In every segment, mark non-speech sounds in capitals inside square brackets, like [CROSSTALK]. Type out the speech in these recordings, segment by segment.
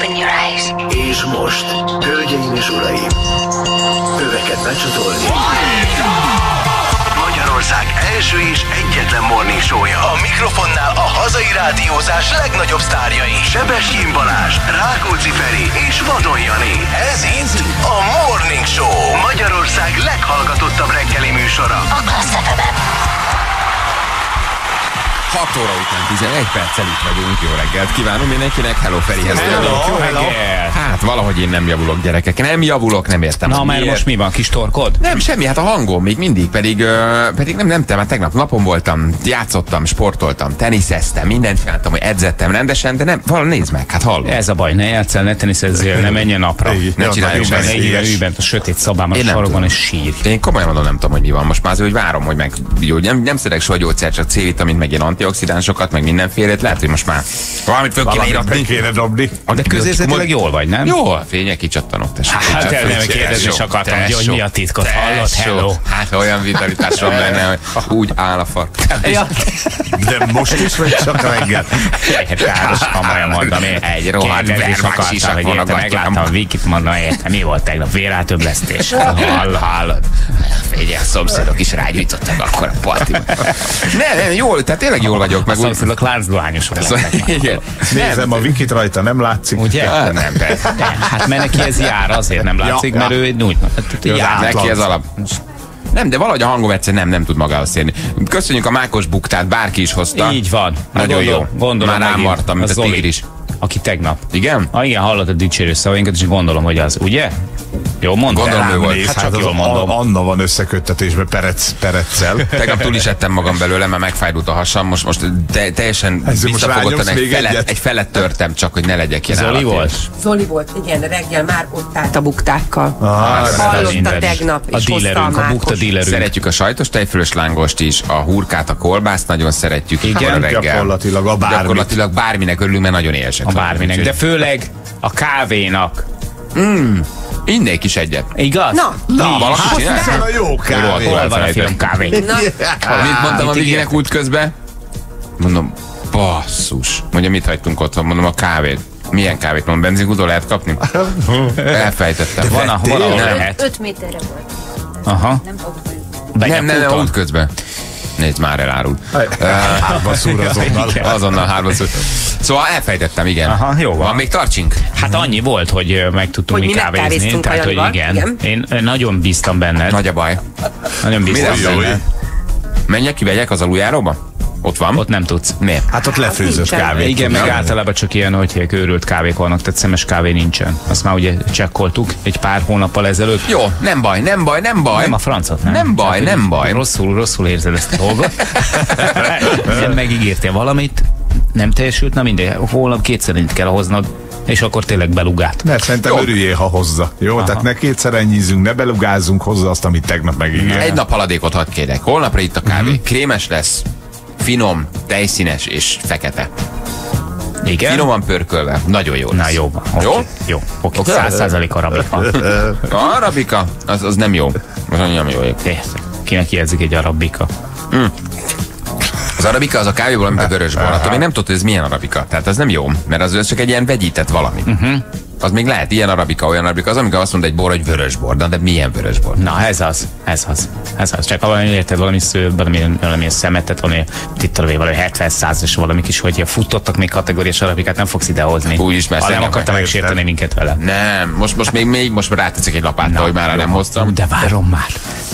Open your eyes. És most, hölgyeim és uraim, öveket becsatolni. Magyarország első és egyetlen morning show-ja. A mikrofonnál a hazai rádiózás legnagyobb sztárjai. Sebestyén Balázs, Rákóczi Feri és Vadon Jani. Ez itt a Morning Show. Magyarország leghallgatottabb reggeli műsora. A Klassz. 6 óra után 11 perccel itt vagyunk. Jó reggelt kívánunk mindenkinek. Hello Ferihez. Hello, Jó hello. reggelt. Hát valahogy én nem javulok gyerekek. Nem javulok, nem értem. Na, hogy mert miért. most mi van, kis torkod? Nem, semmi, hát a hangom még mindig, pedig, ö, pedig nem, nem, te, már tegnap napon voltam, játszottam, sportoltam, teniszeztem, mindent csináltam, hogy edzettem rendesen, de nem, valami nézd meg, hát hallom. Ez a baj, ne játszál, ne teniszezzél, ne menjen napra. Igen, Ne csináljuk nagyon meg, Ne veszélyes. ülj bent a sötét szobában, a sarokban, és sírj. Én komolyan mondom, nem tudom, hogy mi van most már, azért, hogy várom, hogy meg, jó, nem, nem szeretek soha gyógyszert, csak C-vitamint, meg ilyen antioxidánsokat, meg mindenfélét, lehet, hogy most már valamit föl kéne iratni. kéne dobni. De közérzetileg jól vagy, nem? Jó, a fények kicsattanok. Hát, kicsattanok. nem, kérdezni is akartam, hogy- mi a titkot. Hallod? tesó. Hello. Hát olyan vitalitás van benne, hogy úgy áll a far. Ja. De most is, vagy csak reggel? Egy káros, komolyan mondom én. Egy rohadt verbák akartam, hogy a érte, megláttam a Wikit, mondom, érte, mi volt tegnap, véráltöblesztés. Hall, hallod. Figyelj, a szomszédok is rágyújtottak akkor a partiba. Ne, nem, jól, tehát tényleg jól vagyok. A Meg úgy, szomszédok láncdohányosok Szóval- [LAUGHS] igen. Nézem, a Vikit rajta nem látszik. Ugye? Hát nem, persze. De, hát mert neki ez jár, azért nem látszik, Ja, mert ja. ő egy úgy, hát, Ja, jár. átlag. Neki ez alap. Nem, de valahogy a hangom egyszer nem, nem tud magához érni. Köszönjük a mákos buktát, bárki is hozta. Így van. Nagyon jó. Gondolom Már rám megint. martam, mint a tigris. Aki tegnap. Igen? Ah, igen, hallottad dicsérő szavainkat, és gondolom, hogy az, ugye? Jó mondom? Gondolom, ő volt. Hát hát csak az jól mondom. A- Anna van összeköttetésben Perec, Pereccel. Tegnap túl is ettem magam belőle, mert megfájdult a hasam. Most, most te, teljesen most visszafogottan egy felet, egy felet törtem, csak hogy ne legyek ilyen Zoli volt? Zoli volt, igen, reggel már ott állt a buktákkal. Ah, Hallotta tegnap, A és hozta dílerünk, a Mákos. bukta dílerünk. Szeretjük a sajtos tejfölös lángost is, a hurkát, a kolbászt nagyon szeretjük. Igen, a reggel. gyakorlatilag a bármit. Gyakorlatilag bárminek örülünk, mert nagyon éhesek. A bárminek, de főleg a kávénak. Innék is egyet. Igaz? Na, Na, valaki Hát csinál? ez a jó kávé. Hol van a finom kávé? na, [LAUGHS] Mit mondtam a Viginek ígértek? út közben? Mondom, basszus. Mondja, mit hagytunk otthon? Mondom, a kávét. Milyen kávét? Mondom, benzinkútól lehet kapni? [LAUGHS] Elfejtettem. Van, ahol lehet. 5 méterre volt. Aha. Nem, nem, nem, Benyakúton. Nézd, már elárul. Hárba szúr azonnal. Azonnal hárba szó. Szóval elfejtettem, igen. Aha, jó van. Van még tartsink? Hát annyi volt, hogy meg tudtunk Hogy mi kávézni. Tehát, hogy igen. igen. Én nagyon bíztam benned. Nagy a baj. Nagyon bíztam benned. Menjek ki, vegyek az aluljáróba? Ott van? Ott nem tudsz. Miért? Hát ott lefőzött nincsen. kávé. Igen, meg általában csak ilyen, hogy őrült kávék vannak, tehát szemes kávé nincsen. Azt már ugye csekkoltuk egy pár hónappal ezelőtt. Jó, nem baj, nem baj, nem baj. Nem a francot, nem? Nem baj, Tehát, nem baj. Rosszul, rosszul érzed ezt a dolgot. [LAUGHS] nem megígértél valamit, nem teljesült, na mindegy, holnap kétszer ennyit kell hoznod, és akkor tényleg belugát. Ne, szerintem Jó. örüljél, ha hozza. Jó, tehát ne kétszer ennyizünk, ne belugázzunk hozzá azt, amit tegnap megígért. Egy nap haladékot hadd kérek. Holnapra itt a kávé. Krémes lesz, finom, tejszínes és fekete. Igen? Finoman pörkölve. Nagyon jó lesz. Na jó. Okay. Jó? Jó. Oké, száz százalék arabika. A arabika, [LAUGHS] az, az nem jó. Az nem jó. Persze. Kinek jelzik egy arabika? Az arabika az a kávéból, amit a vörösbor. Attól még nem tudod, hogy ez milyen arabika. Tehát az nem jó, mert az, csak egy ilyen vegyített valami. Uh-huh. Az még lehet ilyen arabika, olyan arabika. Az, amikor azt mondod egy bor, hogy vörösbor. Na, de milyen vörösbor? Na, ez az, ez az, ez az. Csak valami érted, valami sző, valami, valami szemetet, valami, itt talán valami 70 százas valami kis, hogy futottak még kategóriás arabikát, nem fogsz idehozni. Úgy is, Ha nem akartam meg- megsérteni minket vele. Nem, most, most még, még most ráteszek egy lapáttal, hogy már nem hoztam. De várom már.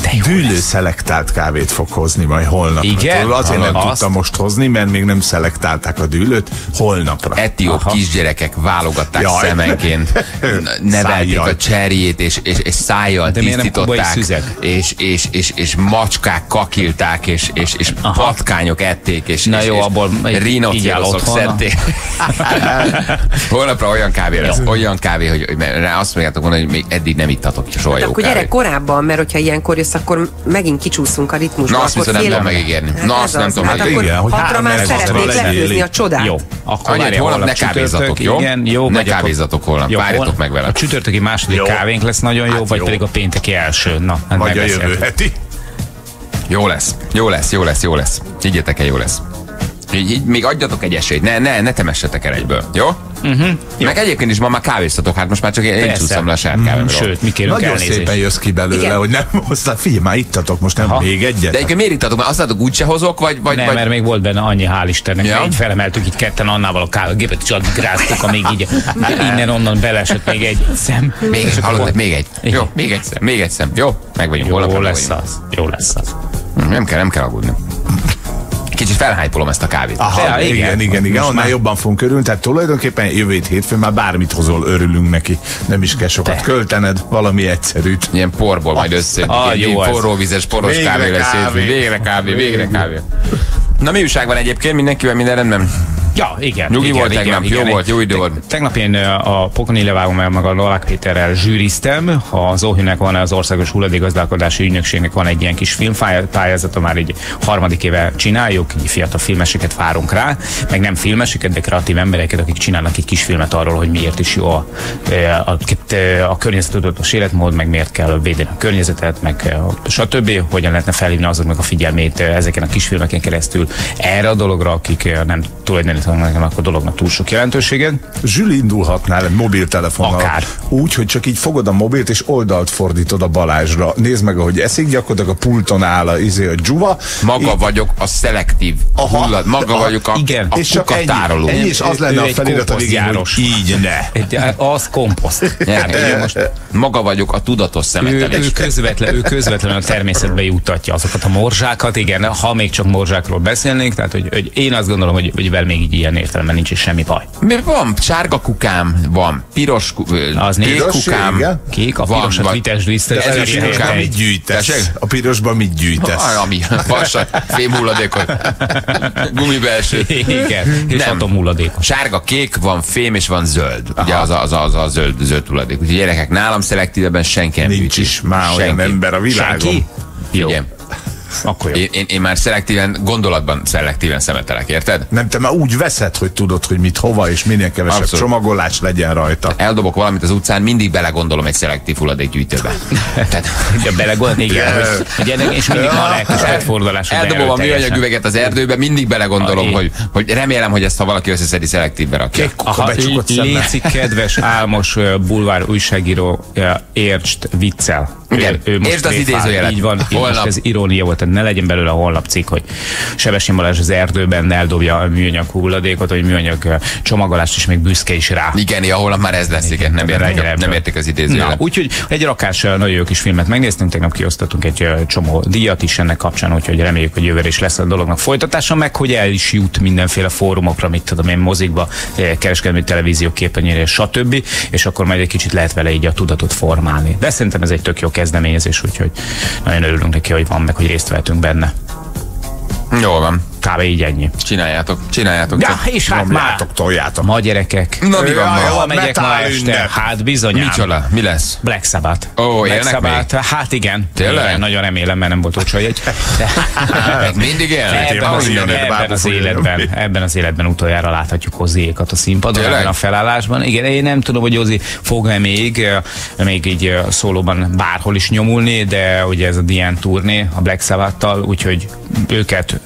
De jó Dűlő lesz. szelektált kávét fog hozni majd holnap. Igen? Azért nem Azt. tudtam most hozni, mert még nem szelektálták a dűlőt. Holnapra. Etióp Aha. kisgyerekek válogatták Jaj. szemenként, n- [LAUGHS] nevelték a cserjét, és, és, és szájjal De tisztították, és, és, és, és macskák kakilták, és, és, és Aha. patkányok ették, és, Na és, jó, és abból rinocéroszok szedték. [LAUGHS] Holnapra olyan kávé lesz, olyan kávé, hogy, hogy azt mondjátok mondani, hogy még eddig nem ittatok soha jó akkor gyere korábban, mert hogyha ilyenkor jössz, akkor megint kicsúszunk a ritmusba. Na, azt viszont nem tudom megígérni. Hát Na, azt nem tudom Hát akkor hatra már három szeretnék lefőzni a csodát. Jó, akkor holnap ne kávézzatok, jó? Ne vagy akkor- holnap, Jó, várjatok holnap- meg vele. A csütörtöki második Jó. kávénk lesz nagyon jó, Hát vagy jó. pedig a pénteki első. Na, hát Vagy a jövő heti. Jó lesz, jó lesz, jó lesz, jó lesz. Higgyetek el, jó lesz. Így, így még adjatok egy esélyt, ne, ne, ne temessetek el egyből, jó? Uh-huh. Meg egyébként is ma már kávéztatok, hát most már csak én, én csúszom le a saját kávémról. Sőt, mi kérünk Nagyon elnézést. szépen jössz ki belőle, Igen. hogy nem hoztál. Figyelj, már ittatok, most nem Aha. még egyet. De egyébként miért ittatok? Mert azt látok, úgyse hozok, vagy... vagy, Nem, vagy... mert még volt benne annyi, hál' Istennek. Ja. Így felemeltük így ketten Annával a kávégépet, és addig ráztuk, amíg így innen-onnan belesett még egy szem. Még hallod, még egy. Jó, még egy szem, még egy szem. Jó, meg vagyunk. Jó lesz az. Jó lesz az. Nem kell, nem kell aggódni. Kicsit felhájpolom ezt a kávét. Aha, Ja, igen, igen. igen, igen, Annál már- jobban fogunk örülni, tehát tulajdonképpen jövő hét hétfőn már bármit hozol, örülünk neki. Nem is kell sokat Te. költened, valami egyszerűt. Ilyen porból majd össze. Ah, ilyen jó forróvizes, poros kávé lesz. Végre kávé, végre kávé. Na mi újság van egyébként? Mindenkivel minden rendben? Ja, igen. Nyugi igen, volt igen, tegnap, igen. jó volt, jó idő Te- volt. Tegnap én a Pokoni Levágommal meg a Novák Péterrel zsűriztem. Az Óhűnek van az Országos Hulladékgazdálkodási Ügynökségnek van egy ilyen kis filmpályázata, már egy harmadik éve csináljuk, így fiatal filmeseket várunk rá, meg nem filmeseket, de kreatív embereket, akik csinálnak egy kis filmet arról, hogy miért is jó a, a, a, a környezetudatos életmód, meg miért kell védeni a környezetet, meg stb. Hogyan lehetne felhívni azoknak a figyelmét ezeken a kisfilmeken keresztül erre a dologra, akik ö, nem tulajdonítanak a dolognak túl sok jelentőséget. Zsüli indulhatnál egy mobiltelefonnal. Akár. Úgy, hogy csak így fogod a mobilt, és oldalt fordítod a Balázsra. Nézd meg, ahogy eszik, gyakorlatilag a pulton áll a, izé, a dzsuva. Maga Így- vagyok a szelektív Aha. hullad, maga Aha. vagyok a, Igen. a és csak ennyi, kukatároló. ennyi, és az Ő- lenne ő a felirat a hogy így ne. Egy, az komposzt. [LAUGHS] Ja, most maga vagyok a tudatos Ő, szemetelés. ő, közvetlen, ő közvetlenül a természetbe juttatja azokat a morzsákat, igen, ha még csak morzsákról beszélnénk, tehát hogy, hogy én azt gondolom, hogy, hogy vel még így ilyen értelemben nincs is semmi baj. Mi van? Sárga kukám van, piros Az négy. kukám. igen. Kék, a Van, pirosat van. vitesd vissza, De ez a kukám. mit gyűjtesz? Tessék? A pirosban mit gyűjtesz? Ah, ami vasat, fémhulladékot, gumibelső. Igen, és Nem. atomhulladékos. Sárga, kék, van fém és van zöld. Ugye az a, az a, az a zöld, zöld hulladék. Úgyhogy gyerekek, nálam szelektívebben senki nem Nincs gyűjti. is már olyan Senki. ember a világon. Senki? Jó, Igen. Akkor jó. Én, én, én, már szelektíven, gondolatban szelektíven szemetelek, érted? Nem, te már úgy veszed, hogy tudod, hogy mit hova, és minél kevesebb Abszolút. csomagolás legyen rajta. Eldobok valamit az utcán, mindig belegondolom egy szelektív hulladékgyűjtőbe. [LAUGHS] Tehát De belegondolni, igen, hogy, hogy ennek, és mindig van a legkis átfordulás. eldobom a erőteljesen. műanyagüveget az erdőbe, mindig belegondolom, hogy, hogy remélem, hogy ezt ha valaki összeszedi szelektívbe rakja. Kék kuka Aha. Léci kedves álmos bulvár újságíró ö, értst viccel. Igen, Ő, ő most értsd az idézőjelet. Így van, így Holnap. ez irónia volt, tehát ne legyen belőle a holnap cikk, hogy Sebesén Balázs az erdőben eldobja a műanyag hulladékot, vagy műanyag csomagolást, és még büszke is rá. Igen, ja, holnap már ez lesz, igen, nem értik, ebből. nem értik az Na, idézőjelet. úgyhogy egy rakás nagyon jó kis filmet megnéztünk, tegnap kiosztottunk egy csomó díjat is ennek kapcsán, úgyhogy reméljük, hogy jövőre is lesz a dolognak folytatása, meg hogy el is jut mindenféle fórumokra, mit tudom én, mozikba, kereskedelmi televízió képernyőre, stb. És akkor majd egy kicsit lehet vele így a tudatot formálni. De szerintem ez egy tök jó kezdeményezés, úgyhogy nagyon örülünk neki, hogy van, meg hogy részt vehetünk benne. Jól van, Kb. így ennyi. csináljátok, csináljátok. Ja, és hát már toljátok. ma gyerekek. Na, mi van ma? Hova megyek ma este? Hát bizonyám. Micsoda? Mi lesz? Black Sabbath. Ó, Black élnek Sabbath, Hát igen. Tényleg? Nagyon remélem, mert nem volt olcsó egy. Meg mindig élnek? ebben, az, ebben, az életben, ebben az életben utoljára láthatjuk Hoziékat a színpadon, Tényleg? ebben a felállásban. Igen, én nem tudom, hogy Hozi fog-e még, még így szólóban bárhol is nyomulni, de ugye ez a Diane turné a Black Sabbath-tal, úgyhogy őket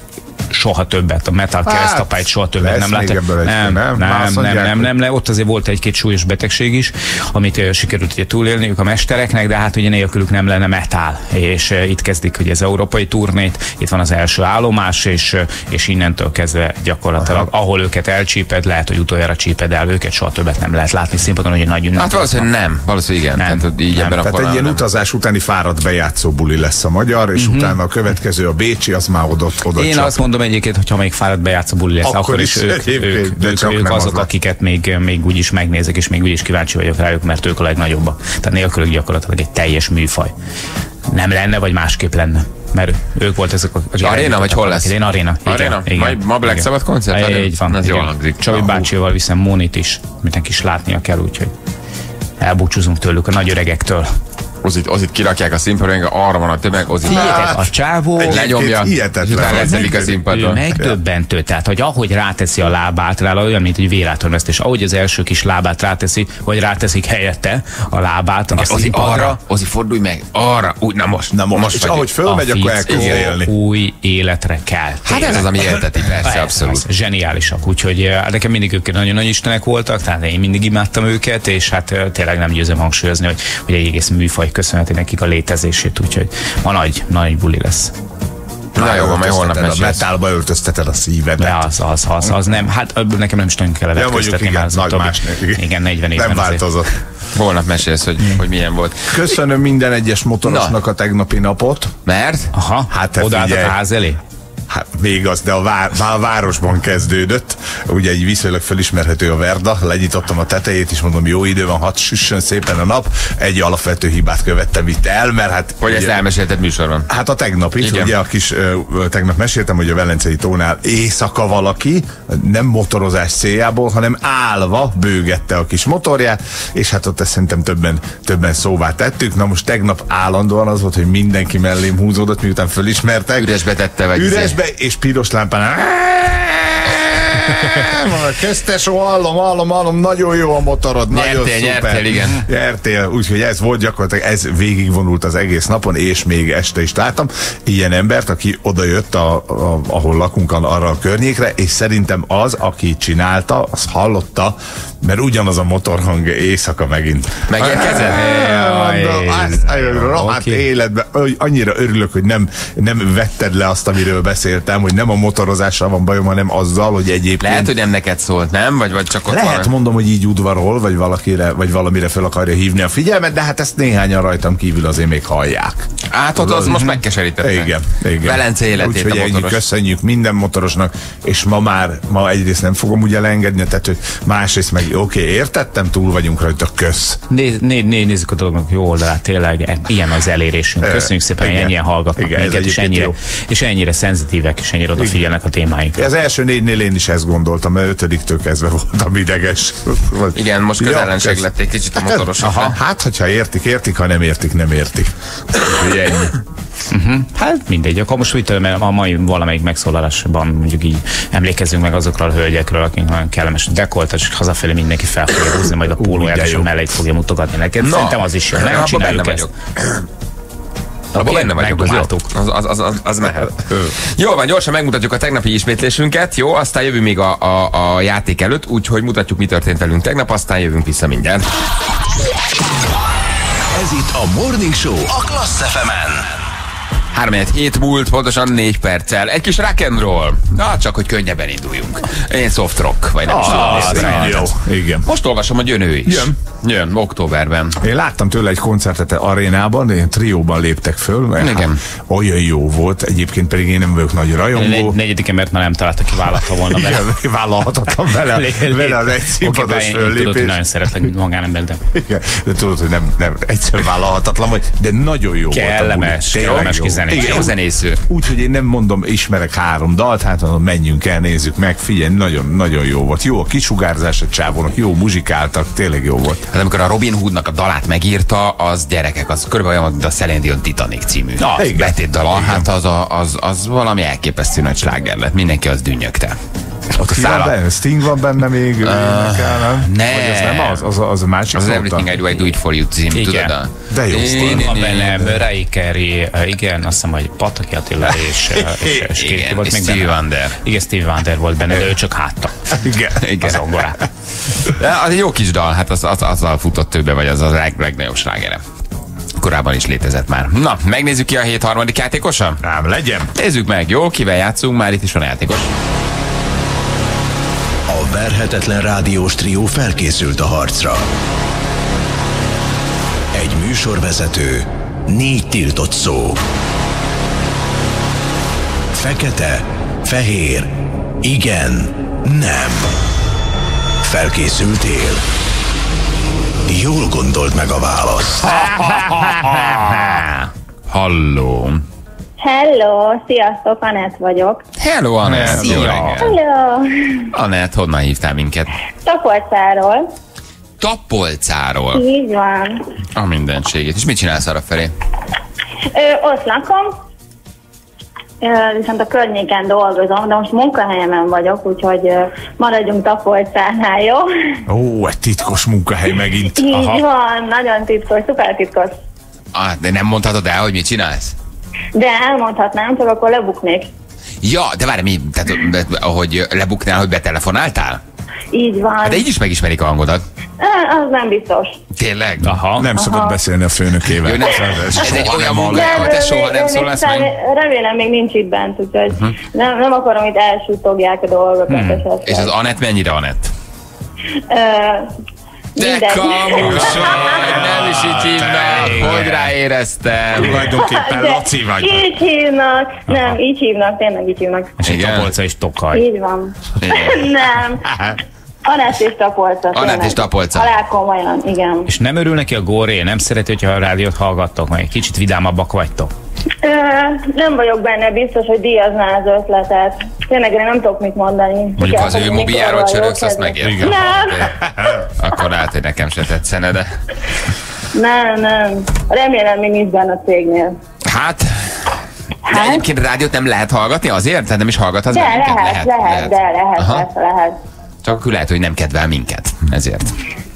soha többet, a metal Hát, keresztapályt soha többet nem egy Nem, nem? nem, nem, nem, nem, hogy- ott azért volt egy-két súlyos betegség is, amit sikerült ugye túlélniük a mestereknek, de hát ugye nélkülük nem lenne metal, és itt kezdik ugye az európai turnét, itt van az első állomás, és, és innentől kezdve gyakorlatilag, ahol őket elcsíped, lehet, hogy utoljára csíped el őket, soha többet nem lehet látni színpadon, hogy egy nagy ünnep. Hát valószínűleg nem, valószínűleg igen. Nem. Tehát, hogy így Nem. Tehát egy ilyen nem. utazás utáni fáradt bejátszó buli lesz a magyar, és Mhm. utána a következő a bécsi, az már oda, oda Én csap. azt mondom egyébként, hogyha még fáradt bejátsz a buli lesz, Akkor akkor, is, is ők, ők, de ők, csak ők nem az azok, lesz. akiket még, még úgy is megnézek, és még úgy is kíváncsi vagyok rájuk, mert ők a legnagyobbak. Tehát nélkülük gyakorlatilag egy teljes műfaj. Nem lenne, vagy másképp lenne. Mert ők volt ezek a... az Aréna, vagy hol lesz? Én aréna. Igen, Aréna? Igen, Majd ma Black igen. Sabbath koncert? Így így van. Ez igen. jól hangzik. Csabi Ah, bácsival viszem Monit is, mindenki is látnia kell, úgyhogy elbúcsúzunk tőlük a nagy öregektől. Ozit, Ozit kirakják a színpadra, arra van a tömeg, Ozit Hihetet, a csávó. Egyébként lenyomja, hihetetlen. és utána leszedik a színpadon. megdöbbentő, tehát hogy ahogy ráteszi a lábát rá, olyan, mint egy vérátorvesztés, ahogy az első kis lábát ráteszi, vagy ráteszik helyette a lábát a Ozi, arra, Ozi, fordulj meg, arra, úgy, na most, Na most, és vagy- ahogy fölmegy, a akkor elkezd élni. új életre kell. Hát ez az, ami élteti, persze, abszolút. Zseniálisak, úgyhogy eh, nekem mindig ők nagyon nagy istenek voltak, tehát én mindig imádtam őket, és hát eh, tényleg nem győzöm hangsúlyozni, hogy, hogy egy egész műfaj köszönheti nekik a létezését, úgyhogy ma nagy, nagy buli lesz. Na jó, van, majd holnap Öltözteted a mesélsz. metálba öltözteted a szívedet. De az, az, az, az nem, hát nekem nem is nagyon kell Ja, mondjuk vetköztetni igen, az nagy más. Igen, 40 évben Nem azért. változott. Holnap mesélsz, hogy, hogy milyen volt. Köszönöm minden egyes motorosnak a tegnapi napot. Mert? Aha, Hát te odaállt figyelj. a ház elé? Hát még az, de a, vár, a városban kezdődött. Ugye egy viszonylag felismerhető a Verda. Lenyitottam a tetejét, és mondom, jó idő van, hat süssön szépen a nap. Egy alapvető hibát követtem itt el, mert hát... Hogy ezt ugye- elmesélted műsorban. Hát a tegnap is, Igen. ugye a kis, tegnap meséltem, hogy a Velencei tónál éjszaka valaki, nem motorozás céljából, hanem állva bőgette a kis motorját, és hát ott ezt szerintem többen, többen szóvá tettük. Na most tegnap állandóan az volt, hogy mindenki mellém húzódott, miután fölismertek. Üresbe tette, vagy izé. Üresbe, és piros lámpán. Kezdtes, hallom, hallom, hallom, nagyon jó a motorod, nagyon Nyertél, szuper. nyertél, igen. Nyertél, úgyhogy ez volt gyakorlatilag, ez végigvonult az egész napon, és még este is láttam ilyen embert, aki odajött, a, a, ahol lakunk, arra a környékre, és szerintem az, aki csinálta, az hallotta, mert ugyanaz a motorhang éjszaka megint. Megérkezett? Rohadt életben, annyira örülök, hogy nem, nem vetted le azt, amiről beszéltem, hogy nem a motorozással van bajom, hanem azzal, hogy egyébként Lehet, hogy nem neked szólt, nem? Vagy, vagy csak ott lehet, van? mondom, hogy így udvarol, vagy valakire, vagy valamire fel akarja hívni a figyelmet, de hát ezt néhányan rajtam kívül azért még hallják. Hát ott az most megkeserítette. Igen, igen. Velence életét Úgyhogy a motoros. köszönjük minden motorosnak, és ma már, ma egyrészt nem fogom ugye leengedni, tehát hogy másrészt meg oké, értettem, túl vagyunk rajta, kösz. Nézd, nézd, nézd, nézzük a dolognak jó oldalát, tényleg ilyen az elérésünk. Köszönjük szépen, hogy igen. ennyien hallgatnak Igen, minket, és egyébként ennyire, jó. és ennyire szenzitívek, és ennyire odafigyelnek a témáinkra. Az első négynél én is ezt gondoltam, mert ötödiktől kezdve voltam ideges. [LAUGHS] Igen, most Ja, közellenség kösz. lett egy kicsit a motorosok. Aha, hát, hogyha értik, értik, ha nem értik, nem értik. Ennyi. Hát mindegy, akkor most mit tudom, a mai valamelyik megszólalásban mondjuk így emlékezzünk meg azokról a hölgyekről, akik nagyon kellemes dekoltat, és hazafelé mindenki fel fogja húzni majd a pólóját, és a melleit fogja mutogatni neked. Szerintem az is jó, nem abban csináljuk benne ezt. vagyok. Abban benne vagyok, az. Az, az, az, az, az mehet. Jó van, gyorsan megmutatjuk a tegnapi ismétlésünket, jó? Aztán jövünk még a, a, a játék előtt, úgyhogy mutatjuk, mi történt velünk tegnap, aztán jövünk vissza mindjárt. Ez itt a Morning Show a Klassz FM-en. 3 hét múlt, pontosan 4 perccel. Egy kis rock and roll. Na, csak hogy könnyebben induljunk. Én soft rock, vagy nem is tudom, a- jó. Igen. Most olvasom, hogy jön ő is. Jön. Jön, októberben. Én láttam tőle egy koncertet arénában, ilyen trióban léptek föl, mert Igen. Hát, olyan jó volt, egyébként pedig én nem vagyok nagy Negy, rajongó. negyedik embert már nem találta ki vállalta volna vele. Igen, [LAUGHS] vállalhatatlan vele, [LAUGHS] vele az egy színpados én- én Tudod, hogy föllépés. nagyon szeretlek magánember, de Igen, de tudod, hogy nem, nem egyszer vállalhatatlan vagy, de nagyon jó Kellemes, volt. kellemes Tényleg kis zenésző. Úgyhogy én nem mondom, ismerek három dalt, hát mondom, menjünk el, nézzük meg, figyelj, nagyon, nagyon jó volt. Jó a kisugárzás a csávónak, jó muzsikáltak, tényleg jó volt. Hát amikor a Robin Hoodnak a dalát megírta, az gyerekek, az körülbelül olyan, mint a Celine Dion Titanic című. Na, betét dala, Igen. hát az, a, az, az valami elképesztő nagy sláger lett. Mindenki az dünnyögte. Ott Ki van benne? Sting van benne még? Uh, énekel, nem? nem. Vagy az nem az? Az, a- az a másik az szóta? Everything I Do, I Do It For You című, Igen. tudod? De jó, Sting van benne. Ray Carey, eh, igen, azt hiszem, hogy Pataki Attila [LAUGHS] és, eh, és, és Igen, volt és még benne? Wonder. Igen, Steve Wonder volt benne, de ő csak hátta. Igen. [LAUGHS] Igen. Az zongorát. De az egy jó kis dal, hát az, az, azzal futott többe, vagy az a leg, legnagyobb slágere. Korábban is létezett már. Na, megnézzük ki a hét harmadik játékosa? Ám legyen. Nézzük meg, jó? Kivel játszunk? Már itt is van játékos. A verhetetlen rádiós trió felkészült a harcra. Egy műsorvezető, négy tiltott szó. Fekete, fehér, igen, nem. Felkészültél? Jól gondolt meg a választ. [LAUGHS] Halló. Hello, sziasztok, Anett vagyok. Hello, Anett. Jó Szia. reggel. Hello, Anett, honnan hívtál minket? Tapolcáról. Tapolcáról. Így van. A mindenségét. És mit csinálsz arra felé? Ö, ott lakom, Ö, viszont a környéken dolgozom, de most munkahelyemen vagyok, úgyhogy ö, maradjunk Tapolcánál, jó? Ó, egy titkos munkahely megint. Így van, nagyon titkos, szuper titkos. Ah, de nem mondhatod el, hogy mit csinálsz? De elmondhatnám, csak akkor lebuknék. Ja, de várj, mi? Tehát, ahogy lebuknál, hogy betelefonáltál? Így van. De így is megismerik a hangodat. Az nem biztos. Tényleg? Aha. Nem szokott beszélni a főnökével. Jó, nem, Ez ez egy soha olyan nem munka, hogy te soha nem még meg. Remélem még nincs itt bent, úgyhogy nem, nem akarom, hogy elsútogják a dolgokat. esetleg. És az Anett mennyire Anett? De mindegy. kamus vagy, [LAUGHS] nem is így hívnak, hogy ráéreztem. Tulajdonképpen Laci vagy. Így hívnak. Nem, így hívnak, tényleg így hívnak. És egy tapolca is tokaj. Így van. [LAUGHS] Nem. Anett és Tapolca. Anett és Tapolca. Halál komolyan, igen. És nem örül neki a góré, nem szereti, hogyha a rádiót hallgattok, meg egy kicsit vidámabbak vagytok. Nem vagyok benne biztos, hogy díjazná az ötletet. Tényleg én nem tudok mit mondani. Mondjuk az ő mobiáról csöröksz, azt megértem. Nem, Akkor lehet, hogy nekem se tetszene, de... nem, nem. Remélem még nincs benne a cégnél. Hát... De Hát? egyébként rádiót nem lehet hallgatni azért? Tehát nem is hallgathatsz De bennünket? lehet, lehet, de lehet, Aha. persze lehet. Csak lehet, hogy nem kedvel minket. Ezért.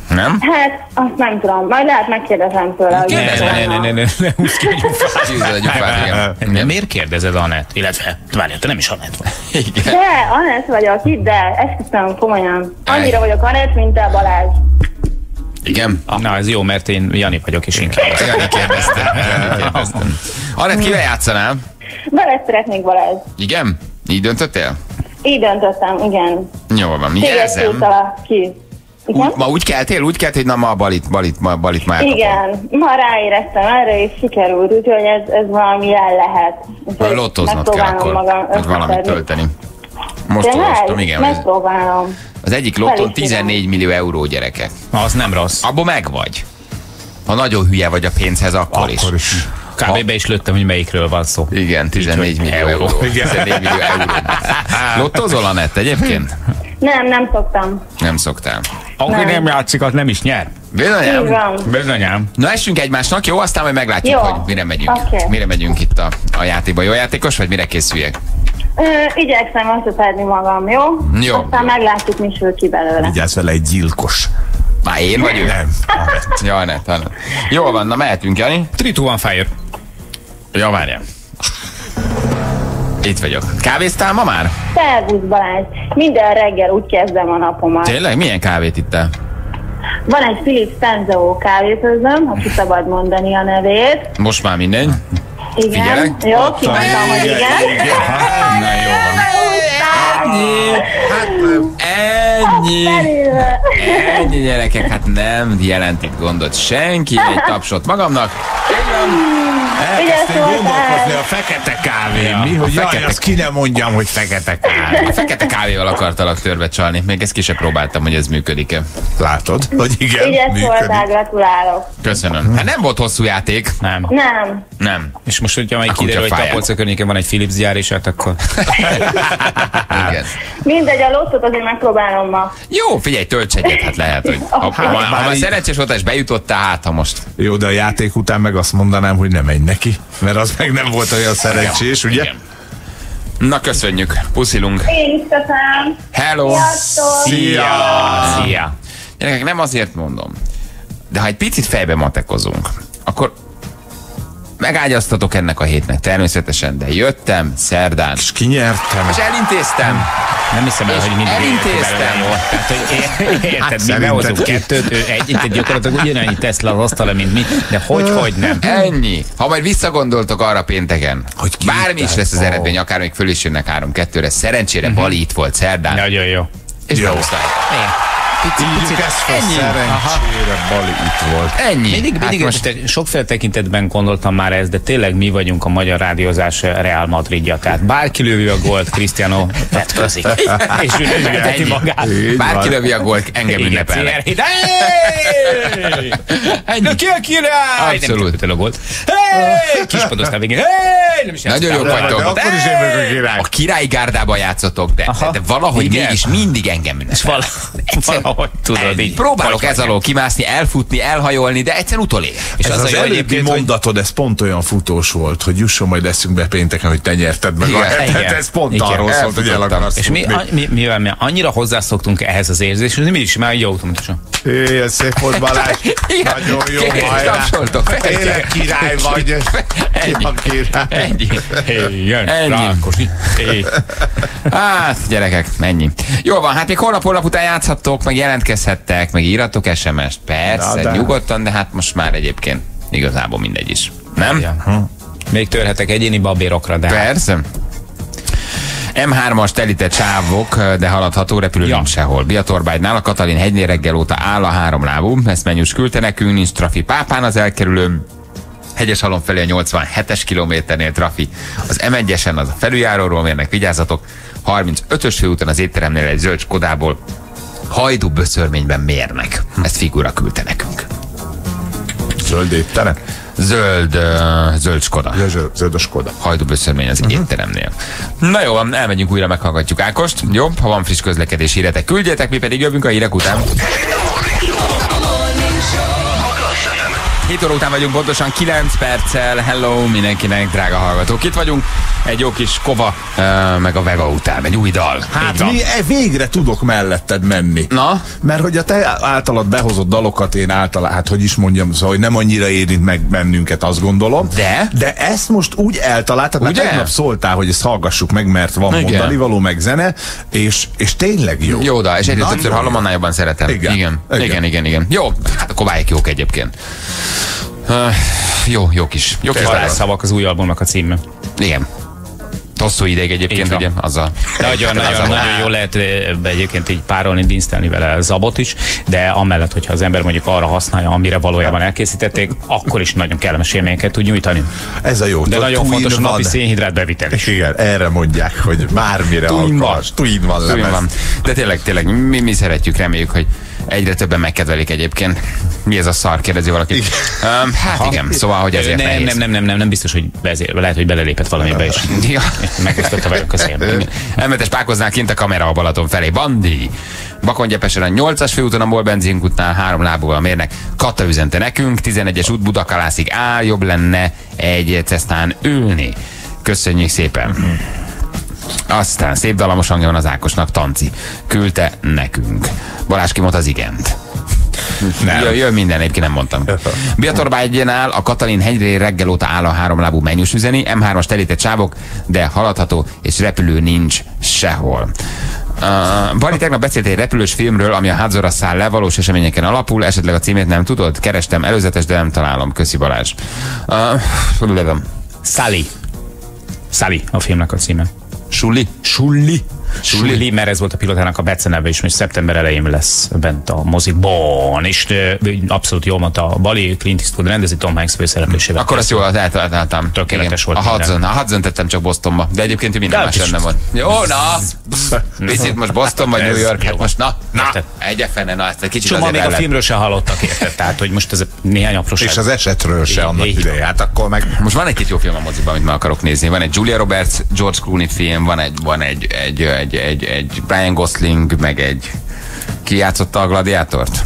Nem? Hát, azt nem tudom. Majd lehet megkérdezem tőle. hogy Ne, ne, ne, ne, ne, ne, ne húzd ki a gyufát. Gyűzöd a gyufát, igen. Ne, miért kérdezed Anett? Illetve, várjál, te nem is Anett vagy. Igen. De, Anett vagyok itt, de esküszöm komolyan. Annyira vagyok Anett, mint te Balázs. Igen? Na, ez jó, mert én Jani vagyok, és inkább. Jani kérdezte. [LAUGHS] Jani kérdezte. Anett, kivel játszanál? Veled szeretnék Balázs. Igen? Így döntöttél? Így döntöttem, igen. Jó van, Téged jelzem. ki. Igen? Úgy, ma úgy keltél, úgy keltél, hogy na ma a balit, balit, ma, balit már. Igen, ma ráéreztem erre, és sikerült, úgyhogy ez, ez valami jel lehet. Úgyhogy Lottoznod kell akkor, magam hogy valamit tölteni. Most Tényleg? olvastam, igen. Megpróbálom. Az egyik is 14 millió euró gyerekek. Na, az nem rossz. Abba meg vagy. Ha nagyon hülye vagy a pénzhez, akkor, is. Akkor is. Kb. be is lőttem, hogy melyikről van szó. Igen, 14 millió euró. Igen. 14 millió euró. [LAUGHS] Lottozol, Anett, egyébként? Nem, nem szoktam. Nem szoktál. Aki Nem. nem játszik, az nem is nyer. Bizonyám. Bizonyám. Na essünk egymásnak, jó? Aztán majd meglátjuk, Jó. hogy mire megyünk. Oké. Mire megyünk itt a, a játékba. Jó játékos, vagy mire készüljek? Ö, igyekszem összeszedni magam, jó? Jó, Aztán jó. meglátjuk, mi sül ki belőle. Vigyázz vele egy gyilkos. Már én vagy ő? Nem. Anett. Ja, Anett, Anett. Jól van, na mehetünk, Jani. 3, 2, 1, fire. Ja, várjál. Itt vagyok. Kávéztál ma már? Szervusz Balázs! Minden reggel úgy kezdem a napomat. Tényleg? Milyen kávét ittál? Van egy Philips Senzeo kávéfőzöm, ha ki szabad mondani a nevét. Most már mindegy. Igen. Figyelek. Jó, kimondtam, hogy igen. Na jó. Ennyi. Felülve. Ennyi gyerekek, hát nem jelent itt gondot senki. Egy tapsot magamnak. Elkezdtél gondolkozni a fekete kávén. Mi, hogy A jaj, fekete- azt ki nem mondjam, hogy fekete kávé. Fekete kávéval akartalak törbe csalni. Még ezt ki se próbáltam, hogy ez működik-e. Látod, hogy igen, Ügyes működik. voltál, gratulálok. Köszönöm. Hát nem volt hosszú játék. Nem. Nem. Nem. És most, hogyha majd kiderül, hogy. Tapolca környéken van egy Philips gyár, és hát akkor... Igen. Mindegy, a lottot azért megpróbálom ma. Jó, figyelj, tölts egyet, hát lehet, hogy ha, ha, ha, ha már szerencsés voltál és bejutottál, hát ha most. Jó, de a játék után meg azt mondanám, hogy nem menj neki, mert az meg nem volt olyan szerencsés, ugye? Igen. Na, köszönjük. Puszilunk. Én is köszönöm. Hello. Sziasztok! Szia! Szia! Gyerekek, nem azért mondom, de ha egy picit fejbe matekozunk, akkor megágyaztatok ennek a hétnek természetesen, de jöttem szerdán, És kinyertem. és elintéztem. Nem hiszem el, hogy mindig elintéztem. Tehát, hogy é- [LAUGHS] érted, Hát mi behozunk kettőt, ő egy gyakorlatilag ugyanannyi tesz le az asztalra, mint mi, de hogy, hogy nem. Ennyi. Ha majd visszagondoltok arra pénteken, hogy bármi is lesz az eredmény, akár még föl is jönnek 3-2-re, szerencsére Bali itt volt szerdán, Nagyon jó. és Jó. Behozták. Így ezt fel, szerencsére Bali itt volt. Ennyi. Mindig, Hát mindig most most... sokféle tekintetben gondoltam már ez, de tényleg mi vagyunk a magyar rádiózás Real Madridja. Tehát bárki lövi a gólt, Cristiano vetközik. [LAUGHS] És ünnepelteti Ennyi. magát. Így Bárki lövi a gólt, engem ünnepelnek. CR7. Hey! Ennyi. Ki a király? Abszolút. Nem a gólt. Kispadoztál végén, hey! Nem is Nagyon jók vagytok. Akkor is én vagyok a király. A királyi gárdában játszotok, de, de, Aha. valahogy mégis mindig engem És ünnepel. Valahogy tudod így. Próbálok ez alól kimászni, elfutni, elhajolni, de egyszer utolér. És Ez az, az, előbbi hogy mondatod, ez pont olyan futós volt, hogy jusson majd eszünkbe pénteken, hogy te nyerted meg Igen, a hetet. igen. Ez pont Igen. arról szólt, hogy el Elfutottam. akarsz és mi, a, mi, mivel mi annyira hozzászoktunk ehhez az érzéshez, hogy mi is már jó automatikusan. Éjjel szép volt Balázs. Nagyon jó, hajrá. Tényleg király vagy. Ennyi. A király. Ennyi. Ilyen, Ennyi. Rákosi. Hát, gyerekek, ennyi. Jó van, hát még holnap, holnap után játszhattok, meg jelentkezhettek, meg írhatok SMS-t. Persze, Na, de- nyugodtan, de hát most már egyébként igazából mindegy is. Nem? Ja. Még törhetek egyéni babérokra, de Persze. M3-as telített sávok, de haladható repülő Ja. nincs sehol. Biatorbágynál a Katalin hegynél reggel óta áll a három lábú, ezt menjus küldte nekünk, nincs trafi pápán az elkerülő, Hegyes halom felé a 87-es kilométernél trafi. Az M1-esen az a felüljáróról mérnek, vigyázzatok. 35-ös főúton az étteremnél egy zöld Skodából hajdú böszörményben mérnek. Ezt figura küldte nekünk. Zöld étterem. Zöld, uh, zöld Skoda. Ja, zöld- Zöld a Skoda. hajdúböszörmény az uh-huh. étteremnél. Na jó, van, elmegyünk újra, meghallgatjuk Ákost. Jó, ha van friss közlekedés híretek, küldjetek, mi pedig jövünk a hírek után. 7 óra után vagyunk pontosan 9 perccel. Hello mindenkinek, drága hallgatók. Itt vagyunk egy jó kis kova, meg a Vega után, egy új dal. Hát mi e, végre tudok melletted menni. Na? Mert hogy a te általad behozott dalokat én általán, hát hogy is mondjam, szóval hogy nem annyira érint meg bennünket, azt gondolom. De? De ezt most úgy eltaláltad, mert tegnap szóltál, hogy ezt hallgassuk meg, mert van Igen. mondani való, meg zene, és, és tényleg jó. Jó, de és egyre többször hallom, annál jobban szeretem. Igen. Igen. Igen. Igen, igen, igen. Jó, hát a kovályok jók egyébként. Uh, jó, jó kis, jó kis szavak az új albumnak a címe. Igen. Hosszú ideig egyébként, van. ugye, azzal. Nagyon, azzal- nagyon, nagyon jó lehet egyébként így párolni, dinsztelni vele zabot is, de amellett, hogyha az ember mondjuk arra használja, amire valójában elkészítették, akkor is nagyon kellemes élményeket tud nyújtani. Ez a jó. De nagyon fontos a napi szénhidrát bevitel is. Igen, erre mondják, hogy bármire alkalmas. Two in one Úgy lemez. van. De tényleg, tényleg, mi, mi szeretjük, reméljük, hogy egyre többen megkedvelik egyébként. Mi ez a szar, kérdezi valaki. Igen. Um, hát igen, szóval, hogy ezért nem, nehéz. nem, nem, nem, nem, nem biztos, hogy vezér, lehet, hogy belelépett valamibe is. Ja. Megosztotta velük az élményt. Igen. Elmentes pákoznál kint a kamera a Balaton felé. Bandi! Bakongyepesen a 8-as főúton a MOL benzinkútnál három lábúval mérnek. Kata üzente nekünk, 11-es út Budakalászig áll, jobb lenne egy cesztán ülni. Köszönjük szépen! Aztán szép dalamos hangja van az Ákosnak, Tanci. Küldte nekünk. Balázs kimondta az igent. Nem. Jön, jön minden, egyébként nem mondtam. [LAUGHS] Biatorbágynál a Katalin hegyré reggel óta áll a háromlábú mennyus üzeni, M3-as telített sávok, de haladható és repülő nincs sehol. Uh, Bari tegnap beszélt egy repülős filmről, ami a Hadzora száll le, valós eseményeken alapul, esetleg a címét nem tudod? Kerestem előzetes, de nem találom. Köszi Balázs. Uh. Sally. Sally a filmnek a címe. 树立，树立。Sulli. Sulli, mert ez volt a pilotának a beceneve, és most szeptember elején lesz bent a mozikban, és abszolút jól mondta a Bali, Clint Eastwood rendezi Tom Hanks főszereplésével. Akkor azt jól eltaláltam. Tökéletes Igen. volt A. Hudson, a Hudson tettem csak Bostonba, de egyébként minden De más rendben van. Jó, [LAUGHS] na! Picit most Boston vagy New York, hát most na, na, egy fene, na, ezt egy kicsit Csomó azért még a filmről se hallottak, érted? Tehát, hogy most ez a néhány apróság. És az esetről se annak ideje. Hát akkor meg Most van egy-két jó film a moziban, amit meg akarok nézni. Van egy Julia Roberts, George Clooney film, van egy, van egy, egy, egy, egy, egy Brian Gosling, meg egy ki játszotta a gladiátort?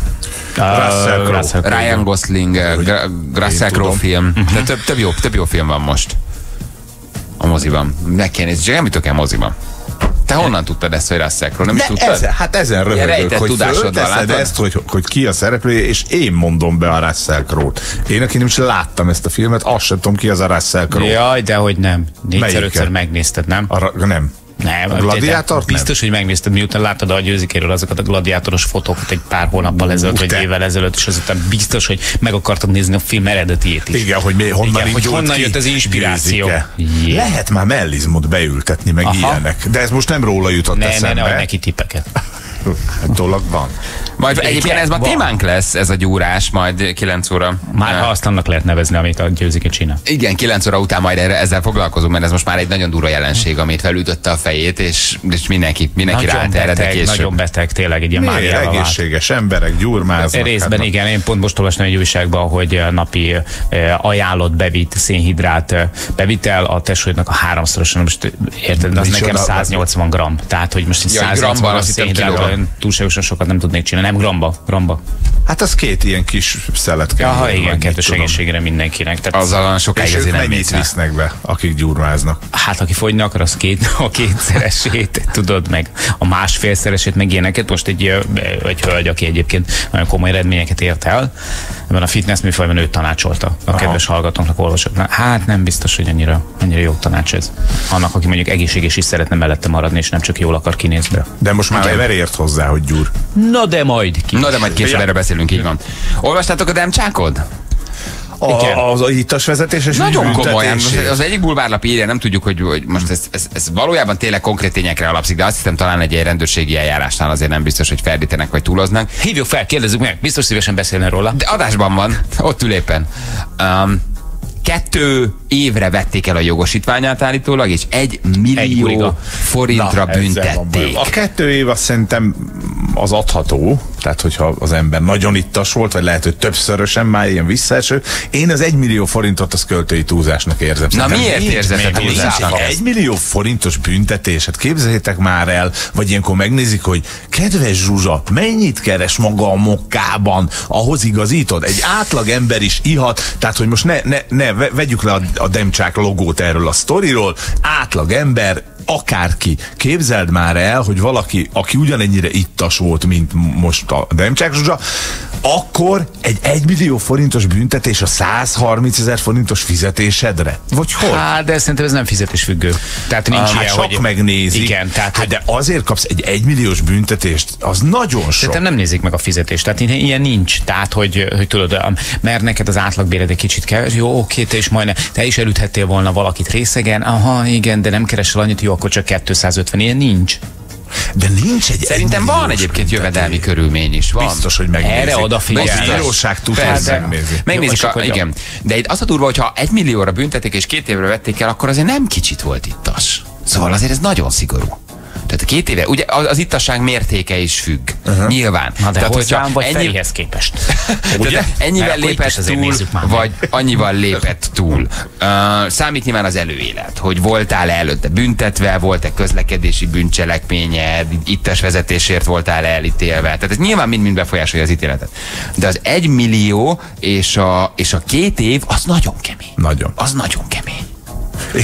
Russell Crowe. Russell Crowe. Ryan Gosling, uh, Gra- Russell Crowe film. De több, több, jó, több jó film van most. A moziban. Meg kell nézni, csak nem jutok el moziban. Te honnan tudtad ezt, hogy Russell Crowe? Nem is Ne, tudtad? ezen, hát ezen röhögök, hogy fölteszed ezt, hogy, hogy ki a szereplője, és én mondom be a Russell Crowe-t. Én, aki nem is láttam ezt a filmet, azt sem tudom, ki az a Russell Crowe. Jaj, de hogy nem. Négyszer, Melyiket? ötször megnézted, nem? A, nem. Nem, A gladiátort nem? Biztos, hogy megnézted, miután láttad a győzikéről azokat a gladiátoros fotókat egy pár hónappal ezelőtt, vagy évvel ezelőtt, és azután biztos, hogy meg akartad nézni a film eredetiét is. Igen, hogy mi, honnan Igen, hogy honnan ki, jött az inspiráció. Yeah. Lehet már mellizmot beültetni, meg Aha. ilyenek. De ez most nem róla jutott Ne, ne, eszembe. ne, adj neki tippeket. [LAUGHS] Dolog van. Majd egyébként ez ma témánk lesz, ez a gyúrás, majd 9 óra. Már ha azt annak lehet nevezni, amit a győzike csinál. Igen, 9 óra után majd erre, ezzel foglalkozunk, mert ez most már egy nagyon durva jelenség, amit felütötte a fejét, és, és mindenki, mindenki Nagyon de beteg, később. nagyon beteg, tényleg egy ilyen Miért? mániával vált. Egészséges emberek gyurmáznak. Részben hát, igen, én pont most olvastam egy újságban, hogy napi ajánlott bevitt szénhidrát bevitel a testsúlyodnak a háromszorosan, most érted, az nekem 180 gram. Tehát, hogy most egy Ja, egy 180 gramban, gram azt én túlságosan sokat nem tudnék csinálni. Nem gramba, gramba. hát az két ilyen kis szeletke. Ja, ha vagy igen, kettős egészségre mindenkinek. Tehát Azzal olyan sokáig És ők azért nem mennyit visznek be, akik gyurmáznak? Hát, aki fogyni akar, az két, [LAUGHS] a kétszeresét, tudod, meg a másfélszeresét, meg ilyeneket. Most egy, egy hölgy, aki egyébként nagyon komoly eredményeket ért el, ebben a fitness műfajban őt tanácsolta a kedves hallgatónknak, olvasóknak. Hát nem biztos, hogy annyira, annyira jó tanács ez. Annak, aki mondjuk egészséges is szeretne mellette maradni, és nem csak jól akar kinézni. De most már Ever ért hozzá, hogy gyúr. Na de majd ki. Na de majd később erről beszélünk, így van. Olvastátok a demcsákod? A, Igen. az ittas vezetéses Nagyon komolyan. Az egyik bulvárlap írja, nem tudjuk, hogy, hogy most ez, ez, ez, valójában tényleg konkrét tényekre alapszik, de azt hiszem talán egy ilyen rendőrségi eljárásnál azért nem biztos, hogy ferdítenek vagy túloznak. Hívjuk fel, kérdezzük meg, biztos szívesen beszélne róla. De adásban van, ott ül éppen. Um, kettő évre vették el a jogosítványát állítólag, és egy Egy millió buliga. forintra Na, büntették. A kettő év azt szerintem az adható, tehát hogyha az ember nagyon ittas volt, vagy lehet, hogy többszörösen már ilyen visszaeső. Én az egy millió forintot az költői túlzásnak érzem. Na Szerintem miért érzed nincs túlzásnak? Egy millió forintos büntetés, hát képzeljétek már el, vagy ilyenkor megnézik, hogy kedves Zsuzsa, mennyit keres maga a mokkában, ahhoz igazítod? Egy átlag ember is ihat, tehát hogy most ne, ne, ne vegyük le a, a Demcsák logót erről a sztoriról, átlag ember, akárki, képzeld már el, hogy valaki, aki ugyanennyire ittas volt, mint most a Demcsák Zsuzsa, akkor egy 1 millió forintos büntetés a 130 ezer forintos fizetésedre? Vagy hogy? Hát, de szerintem ez nem fizetésfüggő. Tehát nincs Ah, ilyen, hát hogy... csak megnézik. Igen, tehát hát de azért kapsz egy egymilliós büntetést, az nagyon sok. Szerintem nem nézik meg a fizetést, tehát ilyen- nincs. Tehát, hogy, hogy tudod, mert neked az átlagbéred egy kicsit kell, jó, oké, te is majdnem, te is elüthettél volna valakit részegen, aha, igen, de nem keresel annyit, jó, akkor csak 250, ilyen nincs. De nincs egy Szerintem van egyébként jövedelmi körülmény is. Van. Biztos, hogy megnézik. Erre odafigyelnek. A bíróság tudja. Megnézik, hogy a- igen. De itt az a durva, hogyha egy millióra büntetik és két évre vették el, akkor azért nem kicsit volt ittas. Szóval azért ez nagyon szigorú. Tehát két éve, ugye az, az ittasság mértéke is függ. Uh-huh. Nyilván. Na de Tehát, hozzám hogyha vagy ennyi- Ferihez képest. [LAUGHS] Ugye? Ennyivel lépett túl, vagy annyival lépett túl. [LAUGHS] Uh, számít nyilván az előélet, hogy voltál-e előtte büntetve, volt-e közlekedési bűncselekményed, ittas vezetésért voltál elítélve. Tehát ez nyilván mind-mind befolyásolja az ítéletet. De az egy millió és a, és a két év, az nagyon kemény. Nagyon. Az nagyon kemény.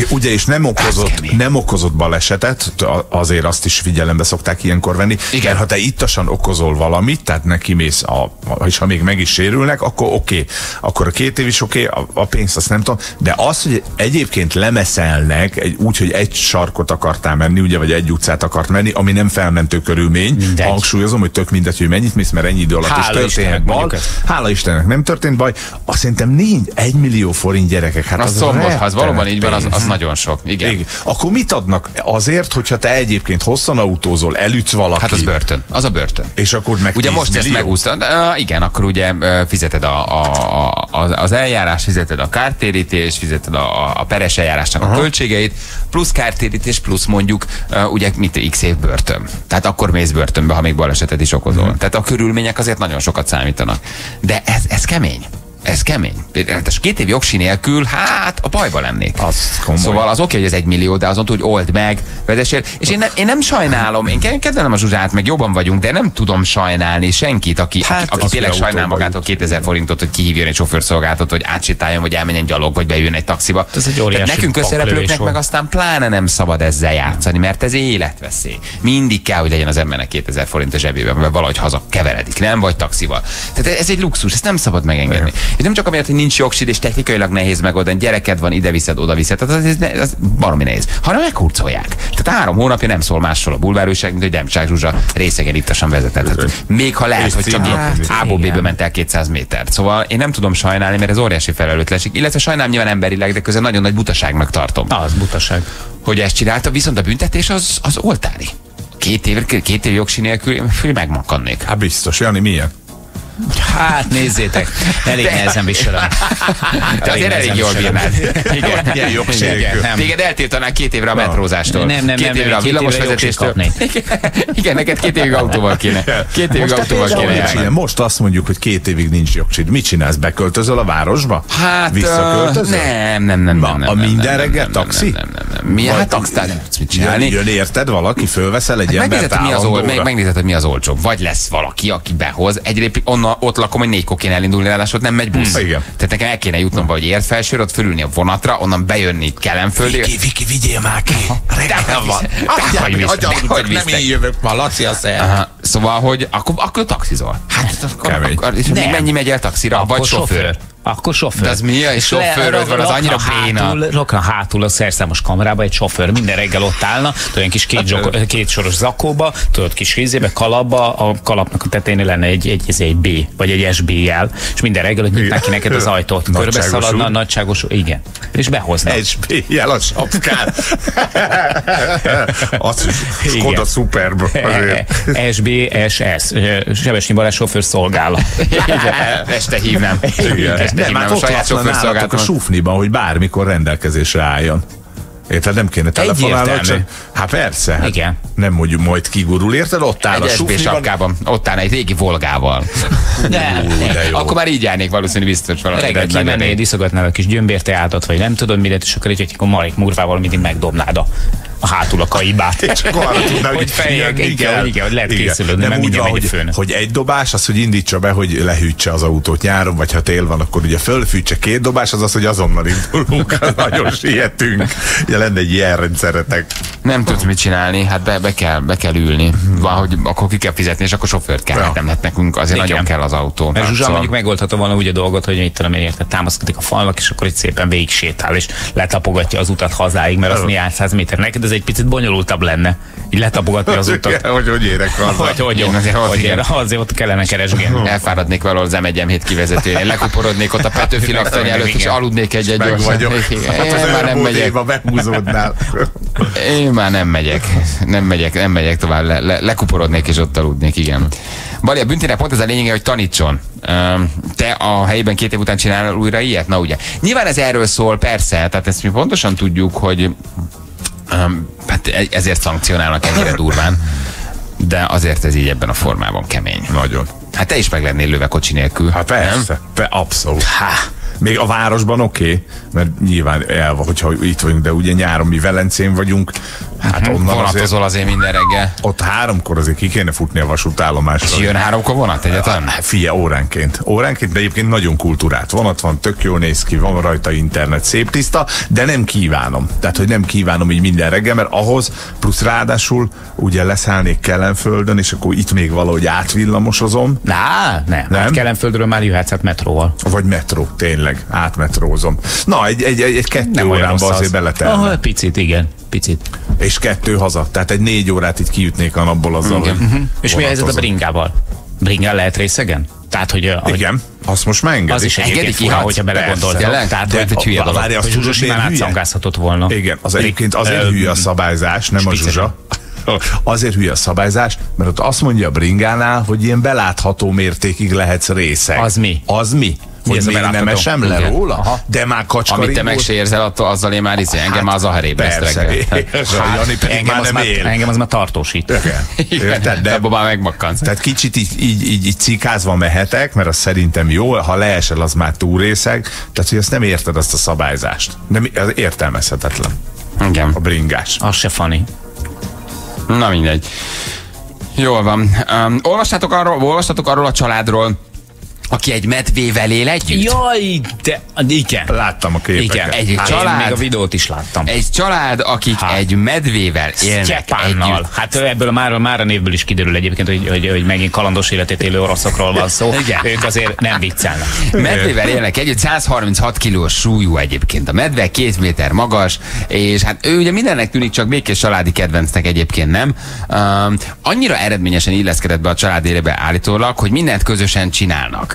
Ugye, és nem okozott, nem okozott balesetet, azért azt is figyelembe szokták ilyenkor venni. Igen. Mert ha te ittasan okozol valamit, tehát neki mész, a, és ha még meg is sérülnek, akkor oké. Okay. Akkor a két év is oké, okay, a, a pénzt azt nem tudom. De az, hogy egyébként lemeszelnek, egy, úgy, hogy egy sarkot akartál menni, ugye, vagy egy utcát akart menni, ami nem felmentő körülmény. Mindegy. Hangsúlyozom, hogy tök mindegy, hogy mennyit mész, mert ennyi idő alatt Hála is történhet bal. Hála Istennek nem történt baj. Azt szerintem nincs egy millió forint gyerekek. Hát Az az szombat, ha az valóban így van, az, pénz. az nagyon sok. Igen. Igen. Akkor mit adnak azért, hogyha te egyébként hosszan autózol, elütsz valaki? Hát az börtön. Az a börtön. És akkor meg Ugye 10 most ezt millió? megúsztad, uh, igen, akkor ugye fizeted a, a, a, az- az eljárás, fizeted a kártérítés, fizeted a, a, a peres eljárásnak Aha. a költségeit, plusz kártérítés, plusz mondjuk ugye mit x év börtön. Tehát akkor mész börtönbe, ha még balesetet is okozol. Mhm. Uh-huh. Tehát a körülmények azért nagyon sokat számítanak. De ez, ez kemény. Ez kemény. Hát két év jogsi nélkül, hát a bajba lennék. Az komoly. Szóval az oké, hogy ez egy millió, de azon túl, hogy old meg, vezessél. És én nem, én nem sajnálom, én ke- kedvelem a Zsuzsát, meg jobban vagyunk, de nem tudom sajnálni senkit, aki, hát, aki, aki tényleg sajnál magától 2000 forintot, hogy kihívjon egy sofőrszolgáltat, hogy átsétáljon, vagy elmenjen gyalog, vagy beüljön egy taxiba. Ez egy Tehát nekünk közszereplőknek meg aztán pláne nem szabad ezzel játszani, mert ez életveszély. Mindig kell, hogy legyen az embernek 2000 forint a zsebében, mert valahogy haza keveredik, nem? Vagy taxival. Tehát ez egy luxus, ezt nem szabad megengedni. És nem csak amiatt, hogy nincs jogsid, és technikailag nehéz megoldani, gyereked van, ide viszed, oda viszed, tehát az, az, az baromi nehéz. Hanem meghurcolják. Tehát három hónapja nem szól másról a bulvárőség, mint hogy Demcsák Zsuzsa részegen ittasan vezetett. Hát, még ha lehet, És hogy csak is. A-ból B-be ment el 200 métert. Szóval én nem tudom sajnálni, mert ez óriási felelőtlenség. Illetve sajnálom nyilván emberileg, de közben nagyon nagy butaságnak tartom az butaság. hogy ezt csinálta, viszont a büntetés az, az oltári. két év, két év jogsi nélkül én megmakadnék. Hát biztos, Jani, milyen? Hát nézzétek, elég nehezen viselem. Te azért elég jól bírnád. Igen. Igen, nem. Téged eltiltanák két évre a metrózástól. Nem, nem, két nem, évre nem, a villamosvezetéstől. Igen, neked két évig autóval kéne. Két évig autóval kéne? Most azt mondjuk, hogy két évig nincs jogsid. Mit csinálsz? Beköltözöl a városba? Hát, Visszaköltözöl? nem, nem, nem, nem, nem. a minden reggel taxi? Nem, nem, nem. Mi? Hát tudsz mit csinálni. jön érted valaki, fölveszel egy embert Megnézed, hogy mi az olcsóbb. Vagy lesz valaki, aki behoz. Egyrészt onnan, ott lakom, hogy négykor kéne elindulni, ráadásul nem megy busz. Hmm, igen. Tehát nekem el kéne jutnom vagy értfelsőre, ott fölülni a vonatra, onnan bejönni Kelenföldi. Viki, vigyél már ki. Reggel van. Hogy hogy hogy nem én jövök ma, Laci a szer. Szóval, hogy akkor, akkor taxizol. Hát, akkor, akkor, és mennyi megy el taxira? Vagy sofőr. Akkor sofőr. De az mi? És sofőröd van, az annyira béna. Hátul, rakna hátul a szerszámos kamerába egy sofőr minden reggel ott állna, olyan kis két, zsok, két soros zakóba, tudod, kis rizébe, kalapba, a kalapnak a tetején lenne egy, egy, egy, egy B, vagy egy SB jel, és minden reggel, hogy nyitnák ki neked az ajtót, körbe szaladna, út. nagyságos, igen, és behozna. Jel a sapkán. [LAUGHS] Az Skoda. Superb. SBSS, Sebesnyi Balázs sofőr szolgálat. [LAUGHS] Este hívnám. Igen. Nem, hívnám hát a ott saját nálatok a sufniban, hogy bármikor rendelkezésre álljon. Érted, nem kéne. Egyértelmű. csak- Hát persze. Hát Igen. Nem mondjuk majd kigurul, érted? Ott áll a Egy SB sufniban. sapkában, ott áll egy régi volgával. De, de jó. Akkor már így járnék valószínű biztos valami. Reggel kimennél, iszogatnál a kis gyömbérteátot, vagy nem tudom mindent, és akkor így, hogy Marik Murvával mindig megdobnád a, a hátul a kaibát. [LAUGHS] És akkor arra tudná, hogy hogy jönni igen, kell. igen, hogy lehet Igen. készülődni, Nem mert úgy van, hogy, főnök. hogy egy dobás, az, hogy indítsa be, hogy lehűtse az autót nyáron, vagy ha tél van, akkor ugye fölfűtse két dobás, az az, hogy azonnal indulunk, [LAUGHS] nagyon sietünk. Ugye lenne egy ilyen rendszeretek. Nem tudsz mit csinálni, hát be, be, kell, be kell ülni. Van, hogy akkor ki kell fizetni, és akkor sofőrt kell. Ja. Hát nem lehet nekünk, azért Igen. nagyon kell az autó. Mert Zsuzsa Szóval- mondjuk megoldható volna úgy a dolgot, hogy mit tudom én érted, támaszkodik a falnak, és akkor itt szépen végig sétál, és letapogatja az utat hazáig, mert az néhány száz méter. Neked ez egy picit bonyolultabb lenne, így letapogatni az utat. hogy hogy érek haza. Vagy hogy, Igen, azért hogy, igen. azért ott kellene keresgélni. [LAUGHS] Elfáradnék valahol az M1 kivezetőjén, lekuporodnék ott a Petőfi [LAUGHS] laktany előtt, és aludnék egy-egy gyorsan. Hát az Én már nem megyek. Én már nem megyek. Nem megyek, nem megyek tovább. Le, le, lekuporodnék és ott aludnék, igen. Bali, a büntének pont ez a lényege, hogy tanítson. Te a helyében két év után csinálnál újra ilyet? Na ugye. Nyilván ez erről szól, persze, tehát ezt mi pontosan tudjuk, hogy hát ezért szankcionálnak ennyire durván. De azért ez így ebben a formában kemény. Nagyon. Hát te is meg lennél lőve kocsi nélkül. Hát persze, pe, abszolút. Há. Még a városban oké, okay, mert nyilván el hogyha itt vagyunk, de ugye nyáron mi Velencén vagyunk, hát onnan azért, Vonatozol azért minden reggel. ott háromkor azért ki kéne futni a És vasútállomásra. jön háromkor vonat egyáltalán? Hát Fie, óránként. Óránként, de egyébként nagyon kultúrát. Vonat van, tök jól néz ki, van rajta internet, szép tiszta, de nem kívánom. Tehát, hogy nem kívánom így minden reggel, mert ahhoz, plusz ráadásul ugye leszállnék Kellenföldön, és akkor itt még valahogy átvillamosozom, Ná, nem. Nem? Hát Kelenföldről már jöhetsz át metróval. vagy metró, tényleg, átmetrózom. Na, egy, egy, egy, egy kettő Nem óránba rossz az. azért beletelne. Ah, picit, igen. Picit. És kettő haza. Tehát egy négy órát itt kijutnék a napból azzal, hogy És mi a helyzet a bringával? Bringán lehet részegen? Tehát, hogy, hogy Igen, azt most már engedik. az is Engedik, ihatsz? hogyha belegondoltál. Tényleg? Tehát, De hogy, hülye a- dolog. várj, azt hogy Zsuzsa simán átszangázhatott volna. Igen, az egyébként azért Ö, hülye a szabályzás, nem a spiceri. Zsuzsa. [LAUGHS] Azért hülye a szabályzás, mert ott azt mondja a bringánál, hogy ilyen belátható mértékig lehetsz részeg. Az mi? Az mi? Hogy ez még nem esem le Igen. róla? Aha. De már kacskaringó. Amit te meg se érzel, attól, azzal én már izé, engem már az a herébe Persze, a [LAUGHS] Jani pedig engem, már az nem már, él. engem az már tartósít. Igen. [LAUGHS] Érted? De De, abban már megmakkansz. tehát kicsit így, így, így, így cikázva mehetek, mert az szerintem jó, ha leesel, az már túl részeg. Tehát, hogy ezt nem érted, azt a szabályzást. Nem, ez értelmezhetetlen. Igen. A bringás. Az se funny. Na mindegy. Jól van. Um, olvastátok, arról, olvastátok arról a családról, aki egy medvével él együtt? Jaj, de igen. Láttam a képeket. Igen, Egy hát család- Én még a videót is láttam. Egy család, akik Hát. egy medvével élnek Csepánnal. együtt. Hát ebből már, már a névből is kiderül egyébként, hogy, hogy, hogy megint kalandos életét élő oroszokról van szó. Igen. Ők azért nem viccelnek. Medvével élnek együtt, 136 kilós súlyú egyébként. A medve két méter magas, és hát ő ugye mindennek tűnik, csak békés családi kedvencnek egyébként nem. Um, annyira eredményesen illeszkedett be a család élébe állítólag, hogy mindent közösen csinálnak.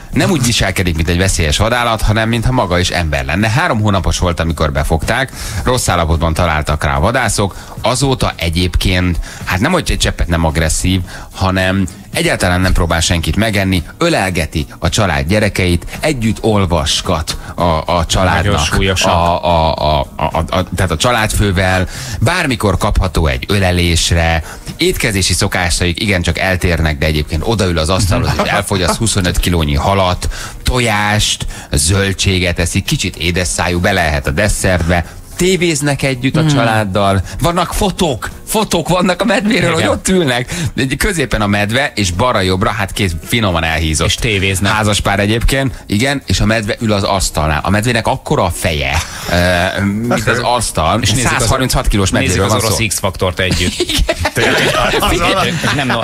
Nem úgy viselkedik, mint egy veszélyes vadállat, hanem mintha maga is ember lenne. Három hónapos volt, amikor befogták, rossz állapotban találtak rá a vadászok, azóta egyébként, hát nem, hogy egy cseppet nem agresszív, hanem egyáltalán nem próbál senkit megenni, ölelgeti a család gyerekeit, együtt olvasgat a, a családnak, a, a, a, a, a, a, tehát a családfővel, bármikor kapható egy ölelésre, étkezési szokásaik igencsak eltérnek, de egyébként odaül az asztalhoz, és elfogyaszt [LAUGHS] 25 kilónyi halat, tojást, zöldséget eszik, kicsit édes szájú, bele lehet a desszertbe, tévéznek együtt a családdal, vannak fotók, fotók vannak a medvéről, hogy Igen. ott ülnek. Egy Középen a medve, és balra-jobbra, hát kész finoman elhízott. És tévéznek. Házaspár egyébként, igen, és a medve ül az asztalnál. A medvének akkora a feje, mint az asztal, és nézzük az- 136 kilós medvéről az van orosz szó. X-faktort együtt. [LAUGHS] Az alatt- nem, nem.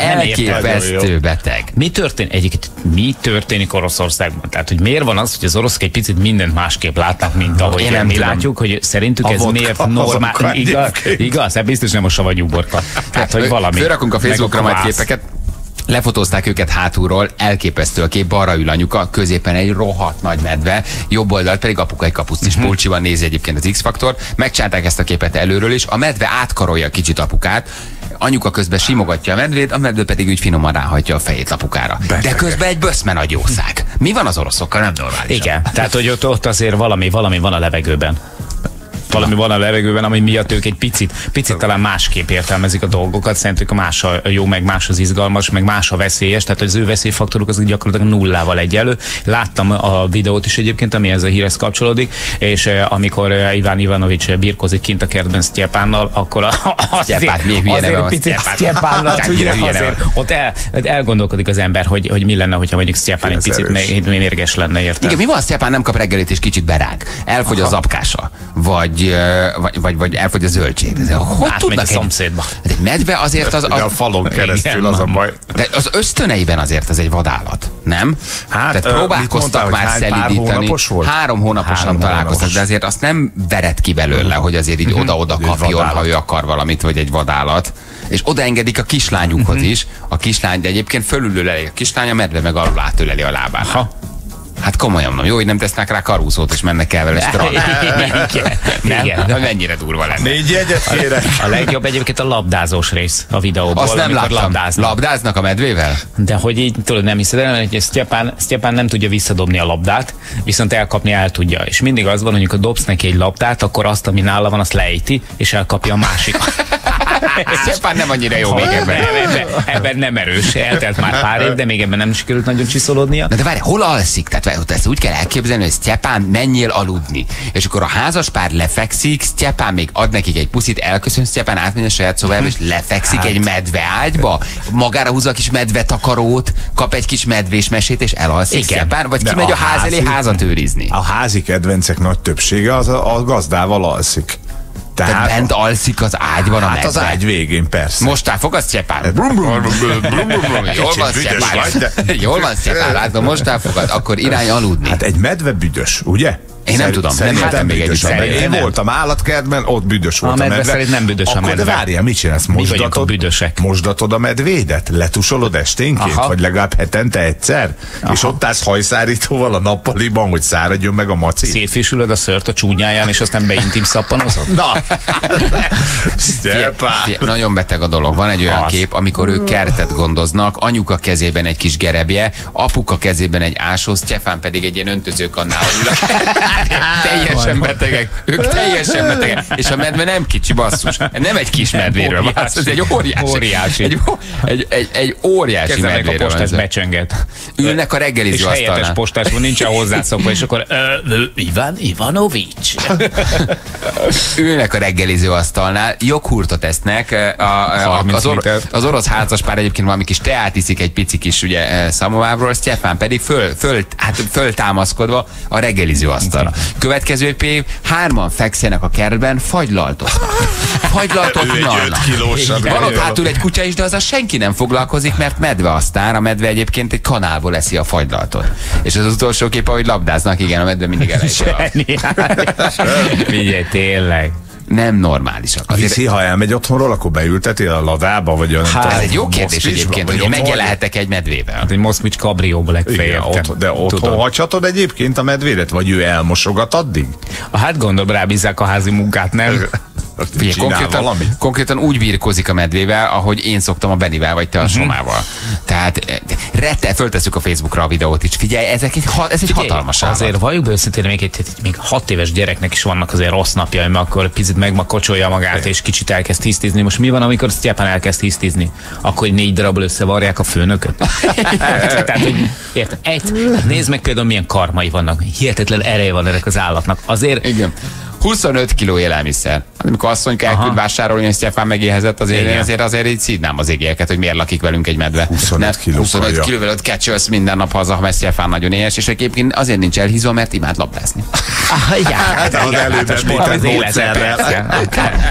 Elképesztő beteg. Mi történik, egyébként mi történik Oroszországban? Tehát, hogy miért van az, hogy az oroszok egy picit mindent másképp látnak, mint ahogy mi látjuk, hogy szerintük ez miért az normál, igaz, igaz, hát biztos nem a savanyú borka. Tehát, hogy valami. Fölrakunk a Facebookra majd képeket. Lefotózták őket hátulról, elképesztő a kép, balra ül anyuka, középen egy rohadt nagy medve, jobb oldalt pedig apuka egy kapusztis Mhm. uh-huh. pulcsiban nézi egyébként az X-faktor. Megcsinálták ezt a képet előről is, a medve átkarolja kicsit apukát, anyuka közben simogatja a medvét, a medve pedig úgy finoman ráhagyja a fejét apukára. De Betegek. közben egy böszmen agyószág. Mi van az oroszokkal? Nem normális. Igen, tehát hogy ott, ott azért valami, valami van a levegőben. Valami van a levegőben, ami miatt ők egy picit, picit talán másképp értelmezik a dolgokat. Szerintük más a jó, meg más az izgalmas, meg más a veszélyes. Tehát az ő veszélyfaktoruk az gyakorlatilag nullával egyenlő. Láttam a videót is egyébként, ami ez a hírhez kapcsolódik, és eh, amikor eh, Iván Ivanovics birkozik kint a kertben Sztyepánnal, akkor a, azért, Sztyepán, hülye neve azért van, picit. Sztyepánnal, azért, ott el, elgondolkodik az ember, hogy, hogy mi lenne, hogyha mondjuk Sztyepán egy picit még mérges lenne, érted? Igen, mi van, Sztyepán nem kap reggelit és kicsit berág? Elfogy az apkása, vagy, ö, vagy, vagy, vagy elfogy a zöldség. Ez- Hogy Átmegy tudnak a egy, szomszédba. Hát egy medve azért az, De a az, falon keresztül Igen, az a baj. de az ösztöneiben azért az egy vadállat, nem? Hát, Tehát próbálkoztak mondtál, már szelídítani. hónapos volt? Három hónaposan Három találkoztak, hónapos. de azért azt nem vered ki belőle, hogy azért így oda-oda Hogy egy kapjon, ha ő akar valamit, vagy egy vadállat. És odaengedik a kislányukhoz is. A kislány, de egyébként fölülöleli a kislány, a medve meg alul átöleli a lábát. Ha. Hát komolyan mondom, jó, hogy nem tesznek rá karúszót, és mennek el vele strandra. Igen. Igen. De mennyire durva lenne. Négy jegyet kérek. A legjobb egyébként a labdázós rész a videóból. Azt nem amikor láttam. Labdáznak. Labdáznak a medvével? De hogy így tudod, nem hiszed el, hogy Sztyepán, Sztyepán nem tudja visszadobni a labdát, viszont elkapni el tudja. És mindig az van, hogy amikor dobsz neki egy labdát, akkor azt, ami nála van, azt lejti, és elkapja a másikat. Sztyepan nem annyira jó még ebben, ebben. nem erős, eltelt már pár év, de még ebben nem sikerült nagyon csiszolódnia. Na de várj, hol alszik? Tehát ezt úgy kell elképzelni, hogy Sztyepán menjél aludni. És akkor a házas pár lefekszik, Sztyepán még ad nekik egy puszit, elköszön Sztyepán, átmegy a saját szobába, és lefekszik egy medve ágyba, magára húzza a kis medve takarót, kap egy kis medvés mesét, és elalszik Igen. Vagy De kimegy a, a ház elé házat őrizni. A házi kedvencek nagy többsége az a, a gazdával alszik. Tehát bent alszik az ágyban a hát medve. az ágy végén persze. Most elfogad Sztyepán? Brum, brum, brum, brum, brum, brum. Jól van de- Jól van Sztyepán, látod, most elfogad, akkor irány aludni. Hát egy medve büdös, ugye? Én nem tudom, nem láttam még a medve. szerintem Én nem. voltam állatkertben, ott büdös volt a, medve medve. szerint nem büdös a Akkor medve. de várjál, mit csinálsz? a Mosdatod, büdösek. mosdatod a medvédet? Letusolod esténként? Aha. Vagy legalább hetente egyszer? És ott állsz hajszárítóval a nappaliban, hogy száradjon meg a maci? Szétfésülöd a szört a csúnyáján, és aztán beintim szappanozod? Na! Figyelj, Nagyon beteg a dolog. Van egy olyan Az. kép, amikor ők kertet gondoznak, anyuka kezében egy kis gerebje, apuka kezében egy ásó, Stefán pedig egy ilyen öntözőkannál ül. Teljesen betegek. Ők teljesen betegek. És a medve nem kicsi basszus. Nem egy kis medvéről van. Ez egy óriási. Óriási. Egy, egy, egy, egy óriási a medvéről van. postás becsönget. Ülnek a És reggeliző helyettes asztalnál. postás van, nincsen hozzászokva, és akkor ö, Ivan Ivanovics. ülnek a reggeliző asztalnál, joghurtot esznek, a, a, a, 30 az, or, az orosz házaspár egyébként valami kis teát iszik egy pici kis ugye, szamovárról, Stefán pedig föl, föl, hát föltámaszkodva a reggeliző asztalra. Következő év hárman fekszenek a kertben, fagylaltoznak. [LAUGHS] Fagylaltot Ő egy nyalnak. 5 kilósat. Van ott hátul egy kutya is, de az a senki nem foglalkozik, mert medve aztán, a medve egyébként egy kanálból eszi a fagylaltot. És az utolsó kép, ahogy labdáznak, igen, a medve mindig elejti [LAUGHS] a [LAUGHS] Figyelj, tényleg. Nem normálisak. Azért, Viszi, ha elmegy otthonról, akkor beülteti a ladába, vagy a nem hát, ez egy jó kérdés egyébként, hogy megjelenhetek egy medvével. Hát egy Moszkvics kabrióba Igen, legfeljebb. ott, de otthon hagyhatod egyébként a medvédet, vagy ő elmosogat addig? Hát gondolom, rábízzák a házi munkát, nem? [LAUGHS] Figyelj, konkrétan, valamit? konkrétan úgy birkózik a medvével, ahogy én szoktam a Benivel, vagy te a Somával. Tehát eh, rettel, föltesszük a Facebookra a videót is. Figyelj, ezek egy, ez egy Figyelj, hatalmas állat. Azért valljuk be őszintén, még egy, még hat éves gyereknek is vannak azért rossz napjai, mert akkor picit megmakocsolja magát, és kicsit elkezd hisztizni. Most mi van, amikor Sztyepán elkezd hisztizni? Akkor négy darabból összevarják a főnököt? [LAUGHS] Tehát, hogy érted? Egy, hát nézd meg például milyen karmai vannak. Hihetetlen ereje van ennek az állatnak. Azért Igen. 25 kiló élelmiszer. Hát, amikor asszonyka elküld vásárolni, hogy Stefán megéhezett, azért, Igen. azért, azért így szídnám az égélyeket, hogy miért lakik velünk egy medve. 25 Ne- kiló 25 kaja. kilóvel ott kecsölsz minden nap haza, mert Stefán nagyon éhes, és egyébként azért nincs elhízva, mert imád labdázni. Ah, igen, Hát előbb sport említett az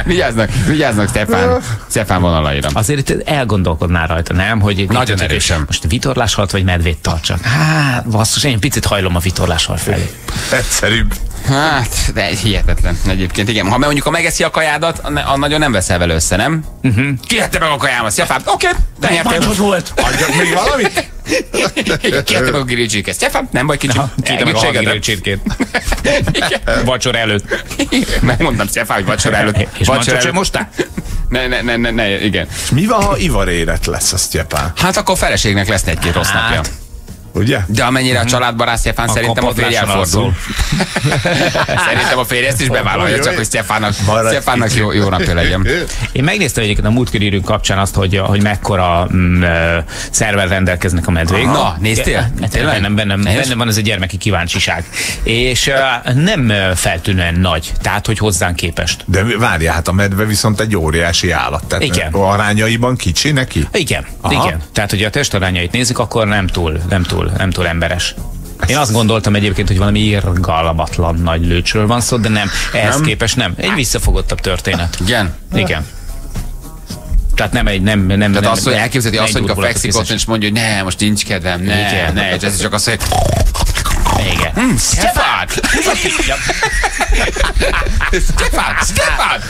vigyáznak, vigyáznak Stefán, Stefán vonalaira. Azért itt elgondolkodnál rajta, nem? Hogy Nagyon erősen. Most vitorláshalt vagy medvét tartsak? Hát, basszus, én picit hajlom a vitorláshal felé. Egyszerűbb. Hát, de hihetetlen egyébként, igen. Ha mondjuk, ha megeszi a kajádat, a, a nagyon nem veszel vele össze, nem? Uh-huh. Kihette meg a kajámat, Stefán. Oké, okay, nyertél. volt. Adjak még valamit? [LAUGHS] Kihette meg a grillcsirke. Stefán, nem vagy kicsi. Kihette meg a Egészséget, hagyidat. csirkét. Vacsor előtt. Megmondtam Stefán, hogy vacsora előtt. És sem előtt. mostál? Ne, ne, ne, ne, ne, igen. És mi van, ha ivaréret lesz a Sztyepán? Hát akkor a feleségnek lesz egy-két rossz Hát. napja. Ugye? De amennyire a családbarát Stefán szerintem a férje elfordul. [LAUGHS] Szerintem a férje ezt is bevállalja, csak hogy Stefánnak, Stefánnak jó, jó napja legyen. Én megnéztem egyébként a múltkori kapcsán azt, hogy, hogy mekkora mm, ö, szerver rendelkeznek a medvék. Na, néztél? Hát, Tényleg? bennem, bennem, bennem van ez a gyermeki kíváncsiság. És uh, nem feltűnően nagy, tehát hogy hozzánk képest. De várjál, hát a medve viszont egy óriási állat. Tehát Igen. arányaiban kicsi neki? Igen, Aha. igen. Tehát, hogy a testarányait nézzük, akkor nem túl, nem túl, nem túl emberes. Én azt gondoltam egyébként, hogy valami irgalmatlan nagy lőcsről van szó, de nem. Ehhez Nem? képest nem. Egy visszafogottabb történet. Igen? Igen. Tehát nem egy, nem, nem, Tehát nem, azt, hogy nem azt, hogy a fekszik ott, és mondja, hogy ne, most nincs kedvem, ne, Igen. ne, és ez csak azt mondja, Igen. "Hm, Stefán! Stefán! Stefán!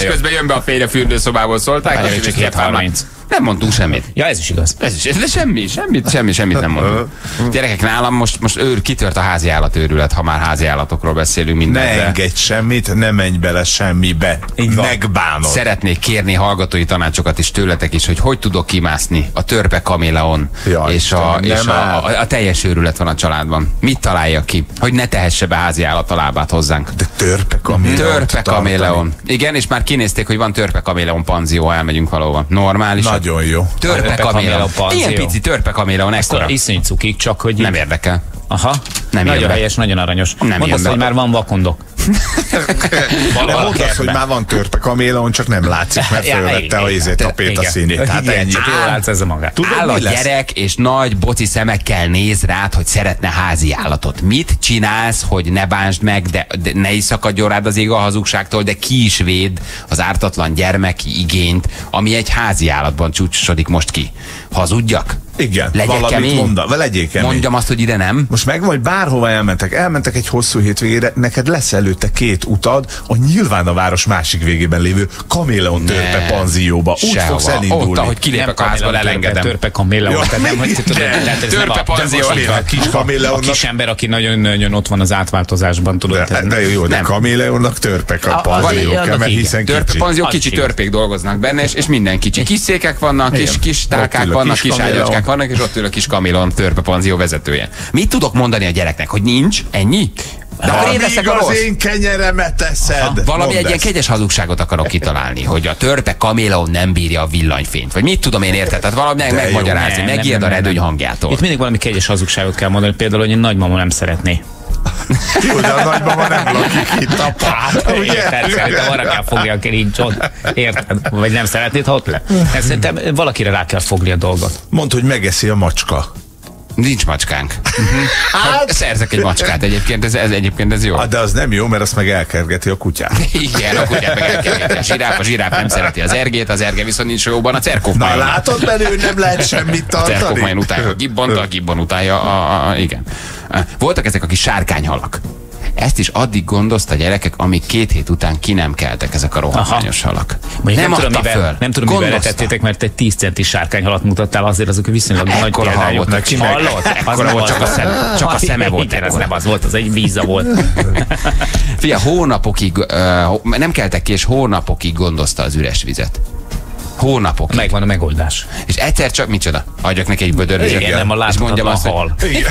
És közben jön be a férje fürdőszobából szólták, Várjál, és csak Stefánnak 7.30. Nem mondtunk semmit. Ja, ez is igaz. Ez is, de semmi, semmit, semmi, semmit nem mondunk. Gyerekek, nálam most, most őr, kitört a házi állatőrület, ha már házi állatokról beszélünk Ne mindent. de engedj semmit, ne menj bele semmibe. Így van. Megbánod. Szeretnék kérni hallgatói tanácsokat is tőletek is, hogy hogy tudok kimászni a törpe kaméleon, Jaj, és, a, és a, a, a, teljes őrület van a családban. Mit találjak ki? Hogy ne tehesse be házi állat a lábát hozzánk. De törpe kaméleon. Törpe kaméleon. Igen, és már kinézték, hogy van törpe kaméleon panzió, elmegyünk valahova. Normális. Nagyon jó. Törpe Törpe kaméleon. kaméleon panzió. Ilyen pici törpe kaméleon, ekkora. Iszonyú cukik, csak hogy Nem érdekel. Aha. Nem jön nagyon be. helyes, nagyon aranyos. Nem jön be. hogy már van vakondok. De mondd azt, hogy már van törpe kaméleon, csak nem látszik, mert [LAUGHS] Ja, fölvette a izét, igen. tapéta Igen. színét. Hát Igen, ennyi. csak jól látsz ez a magát. Tudod, Áll a gyerek, és nagy boci szemekkel néz rád, hogy szeretne házi állatot. Mit csinálsz, hogy ne bánsd meg, de, de ne is szakadjon rád az ég a hazugságtól, de ki is véd az ártatlan gyermeki igényt, ami egy házi állatban csúcsosodik most ki. Hazudjak? Igen, Legyek valamit kemény? mondd, vagy legyél kemény. Mondjam azt, hogy ide nem. Most megvan, hogy bárhova elmentek, elmentek egy hosszú hétvégére, neked lesz előtte két utad, a nyilván a város másik végében lévő kaméleon törpe Ne. panzióba. Úgy Sehova. fogsz elindulni. Ott, ahogy kilépek a házból, elengedem. Törpe kaméleon. Tehát nem, hogy tudod, Törpe a- panzió, kis A kaméleonnak. kis ember, aki nagyon, nagyon ott van az átváltozásban, tudod. De, de jó, de Nem. kaméleonnak törpe A- a- panzió annak kell, mert hiszen Törpe kicsi. panzió, kicsi törpék dolgoznak benne, és, minden kicsi. Kis székek vannak, kis, tálkák a vannak, kis kis ágyacskák vannak, és ott ül a kis kamélon törpe panzió vezetője. Mit tudok mondani a gyereknek, hogy nincs? Ennyi? De akkor én leszek a rossz. én kenyeremet eszed. Valami Mondd egy ilyen kegyes hazugságot akarok kitalálni, hogy a törpe kaméleon nem bírja a villanyfényt. Vagy mit tudom én érted? Tehát valami jó. megmagyarázni, megijed a redőny hangjától. Itt mindig valami kegyes hazugságot kell mondani, például, hogy én nagymama nem szeretné. De a nagymama nem lakik itt, apa. Hát, érted, szerintem arra kell fogni, aki nincs ott. Érted? Vagy nem szeretnéd, ha ott le. Mert szerintem valakire rá kell fogni a dolgot. Mondd, hogy megeszi a macska. Nincs macskánk. [LAUGHS] Hát, szerzek egy macskát egyébként, ez, ez egyébként ez jó. Ah, de az nem jó, mert azt meg elkergeti a kutyát. [LAUGHS] Igen, a kutyát meg elkergeti a zsiráf, a zsiráf nem szereti az ergét, az erge viszont nincs jóban, a cerkóf Na látod, belül nem lehet semmit A tartani. majom utálja a gibbont, a gibbon utálja a, a, a, igen. Voltak ezek a kis sárkányhalak. Ezt is addig gondozta a gyerekek, amíg két hét után ki nem keltek ezek a rohanmányos halak. Mondjuk nem, nem tudom, mivel, föl. nem tudom, mivel letettétek, mert egy 10 centis sárkányhalat mutattál, azért azok viszonylag nagy Ekkora hal példányok. volt, neki meg- Hallod? Az ekkora volt, csak a szeme- csak a [LAUGHS] szeme volt Igen, ez nem az volt, az egy víza volt. [LAUGHS] Figyelj, hónapokig, nem keltek ki, és hónapokig gondozta az üres vizet. Hónapokig. Megvan a megoldás. És egyszer csak, micsoda? Adjak neki egy bödör. Igen, nem a és mondjam láthatatlan azt, hogy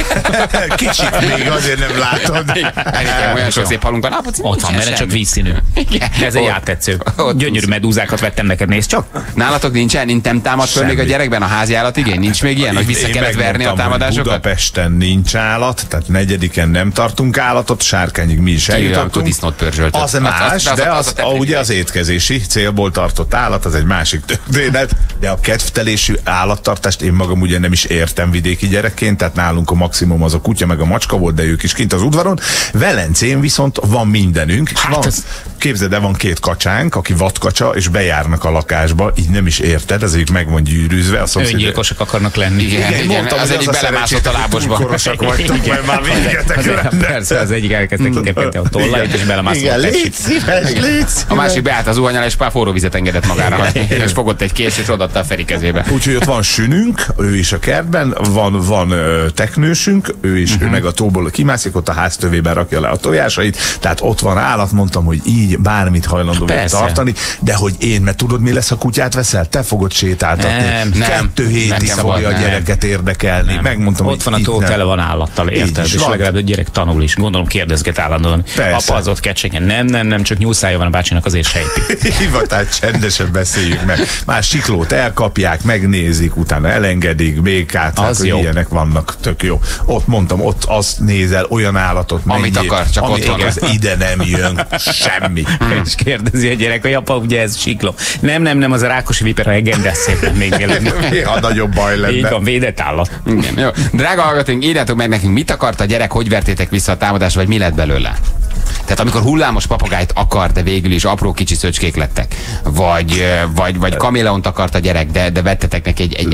hal. [LAUGHS] Kicsit még azért nem látod. Elhitem, olyan sok szép halunk van. Ott van, mert csak vízszínű. Igen. Ez egy áttetsző. Gyönyörű medúzákat vettem neked, nézd csak. Nálatok nincsen, nincs, nem támad föl még a gyerekben a házi állat igény? Nincs még ilyen, hogy vissza kellett verni a támadásokat? Budapesten nincs állat, tehát negyediken nem tartunk állatot, sárkányig mi is eljutottunk. disznót pörzsöltött. Az más, de az- ugye az étkezési célból tartott állat, az egy másik történet, de a kedvtelésű állattartást én magam ugye nem is értem vidéki gyerekként, tehát nálunk a maximum az a kutya meg a macska volt, de ők is kint az udvaron. Velencén viszont van mindenünk. Hát van, ez- Képzeld, el, van két kacsánk, aki vadkacsa, és bejárnak a lakásba, így nem is érted, ez így meg van gyűrűzve. A szomszéd- Öngyilkosak akarnak lenni. Igen, igen, mondtam, az hogy egyik belemászott a lábosba. túlkorosak vagytok, mert már végetek persze, az egyik elkezdte kikepkedni a tollait, és belemászott Igen, légy szíves, légy. A másik beállt az uhanyal, és pár forró vizet engedett magára. [LAUGHS] és fogott egy kés, és odaadta a Feri kezébe. Úgyhogy ott van sününk, ő is a kertben, van, van teknősünk, ő is, Mhm. ő meg a tóból kimászik, ott a háztövében rakja le a tojásait, tehát ott van állat, mondtam, hogy így bármit hajlandó Persze. tartani, de hogy én, mert tudod, mi lesz a kutyát veszel? Te fogod sétáltatni. Nem, nem. Kettő hétig fogja a nem. gyereket érdekelni. Megmondtam, Ott van a tó, nem. tele van állattal, érted? És legalább a gyerek tanul is. Gondolom kérdezget állandóan. Persze. Apa az ott kecsenyen. Nem, nem, nem, csak nyúlszája van a bácsinak, azért sejti. [LAUGHS] Hívva, tehát csendesen beszéljük meg. Már siklót elkapják, megnézik, utána elengedik, békát, hát, Az hogy jó. ilyenek vannak, tök jó. Ott mondtam, ott azt nézel, olyan állatot Amit menjél, akar, csak amit ott van. akar, ide nem jön [LAUGHS] semmi. [LAUGHS] És kérdezi a gyerek, hogy apa, ugye ez sikló. Nem, nem, nem, az a rákosi viper a hegen, de szépen még mielőtt. [LAUGHS] Ha nagyobb baj Így lenne. van, védett állat. Igen, jó. Drága hallgatóink, írjátok meg nekünk, mit akart a gyerek, hogy vertétek vissza a támadást, vagy mi lett belőle? Tehát amikor hullámos papagájt akart, de végül is apró kicsi szöcskék lettek. Vagy, vagy, vagy kaméleont akart a gyerek, de, de vettetek neki egy... egy,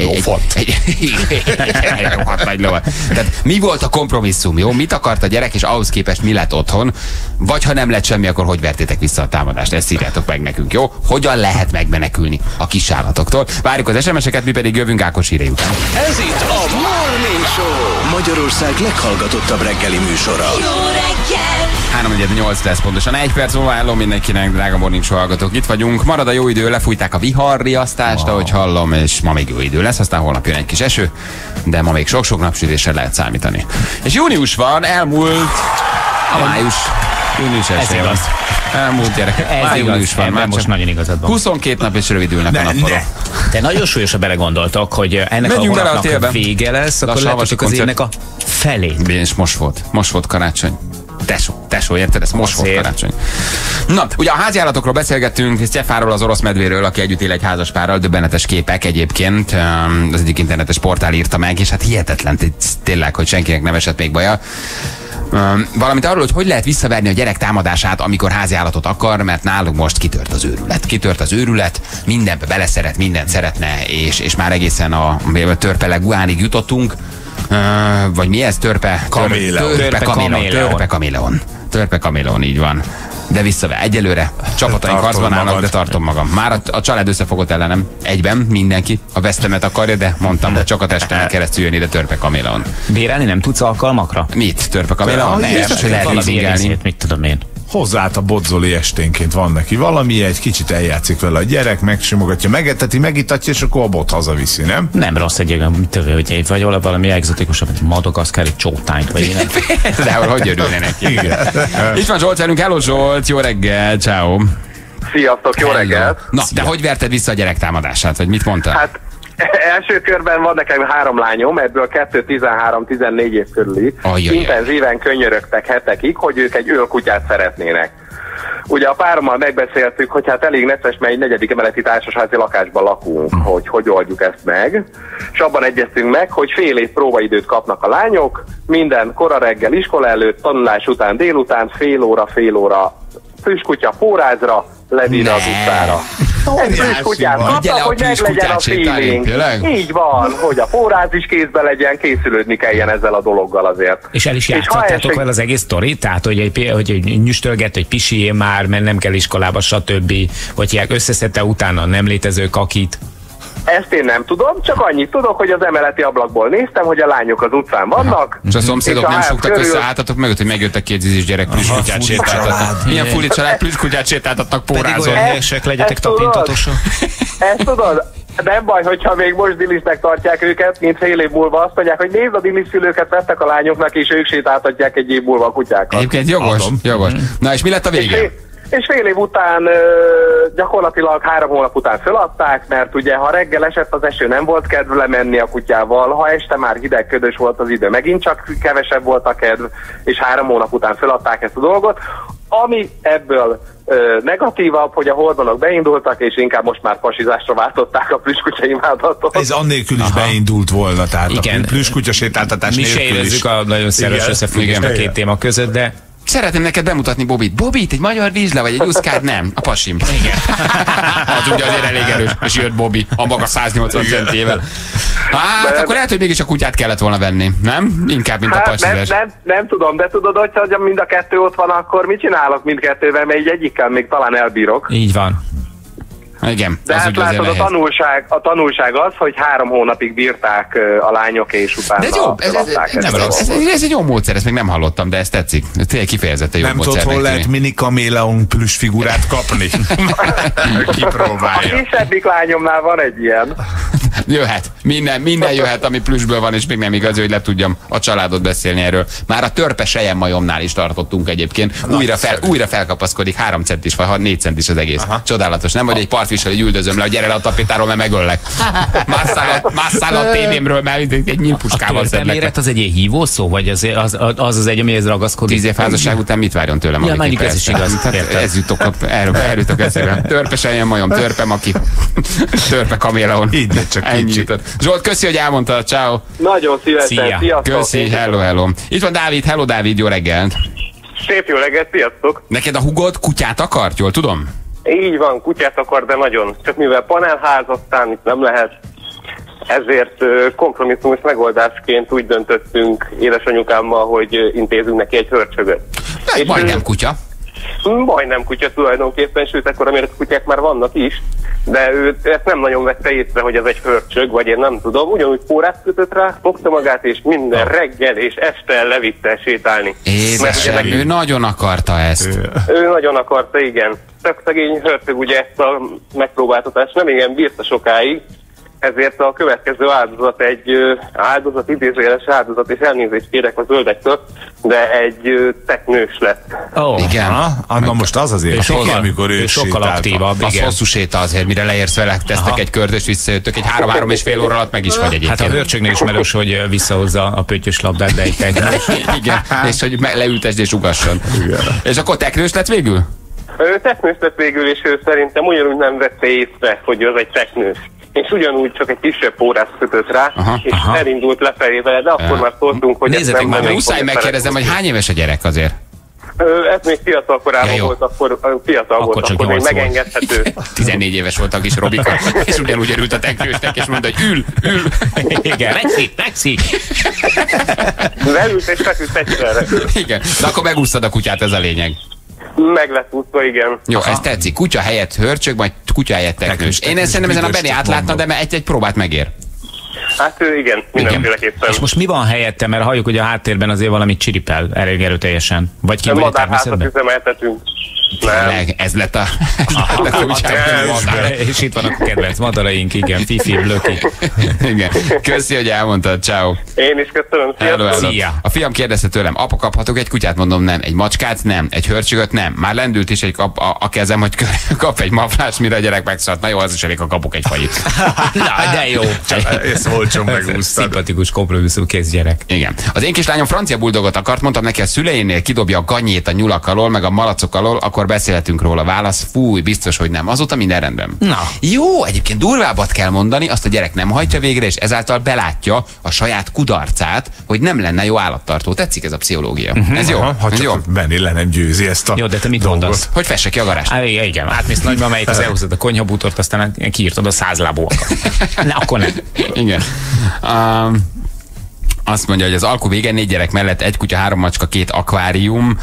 egy, egy, egy, nagy lovat. Tehát mi volt a kompromisszum, jó? Mit akart a gyerek, és ahhoz képest mi lett otthon? Vagy ha nem lett semmi, akkor hogy vertétek vissza a támadást? Ezt írjátok meg nekünk, jó? Hogyan lehet megmenekülni a kisállatoktól? Várjuk az SMS-eket, mi pedig jövünk Ákos hírei után. Ez itt a Morning Show. Magyarország leghallgatottabb reggeli műsora. Jó reggel! 348 lesz pontosan. Egy perc múlva hello mindenkinek, drága morning show hallgatók. Itt vagyunk. Marad a jó idő, lefújták a viharriasztást, ahogy hallom, és ma még jó idő lesz, aztán holnap jön egy kis eső, de ma még sok-sok napsütésre lehet számítani. És június van, elmúlt a május. Június esélye van. Elmúlt gyerekek. Ez Már igaz, június van, már most csak nagyon igazad van. 22 nap és rövidülnek a Ne, napok. ne. Te nagyon súlyosan belegondoltak, hogy ennek Menjünk a a hónapnak télbe. vége lesz, akkor lehet, az évnek a felé. És most volt. Most volt karácsony. Tesó, tesó, érted? Ez most volt karácsony. Na, ugye a háziállatokról beszélgettünk, Stefáról, az orosz medvéről, aki együtt él egy házaspárral, döbbenetes képek egyébként. Az egyik internetes portál írta meg, és hát hihetetlen, tényleg, hogy senkinek nem esett még baja. Valamint arról, hogy hogy lehet visszaverni a gyerek támadását, amikor háziállatot akar, mert nálunk most kitört az őrület. Kitört az őrület, mindenbe beleszeret, mindent szeretne, és, és már egészen a, a törpe guánig jutottunk. Vagy mi ez? Törpe? Kaméleon. Törpe, Törpe kaméleon. Törpe kaméleon. Törpe kaméleon, így van. De visszaver. Egyelőre csapataink harcban állnak, de tartom magam. Már a, a család összefogott ellenem. Egyben mindenki. A vesztemet akarja, de mondtam, hogy csak a testemen [LAUGHS] keresztül jön ide törpe kaméleon. Bérelni nem tudsz alkalmakra? Mit? Törpe kaméleon? Nem, lehet egészét, mit tudom én. Hozzát a bodzoli esténként van neki valami, egy kicsit eljátszik vele a gyerek, megsimogatja, megeteti, megitatja, és akkor a bot hazaviszi, nem? Nem rossz egy olyan, mit tudom, hogy egy vagy valami, egzotikusabb, mint madagaszkári csótányt, vagy ilyen. [LAUGHS] De hogy, örülne neki? Igen. [LAUGHS] Itt van Zsolt velünk. Hello Zsolt, jó reggel, ciao. Sziasztok, jó Hello. reggelt! Na, de hogy verted vissza a gyerek támadását, vagy mit mondtál? Hát [LAUGHS] első körben van nekem három lányom, ebből kettő 13-14 év körüli. Ajajaj. Intenzíven könyörögtek hetekig, hogy ők egy ölkutyát szeretnének. Ugye a párommal megbeszéltük, hogy hát elég necces, mert egy negyedik emeleti társasházi lakásban lakunk, hogy hogy oldjuk ezt meg. És abban egyeztünk meg, hogy fél év próbaidőt kapnak a lányok, minden kora reggel iskola előtt, tanulás után délután, fél óra, fél óra füstkutya pórázra, levíre az utcára. Egy kapnak, a hogy meg legyen a feeling. Így van, hogy a forráz is kézbe legyen, készülődni kelljen ezzel a dologgal azért. És el is játszottátok vele az egész sztorit? Tehát, hogy egy, hogy egy nyüstölget, hogy pisié már, mert nem kell iskolába, stb. Hogy ilyen összeszedte utána a nem létező kakit. Ezt én nem tudom, csak annyit tudok, hogy az emeleti ablakból néztem, hogy a lányok az utcán vannak. És a szomszédok és a nem fogtak körül- össze hátatok mögött, hogy megjöttek két zizis gyerek plüskutyát sétáltatnak. Milyen furi család plüskutyát sétáltatnak Pedig pórázon. olyan helyesek legyetek tapintatosak. Ezt tudod? Nem baj, hogyha még most dilisnek tartják őket, mint fél év múlva azt mondják, hogy nézd a diliszülőket vettek a lányoknak, és ők sétáltatják egy év múlva a kutyákat. Egyébként jogos, jogos. Na és mi lett a fél, és fél év után gyakorlatilag három hónap után föladták, mert ugye ha reggel esett az eső, nem volt kedv lemenni a kutyával, ha este már hideg, ködös volt az idő, megint csak kevesebb volt a kedv, és három hónap után föladták ezt a dolgot. Ami ebből ö, negatívabb, hogy a hormonok beindultak, és inkább most már pasizásra váltották a plüskutya imádatot. Ez annélkül is beindult volna, tehát Igen. a plüskutya sétáltatás Mi se nélkül is. érezzük a nagyon szerves összefüggést a két téma között, de Szeretném neked bemutatni Bobit. Bobit, egy magyar vízle, vagy egy uszkád? Nem, a pasim. Igen. az ugye azért elég erős, és jött Bobi a maga 180 centével. Hát, De- akkor lehet, hogy mégis a kutyát kellett volna venni, nem? Inkább, mint a Hát nem, nem, nem tudom, de tudod, hogyha mind a kettő ott van, akkor mit csinálok mindkettővel, mert így egyikkel még talán elbírok. így van. Igen, De az hát látod, a tanulság, a tanulság az, hogy három hónapig bírták a lányok, és utána De ez jó, ez, ez, ez, ezt a ez, ez, egy jó módszer, ezt még nem hallottam, de ez tetszik. Ez tényleg kifejezetten jó Nem módszer. tudod, hol lehet mini kaméleon plusz figurát kapni. [LAUGHS] A Kipróbálja. kisebbik lányomnál van egy ilyen. Jöhet. Minden, minden jöhet, ami plüsből van, és még nem igaz, hogy le tudjam a családot beszélni erről. Már a törpe sejem majomnál is tartottunk egyébként. Újra, fel, újra felkapaszkodik, három centis, vagy négy centis az egész. Aha. Csodálatos. Nem, hogy egy partvisel, hogy üldözöm le, hogy gyere le a tapétáról, mert megöllek. Másszál a, másszál a tévémről, mert egy nyílpuskával szedlek. le. Történéret az egy ilyen hívó szó, vagy az az, az, az egy, amihez ragaszkodik? Tíz év házasság után mit várjon tőlem? Ja, mondjuk ez is igaz. Tehát ez jutok, a- erről, erről jutok eszébe. Törpe sejem majom, törpe maki, törpe kaméleon. Így, de csak Ennyi jutott. Zsolt, köszi, hogy elmondtad. Ciao. Nagyon szívesen, Szia. sziasztok! Köszi, hello, hello. Itt van Dávid, hello Dávid, jó reggelt. Szép jó reggelt, sziasztok! Neked a hugod kutyát akart, jól tudom? Így van, kutyát akar, de nagyon. Csak mivel panelházaztán itt nem lehet, ezért kompromisszumos megoldásként úgy döntöttünk édesanyukámmal, hogy intézünk neki egy hörcsögöt. És majdnem ő- kutya. Majdnem kutya tulajdonképpen, sőt, ekkor méretű kutyák már vannak is, de ő ezt nem nagyon vette észre, hogy ez egy hörcsög, vagy én nem tudom. Ugyanúgy pórát kötött rá, fogta magát, és minden reggel és este levitte sétálni. Édesem, ő nagyon akarta ezt. ő nagyon akarta, igen. Tök szegény hörtög ugye ezt a megpróbáltatást nem igen bírta sokáig, ezért a következő áldozat egy áldozat, idézőjeles áldozat, és elnézést kérek a zöldektől, de egy teknős lett. Oh. Igen. Ha? Na most az azért Ő sokkal, amikor ő sokkal aktívabb. Az Igen. hosszú séta azért, mire leérsz vele, tesztek Aha. egy kört, és visszajöttök. Egy három-három és fél óra alatt meg is vagy egyébként. Hát a hörcsögnél ismerős, hogy visszahozza a pöttyös labdát, de egy [LAUGHS] teknős. Igen, és hogy leültesd és ugasson. És akkor teknős lett végül? Ő teknős lett végül, és ő szerintem ugyanúgy nem vette észre, hogy az egy teknős. És ugyanúgy csak egy kisebb pórát kötött rá, Aha, és aha. elindult lefelé vele, de akkor már szóltunk, hogy Nézzetek nem már, Muszáj megkérdezem, hogy hány éves a gyerek azért? Ö, Ez még fiatal korában Ja, jó. volt, akkor fiatal Akkor volt, csak akkor még volt. megengedhető. [LAUGHS] 14 éves volt a kis Robika, [LAUGHS] és ugyanúgy örült a teknősnek, és mondta, hogy ül, ül. [LAUGHS] Igen, Lexi, Lexi. Leült és feküdt egyszerre. Igen, de akkor megúsztad a kutyát, ez a lényeg. Meg lett úszva, igen. Jó, ez tetszik. Kutya helyett hörcsög, majd kutya helyett teknős. Én ezt szerintem ezen a Benni átlátna, de egy, egy próbát megér. Hát igen, mindenféleképpen. És most mi van helyette? Mert halljuk, hogy a háttérben azért valamit csiripel elég erőteljesen. Vagy ki vagy a természetben? Üzemeltetünk. Nem. Leg, ez lett a... Ez lett a kutyák. És itt vannak a kedvenc madaraink, igen, Fifi, Blöki. Igen. Köszi, hogy elmondtad. Ciao. Én is köszönöm. Hello. Szia. A fiam kérdezte tőlem, apa kaphatok egy kutyát? Mondom nem. Egy macskát? Nem. Egy hörcsögöt? Nem. Már lendült is egy kap, a, a kezem, hogy [LAUGHS] kap egy maflás, mire a gyerek megszart. Na jó, az is elég, ha kapok egy fajit. [LAUGHS] Na, de jó. Ezt olcsón [LAUGHS] megúsztad. Szimpatikus kompromisszum kész gyerek. Igen. Az én kislányom francia buldogot akart, mondtam neki a szüleinél kidobja a ganyét a nyulak alól, meg a malacok alól, akkor akkor beszélhetünk róla. Válasz, fúj, biztos, hogy nem. Azóta minden rendben. Na. Jó, egyébként durvábbat kell mondani, azt a gyerek nem hajtja végre, és ezáltal belátja a saját kudarcát, hogy nem lenne jó állattartó. Tetszik ez a psziológia. Uh-huh. Ez jó. Aha, ha ez csak jó. Benni le nem győzi ezt a Jó, de te mit dolgot. mondasz? Hogy fesse ki a garást. Á, igen, igen, átmész nagymamáit, az elhúzod a konyhabútort, aztán kiírtad a százlábúakat. [LAUGHS] Ne, akkor nem. Igen. Um, azt mondja, hogy az alkú vége négy gyerek mellett egy kutya, három macska, két akvárium,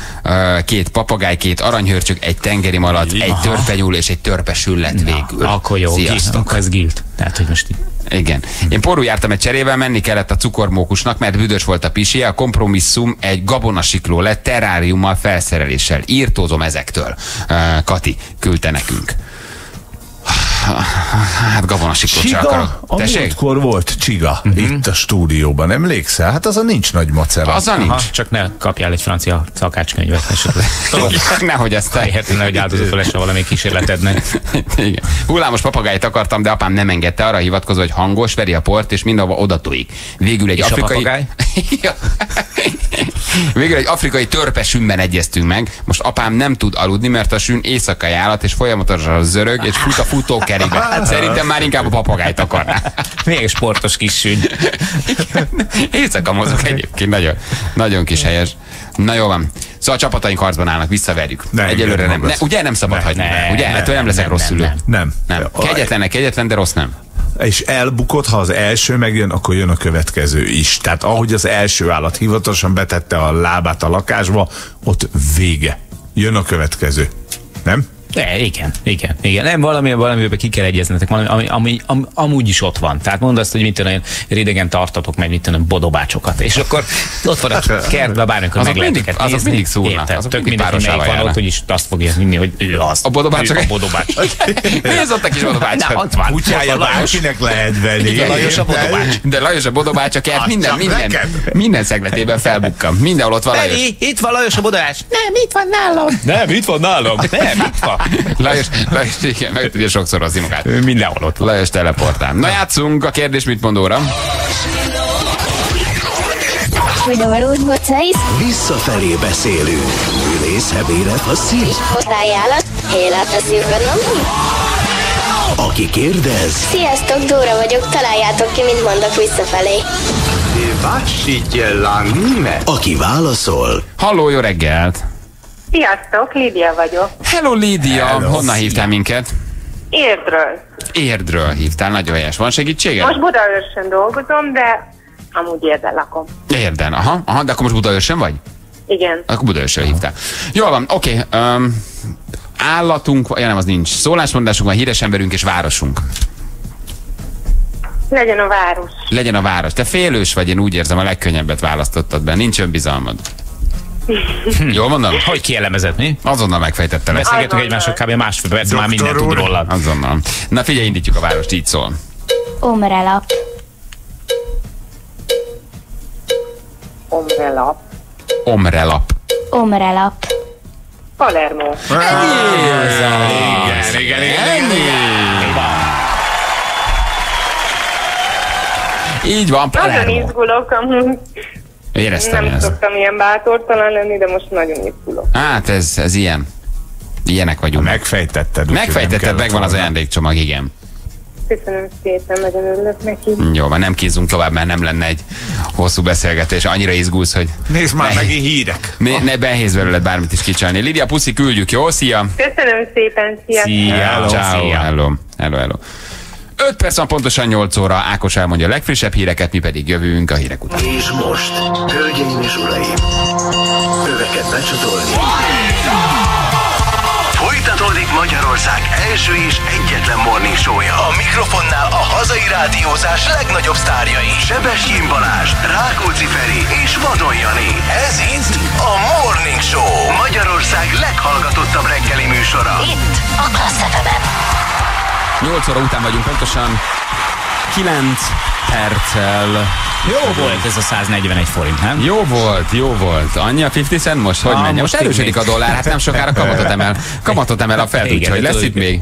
két papagáj, két aranyhörcsök, egy tengeri malac, egy törpenyúl és egy törpesüllet végül. Akkor jó, Sziasztok. akkor ez gilt. Tehát, hogy most. Igen. Én porú jártam egy cserével, menni kellett a cukormókusnak, mert büdös volt a pisie, a kompromisszum egy gabonasikló lett teráriummal, felszereléssel. Írtózom ezektől. Uh, Kati küldte nekünk. Hát Csiga? akarok. A múltkor volt Csiga itt a stúdióban, emlékszel? Hát az a nincs nagy macera. Azzal Aha, nincs. csak ne kapjál egy francia szakácskönyvet [LAUGHS] esetleg. Nehogy ezt Tehetne, hogy áldozatul esne valami kísérletednek. [LAUGHS] Igen. Hullámos papagájt akartam, de apám nem engedte arra hivatkozva, hogy hangos, veri a port, és mindenhova odatojik. Végül egy És a afrikai... Ja. [LAUGHS] Végül egy afrikai törpesünben egyeztünk meg. Most apám nem tud aludni, mert a sün éjszakai állat, és folyamatosan zörög, és fut a futókerékbe. Hát szerintem már inkább a papagájt akarná. Milyen sportos kis sűn. Éjszaka mozog egyébként, nagyon, nagyon kis helyes. Na jó van. Szóval a csapataink harcban állnak, visszaverjük. Ne Egyelőre nem. Ne, magad. ugye nem szabad Ne, hagyni? ne, ugye? ne, Ettől nem leszek nem, rossz nem, szülő. nem. Nem. Nem. Kegyetlenek, kegyetlen, de rossz nem. És elbukott, ha az első megjön, akkor jön a következő is. Tehát ahogy az első állat hivatalosan betette a lábát a lakásba, ott vége. Jön a következő. Nem? De, igen, igen, igen. Nem, valami, valamiben ki kell egyeznetek, valami, ami, ami, ami, amúgy is ott van. Tehát mondd azt, hogy mit én rédegen tartatok meg, mit tudom, bodobácsokat. És akkor ott van a kertbe, bármikor Azok meg lehet mindig- azok nézni. mindig szúrnak, Érted? azok Tök mindig mindegy, hogy van ott, úgyis azt fogja hinni, hogy ő az. A bodobács Ő csak- a bodobács. [LAUGHS] Ez ott a kis bodobács? Na, ott van. Kutyája bárkinek lehet venni. Lajos a bodobács. De Lajos a bodobács a kert minden, minden, minden szegletében felbukkam. Mindenhol ott van Lajos. Itt van Lajos a bodobács. Nem, itt van nálam. Nem, itt van nálam. Nem, itt van. [LAUGHS] Lajos, Lajos igen, meg tudja sokszorozni magát. Ő mindenhol ott van. Lajos teleportál. Na játszunk a kérdés mit mondóra. Visszafelé beszélünk. Ülész, hebélet, a szív. hozzájálat, élet a szívben, Aki kérdez, Sziasztok, Dóra vagyok, találjátok ki, mit mondok visszafelé. aki válaszol, Halló, jó reggelt! Sziasztok, Lídia vagyok. Hello, Lídia! Hello. Honnan hívtál minket? Érdről. Érdről hívtál, nagyon helyes. Van segítséged? Most Budaörsön dolgozom, de amúgy érden lakom. Érden, aha, aha, de akkor most Budaörsön vagy? Igen. Akkor Budaörsön hívtál. Jól van, oké. Um, állatunk, ja nem, az nincs. Szólásmondásunk van, híres emberünk és városunk. Legyen a város. Legyen a város. Te félős vagy, én úgy érzem, a legkönnyebbet választottad be. Nincs önbizalmad. [LAUGHS] Jól mondom? Hogy kielemezett, mi? Azonnal megfejtettelek. Beszélgetünk egymással kb. másfél perc, már mindent tud úr. rólad. Azonnal. Na figyelj, indítjuk a várost, így szól. Omrelap, Omrelap. Omrelap. omrelap, Palermo. Igen, igen, igen, Így van, Nagyon Palermo. izgulok, Éreztem nem ezt. szoktam ilyen bátortalan lenni, de most nagyon izgulok. Hát ez, ez ilyen. Ilyenek vagyunk. Megfejtetted. nem Megfejtetted, kellett megvan az ajándékcsomag, igen. Köszönöm szépen, nagyon örülök neki. Jó, van, nem kézzünk tovább, mert nem lenne egy hosszú beszélgetés. Annyira izgulsz, hogy Nézd már, Ne. megint hírek. ne, ne behéz belőled bármit is kicsalni. Lidia, puszi, küldjük, jó? Szia! Köszönöm szépen, sziasztok! Szia, Hello, Ciao, szia. hello, hello, hello. 5 perc van pontosan 8 óra, Ákos elmondja a legfrissebb híreket, mi pedig jövünk a hírek után. és most, hölgyeim és uraim, öveket becsatolni. Folytatódik Magyarország első és egyetlen morning show-ja. A mikrofonnál a hazai rádiózás legnagyobb sztárjai. Sebestyén Balázs, Rákóczi Feri és Vadon Jani. Ez itt a Morning Show. Magyarország leghallgatottabb reggeli műsora. itt a Klassz. 8 óra után vagyunk pontosan. 9 perccel. Jó volt ez a 141 forint, nem? Jó volt, jó volt. Annyi a 50 cent most? Hogy menjen? most erősödik a dollár, hát nem sokára [LAUGHS] kamatot emel. Kamatot emel a Igen, úgyhogy lesz itt még.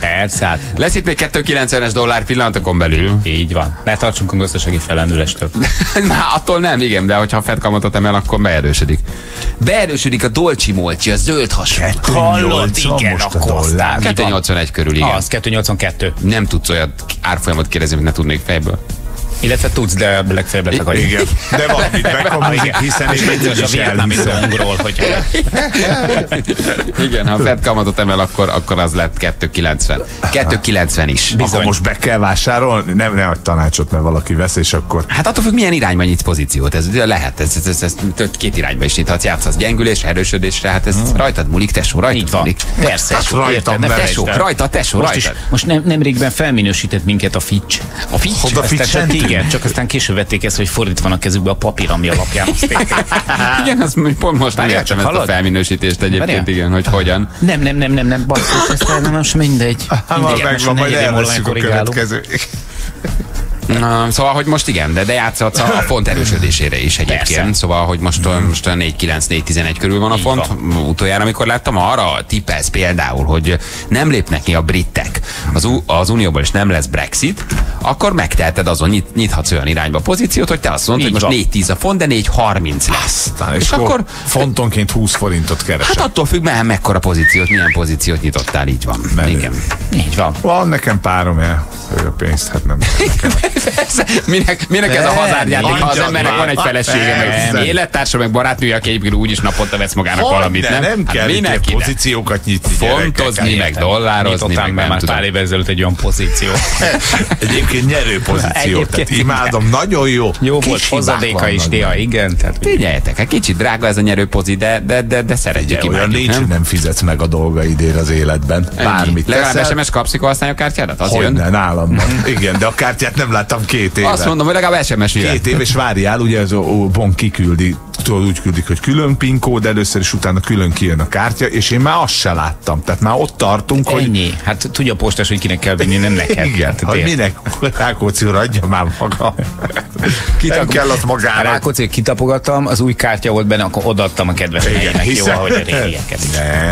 Persze, hát Lesz itt még 290-es dollár pillanatokon belül. így van. Ne tartsunk a gazdasági felendüléstől. [LAUGHS] Na, attól nem, igen, de hogyha a Fed kamatot emel, akkor beerősödik. Beerősödik a Dolci Molci, a zöld hasú. Hallod, 2,80 igen, most a akkor aztán. dollár. Így van. 281 körül, igen. Az 282. Nem tudsz olyat árfolyamot kérdezni, amit ne tudnék fejből. спасибо. Illetve tudsz, de legfeljebb letakarjuk. Igen, de valamit bekamuzik, [LAUGHS] hiszen én Bizonyos így a is vietnámi elhiszem. szongról, hogyha Igen, ha a Fed kamatot emel, akkor, akkor az lett 290. 290 is. Akkor most be kell vásárolni? Nem, ne adj tanácsot, mert valaki vesz, és akkor Hát attól függ, milyen irányba nyitsz pozíciót. Ez lehet, ez, ez, ez, ez két irányba is nyithatsz, játszasz gyengülésre, erősödésre, hát ez rajtad múlik, tesó, rajtad Így van. múlik. Persze. Hát rajtam érted, Tesó, rajta, tesó, Most, is, rajtad. most nem, nemrégben felminősített minket a Fitch. A Fitch? Oda Aztán csak, Fitch-entünk? Igen, csak aztán később vették ezt, hogy fordítva van a kezükbe a papír, ami alapján azt. [LAUGHS] Igen, azt pont most nem értem ezt a felminősítést egyébként, Várjál. igen, hogy hogyan. Nem, nem, nem, nem, nem, basszus, el, nem, most mindegy. hát Mindegy, most megvan, majd negyedén a korrigálunk. Na, szóval, hogy most igen, de, de játszhatsz a, a font erősödésére is egyébként. Persze. Szóval, hogy most, mm. most a 4,9-4,11 körül van a Így font. Utoljára, amikor láttam, arra tippelsz például, hogy nem lépnek ki a britek az, az Unióból, és nem lesz Brexit, akkor megteheted azon, nyit, nyithatsz olyan irányba a pozíciót, hogy te azt mondod, Így hogy van. most 4,10 a font, de 4,30 lesz. Aztán, és, akkor fontonként 20 forintot keresek. Hát attól függ, me- mekkora pozíciót, milyen pozíciót nyitottál, így van. Menő. Igen. Így van. Van nekem párom el a pénzt, hát nem. [LAUGHS] Persze, minek, minek ez a Nem, hazárjáték, ha az embernek van egy felesége, meg élettársa, meg barátnője, aki egyébként úgyis naponta vesz magának Hogy valamit, ne, nem? nem Hát kell ide? pozíciókat nyitni. Fontozni, meg dollározni, meg nem már pár évvel ezelőtt egy olyan pozíció. [LAUGHS] Egyébként nyerő pozíció, tehát imádom, nagyon jó. Jó volt, hozadéka is néha, igen. Figyeljetek, hát kicsit drága ez a nyerőpozi, de, de, de, de szeretjük, imádjuk, nincs, nem? nem fizetsz meg a dolgaidért az életben. Bármit Legalább. SMS kapsz, mikor használja a kártyádat? Az Hogy jön? ne, nálam van. Igen, de a kártyát nem láttam két éve. Azt mondom, hogy legalább SMS jön. Két év, és várjál, ugye ez a bon kiküldi, tudod, úgy küldik, hogy külön PIN kód először, és utána külön kijön a kártya, és én már azt se láttam. Tehát már ott tartunk, hogy Ennyi. Hát tudja a postás, hogy kinek kell vinni, nem neked. [LAUGHS] igen, Hát, minek Rákóczi úr adja már maga. Nem kell az A magának. Rákóczi kitapogattam, az új kártya volt benne, akkor odaadtam a kedves helyének. Jó, hiszen- ahogy a régieket.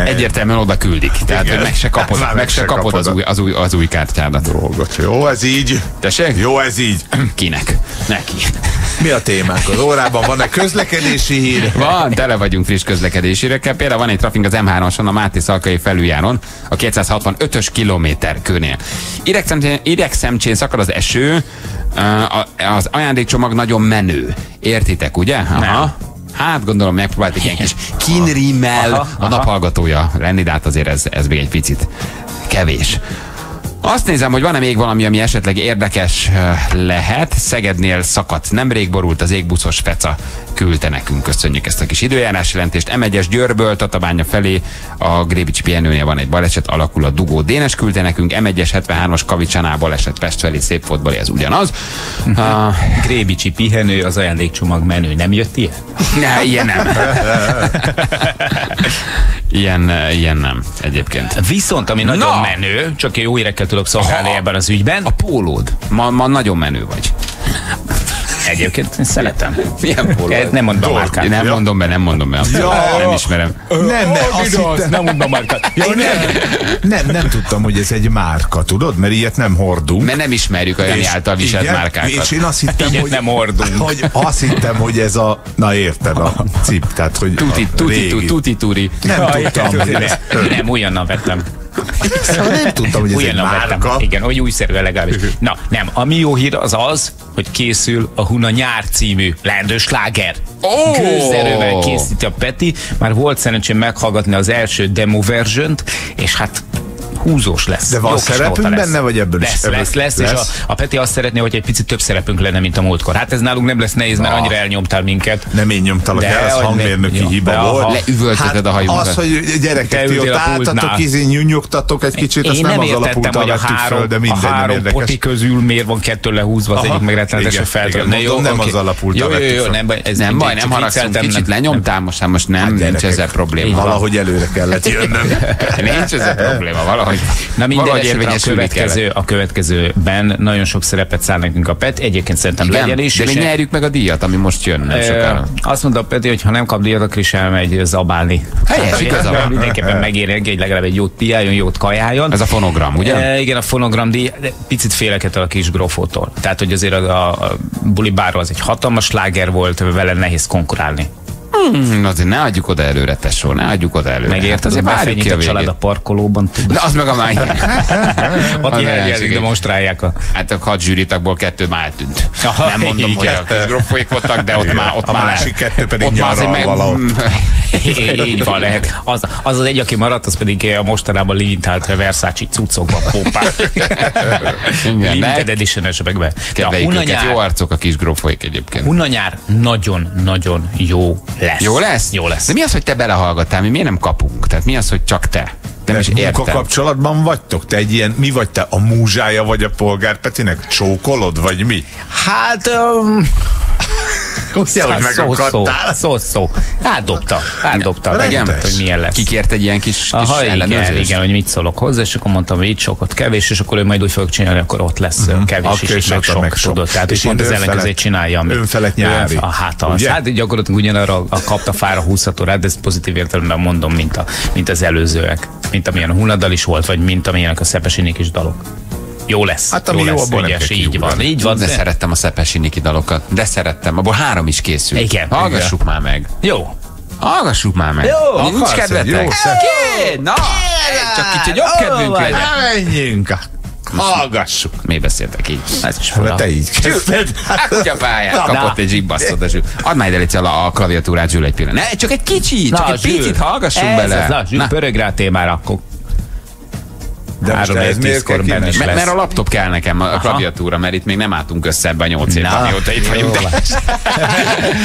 Egyértelműen oda küldik. Tehát, Igen. hogy meg se kapod, Már meg se kapod az új, az új, az új kártyádat. dolgot. Jó, ez így. Tessék? Jó, ez így. Kinek? Neki. Mi a témánk az órában? Van-e közlekedési hír? Van, tele vagyunk friss közlekedési hírekkel. Például van egy trafik az M3-ason, a Máté Szalkai felüljáron, a 265-ös kilométer körnél. Idegszemcsén, idegszemcsén szakad az eső, a- az ajándékcsomag nagyon menő. Értitek, ugye? Aha. Hát gondolom megpróbáltak ilyen kis kinrimmel a naphallgatója lenni, de hát azért ez, ez még egy picit kevés. Azt nézem, hogy van-e még valami, ami esetleg érdekes lehet. Szegednél szakadt. Nemrég borult az égbuszos feca. Küldte nekünk, köszönjük ezt a kis időjárás jelentést. M1-es Győrből, Tatabánya felé, a Grébicsi pihenőnél van egy baleset, alakul a dugó. Dénes küldte nekünk, M1-es 73-as Kavicsanál baleset Pest felé, szép fotbali, ez ugyanaz. Uh, Grébicsi pihenő, az ajándékcsomag menő. Nem jött ilyen? ne, ilyen nem. [LAUGHS] ilyen, ilyen nem, egyébként. Viszont, ami nagyon Na! menő, csak jó hírekkel tudok szolgálni ebben az ügyben. A pólód. Ma, ma nagyon menő vagy. Egyébként én [LAUGHS] szeretem. Milyen pólód? Eh, Nem mondom a márkát. Nem mondom be, nem mondom be. Nem ismerem. Nem, nem, azt hittem, Nem mondom a márkát. [LAUGHS] Én nem, nem, nem tudtam, hogy ez egy márka, tudod? Mert ilyet nem hordunk. Mert nem ismerjük a Jani által viselt igen, márkákat. És én azt hittem, Ilyet hogy, nem hordunk. hogy azt hittem, hogy ez a, na érted, a cip, tehát hogy Tuti, a tuti, tuti, tuti, turi. Nem tudtam, Nem, újonnan vettem. Szóval nem tudtam, hogy ez egy Újonnan vettem. márka. Igen, hogy újszerű legalábbis. [LAUGHS] Na, nem, ami jó hír az az, hogy készül a Huna nyár című leendő sláger. Ó! Gőzerővel készíti a Peti. Már volt szerencsém meghallgatni az első demo version és hát húzós lesz. De van Jó szerepünk lesz. benne, vagy ebből is- lesz, lesz, lesz, és a, lesz? a Peti azt szeretné, hogy egy picit több szerepünk lenne, mint a múltkor. Hát ez nálunk nem lesz nehéz, mert Na. annyira elnyomtál minket. Nem én nyomtalak De, el, ez hangmérnöki nem. hiba De volt. aha. Leüvöltötted a hajunkat. Az, hogy gyerekek, ti ott a álltatok, izé nyúnyogtatok egy kicsit, azt Én nem az értettem, alapultál hogy a vettük három, föl, de minden nem három érdekes. poti közül miért van kettő lehúzva, az egyik meg rettenetesen feltölt. nem az alapultál Jó, jó, vettük jó, nem, baj, ez Nem baj, nem vicceltem, kicsit lenyomtál, most, hát most nem, nincs gyerekek. ezzel probléma. Valahogy előre kellett jönnöm. [LAUGHS] Nincs ezzel probléma, valahogy Majd Na minden valahogy esetre a következő, a következőben nagyon sok szerepet száll nekünk a Pet. Egyébként szerintem Igen, legyen is. de mi és- nyerjük meg a díjat, ami most jön nem sokára. Azt mondta Peti, hogy ha nem kap díjat, akkor is elmegy zabálni. Helyes, Tehát, igaza van. Mindenképpen megéri, neki, hogy legalább egy jót piáljon, jót kajáljon. Ez a fonogram, ugye? E, igen, a fonogram díj, picit félek ettől a kis grofótól. Tehát, hogy azért a, a buli báró az egy hatalmas sláger volt, vele nehéz konkurálni. Hmm, azért ne adjuk oda előre, tesó, ne adjuk oda előre. Megérted, Hát azért várjuk ki befenyít a család a parkolóban. tudod. Na, az meg a másik. [LAUGHS] Ott jelzik, demonstrálják a... Hát a hat zsűritakból kettő már eltűnt. Aha, Nem mondom, hogy a kis groffoik voltak, de ott már, ott A már másik kettő pedig ott azért nyaral valahol. [LAUGHS] Így van, lehet. Az, az az egy, aki maradt, az pedig a mostanában limitált Versace cuccokban pópák. [LAUGHS] Igen, Limited de edition esetekben. De a kedveljük őket. Jó arcok a kis groffoik egyébként. hunanyár nagyon-nagyon jó lesz. Jó lesz? Jó lesz. De mi az, hogy te belehallgattál? Mi miért nem kapunk? Tehát mi az, hogy csak te? Nem is értem. kapcsolatban vagytok? Te egy ilyen, mi vagy te, a múzsája vagy a polgár Petinek? Csókolod, vagy mi? Hát... Um, Ugye, hogy szó, szó, megakadtál? szó, szó. Átdobta, átdobta. Rendes. hogy milyen lesz. Kikért egy ilyen kis, kis Aha, igen, igen, hogy mit szólok hozzá, és akkor mondtam, hogy itt sokat kevés, és akkor ő majd úgy fogok csinálni, akkor ott lesz uh kevés Akkor is és meg a sok, meg sok. tudod. Tehát, És és pont az ellenkezőt csinálja. amit- önfelett nyári. A, hát, az, hát gyakorlatilag ugyanarra a kapta fára húzható rá, de ezt pozitív értelemben mondom, mint, a, mint az előzőek. Mint amilyen a Hunadal is volt, vagy mint amilyenek a Szepesinik is dalok. Jó lesz. Hát, ami jó jó, lesz, abból nem ügyes, kell így van, így van. De de- szerettem a Szepesi Niki dalokat. De szerettem. Abból három is készült. Igen. Hallgassuk már meg. Jó. Hallgassuk már meg. Jó, Nincs akarsz egy kedvetek? jó Ké, na! Csak kicsit jobb kedvünk legyen. Menjünk! Hallgassuk! Mi beszéltek így? Ez is Hát fura. te így kezdted. Hát, [LAUGHS] kutyapályát kapott egy zsibbasztot. a Zsül. Add már ide Léci, a, klaviatúrát Zsül egy pillanat. Ne, csak egy kicsit, csak egy picit hallgassunk ez bele. Az, na, pörög rá témára, akkor De most Három ez év, miért kell is lesz. mert a laptop kell nekem, a, klaviatúra, mert itt még nem álltunk össze ebben a nyolc évben, Na. mióta itt vagyunk.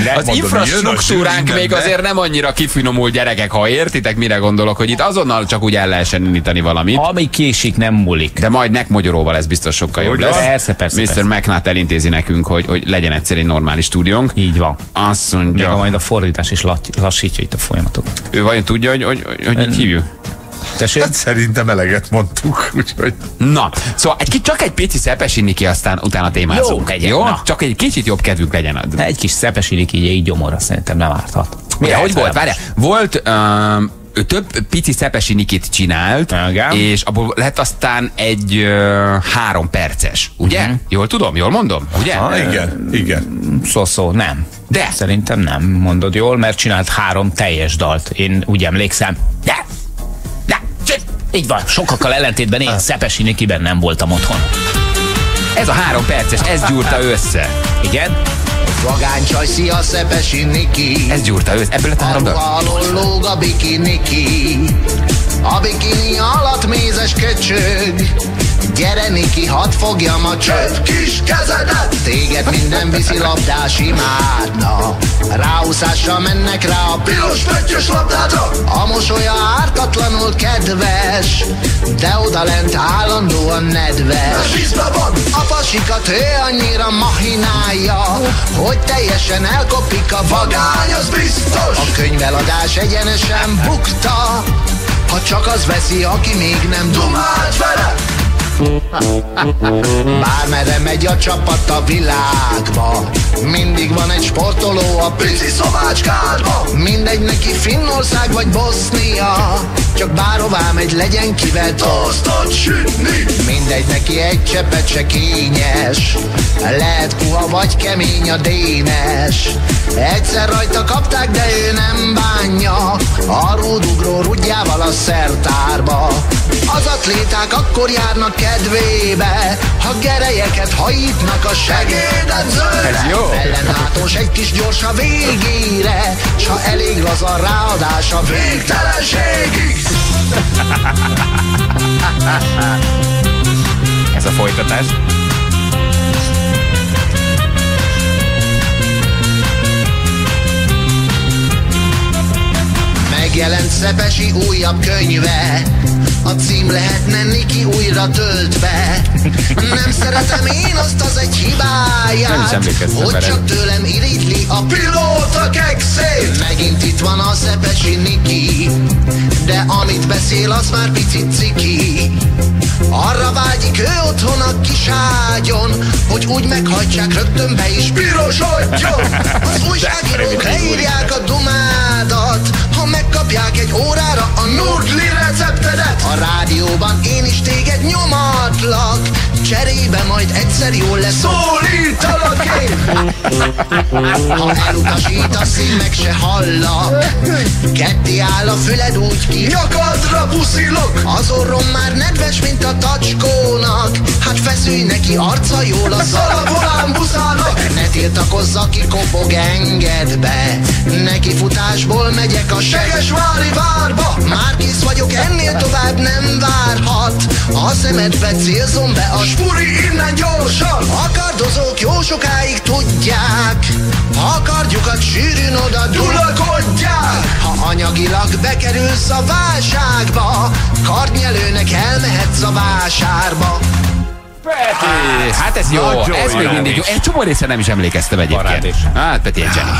De [LAUGHS] az infrastruktúránk még azért nem annyira kifinomult gyerekek, ha értitek, mire gondolok, hogy itt azonnal csak úgy el lehessen indítani valamit. Ami késik, nem múlik. De majd nek magyaróval ez biztos sokkal jobb lesz. Persze, persze, Mr. McNutt elintézi nekünk, hogy, hogy legyen egyszer egy normális stúdiónk. Így van. Azt Még mondja, a majd a fordítás is lassítja itt a folyamatot. ő vajon tudja, hogy, hogy, hogy, hogy hívjuk? Tessék? Hát szerintem eleget mondtuk, úgyhogy... Na, szóval egy, csak egy pici szepesini ki, aztán utána témázunk. Jó, legyen, Jó? na. Csak egy kicsit jobb kedvünk legyen. Egy kis szepesilik így, így gyomorra szerintem nem árthat. Ugye, hogy volt? Várjál, volt um, ő több pici szepesi nikit csinált, Igen. és abból lett aztán egy uh, három perces, ugye? Mhm. Jól tudom? Jól mondom? Ugye? Ha, igen, igen. Szó-szó, nem. De. Szerintem nem mondod jól, mert csinált három teljes dalt. Én úgy emlékszem. De! De! Így van, sokakkal ellentétben én Szepesi Nikiben nem voltam otthon. Ez a három perces, ez gyúrta össze. Igen? Vagány csaj, szia, szepesi Niki. Ez gyúrta össze. Ebből lett a három alól lóg a bikiniki. A bikini alatt mézes köcsög. Gyere, Niki, hadd fogjam a csöp kis kezedet. Téged minden vízi labdás imádna. Ráúszással mennek rá a piros pöttyös labdádra. A mosolya ártatlanul kedves, de oda lent állandóan nedves. van. A pasikat ő annyira mahinálja, hogy teljesen elkopik a vagány, az biztos. A könyveladás egyenesen bukta, ha csak az veszi, aki még nem dumált vele. Bármerre megy a csapat a világba Mindig van egy sportoló a pici szomácskádba Mindegy neki Finnország vagy Bosznia Csak bárhová megy legyen kivel tosztot sütni Mindegy neki egy cseppet se kényes. Lehet puha vagy kemény a dénes. Egyszer rajta kapták, de ő nem bánja. A rúdugró rudjával a szertárba. Az atléták akkor járnak kedvébe Ha gerejeket hajítnak a segédedzőre Ez jó. Ellenhátós egy kis gyors a végére S ha elég laza ráadás a végtelenségig [LAUGHS] Ez a folytatás. Megjelent Szepesi újabb könyve. A cím lehetne Niki újra töltve. Nem szeretem én azt az egy hibáját. Hogy csak tőlem irigyli a pilóta kekszét. Megint itt van a Szepesi Niki. De amit beszél, az már picit ciki. Arra vágyik ő otthon a kis ágyon Hogy úgy meghajtsák rögtön be is pirosodjon [LAUGHS] Az újságírók leírják a dumádat Ha megkapják egy órára a Nordli receptedet. A rádióban én is téged nyomatlak Cserébe majd egyszer jól lesz. Szólítalak én! Ha elutasítasz, én meg se hallak. Ketté áll a füled úgy ki. Nyakadra buszilok! Az orrom már nedves, mint a tacskónak. Hát feszülj neki arca jól a szalavolán buszának Ne tiltakozz, aki kopog, engedd be Neki futásból megyek a Segesvári várba! Már kész vagyok, ennél tovább nem várhat A szemedbe célzom be a spuri innen gyorsan Akardozók jó sokáig tudják Ha akarjukat sűrűn oda dulakodják Ha anyagilag bekerülsz a válságba Kardnyelőnek elmehetsz a vásárba Peti, hát ez jó, Nagyon ez még mindig jó. Egy csomó része nem is emlékeztem egyébként. Parádés. Hát Peti egy zseni.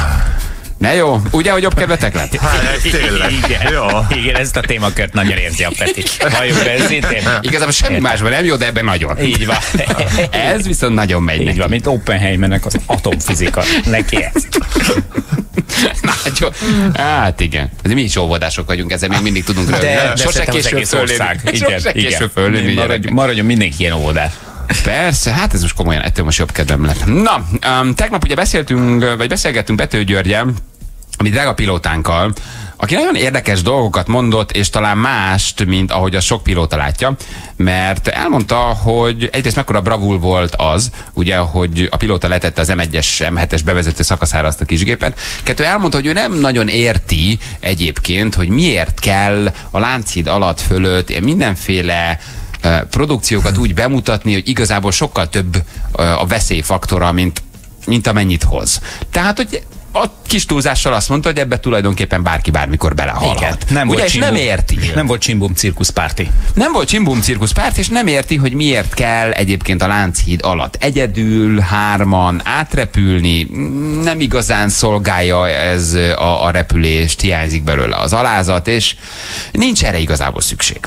Ne jó, ugye, hogy jobb kedvetek lett? Hát tényleg. Igen, Jó. igen, ezt a témakört nagyon érzi a Peti. Valljuk be őszintén. Igazából semmi másban nem jó, de ebben nagyon. Így van. Ez viszont nagyon megy Így neki. van, mint Oppenheimernek az atomfizika. Neki ez. Nagyon. Hát igen. Ez mi is óvodások vagyunk, ezzel még mindig tudunk rögni. De, de Sose később fölnőni. Igen, Sose igen. fölnőni. Maradjon, gyerekek. maradjon mindenki ilyen óvodás. Persze, hát ez most komolyan, ettől most jobb kedvem lett. Na, um, tegnap ugye beszéltünk, vagy beszélgettünk Pető Györgyel, mi drága pilótánkkal, aki nagyon érdekes dolgokat mondott, és talán mást, mint ahogy a sok pilóta látja, mert elmondta, hogy egyrészt mekkora bravúr volt az, ugye, hogy a pilóta letette az M1-es, M7-es bevezető szakaszára azt a kisgépet. Kettő elmondta, hogy ő nem nagyon érti egyébként, hogy miért kell a Lánchíd alatt fölött mindenféle produkciókat úgy bemutatni, hogy igazából sokkal több a veszélyfaktora, mint, mint amennyit hoz. Tehát, hogy a kis túlzással azt mondta, hogy ebbe tulajdonképpen bárki bármikor belehalhat. Nem Ugye, volt és nem csimbum- érti. Nem volt csimbum cirkuszpárti. Nem volt Csimbum cirkuszpárt, és nem érti, hogy miért kell egyébként a Lánchíd alatt egyedül, hárman átrepülni. Nem igazán szolgálja ez a, a repülést, hiányzik belőle az alázat, és nincs erre igazából szükség.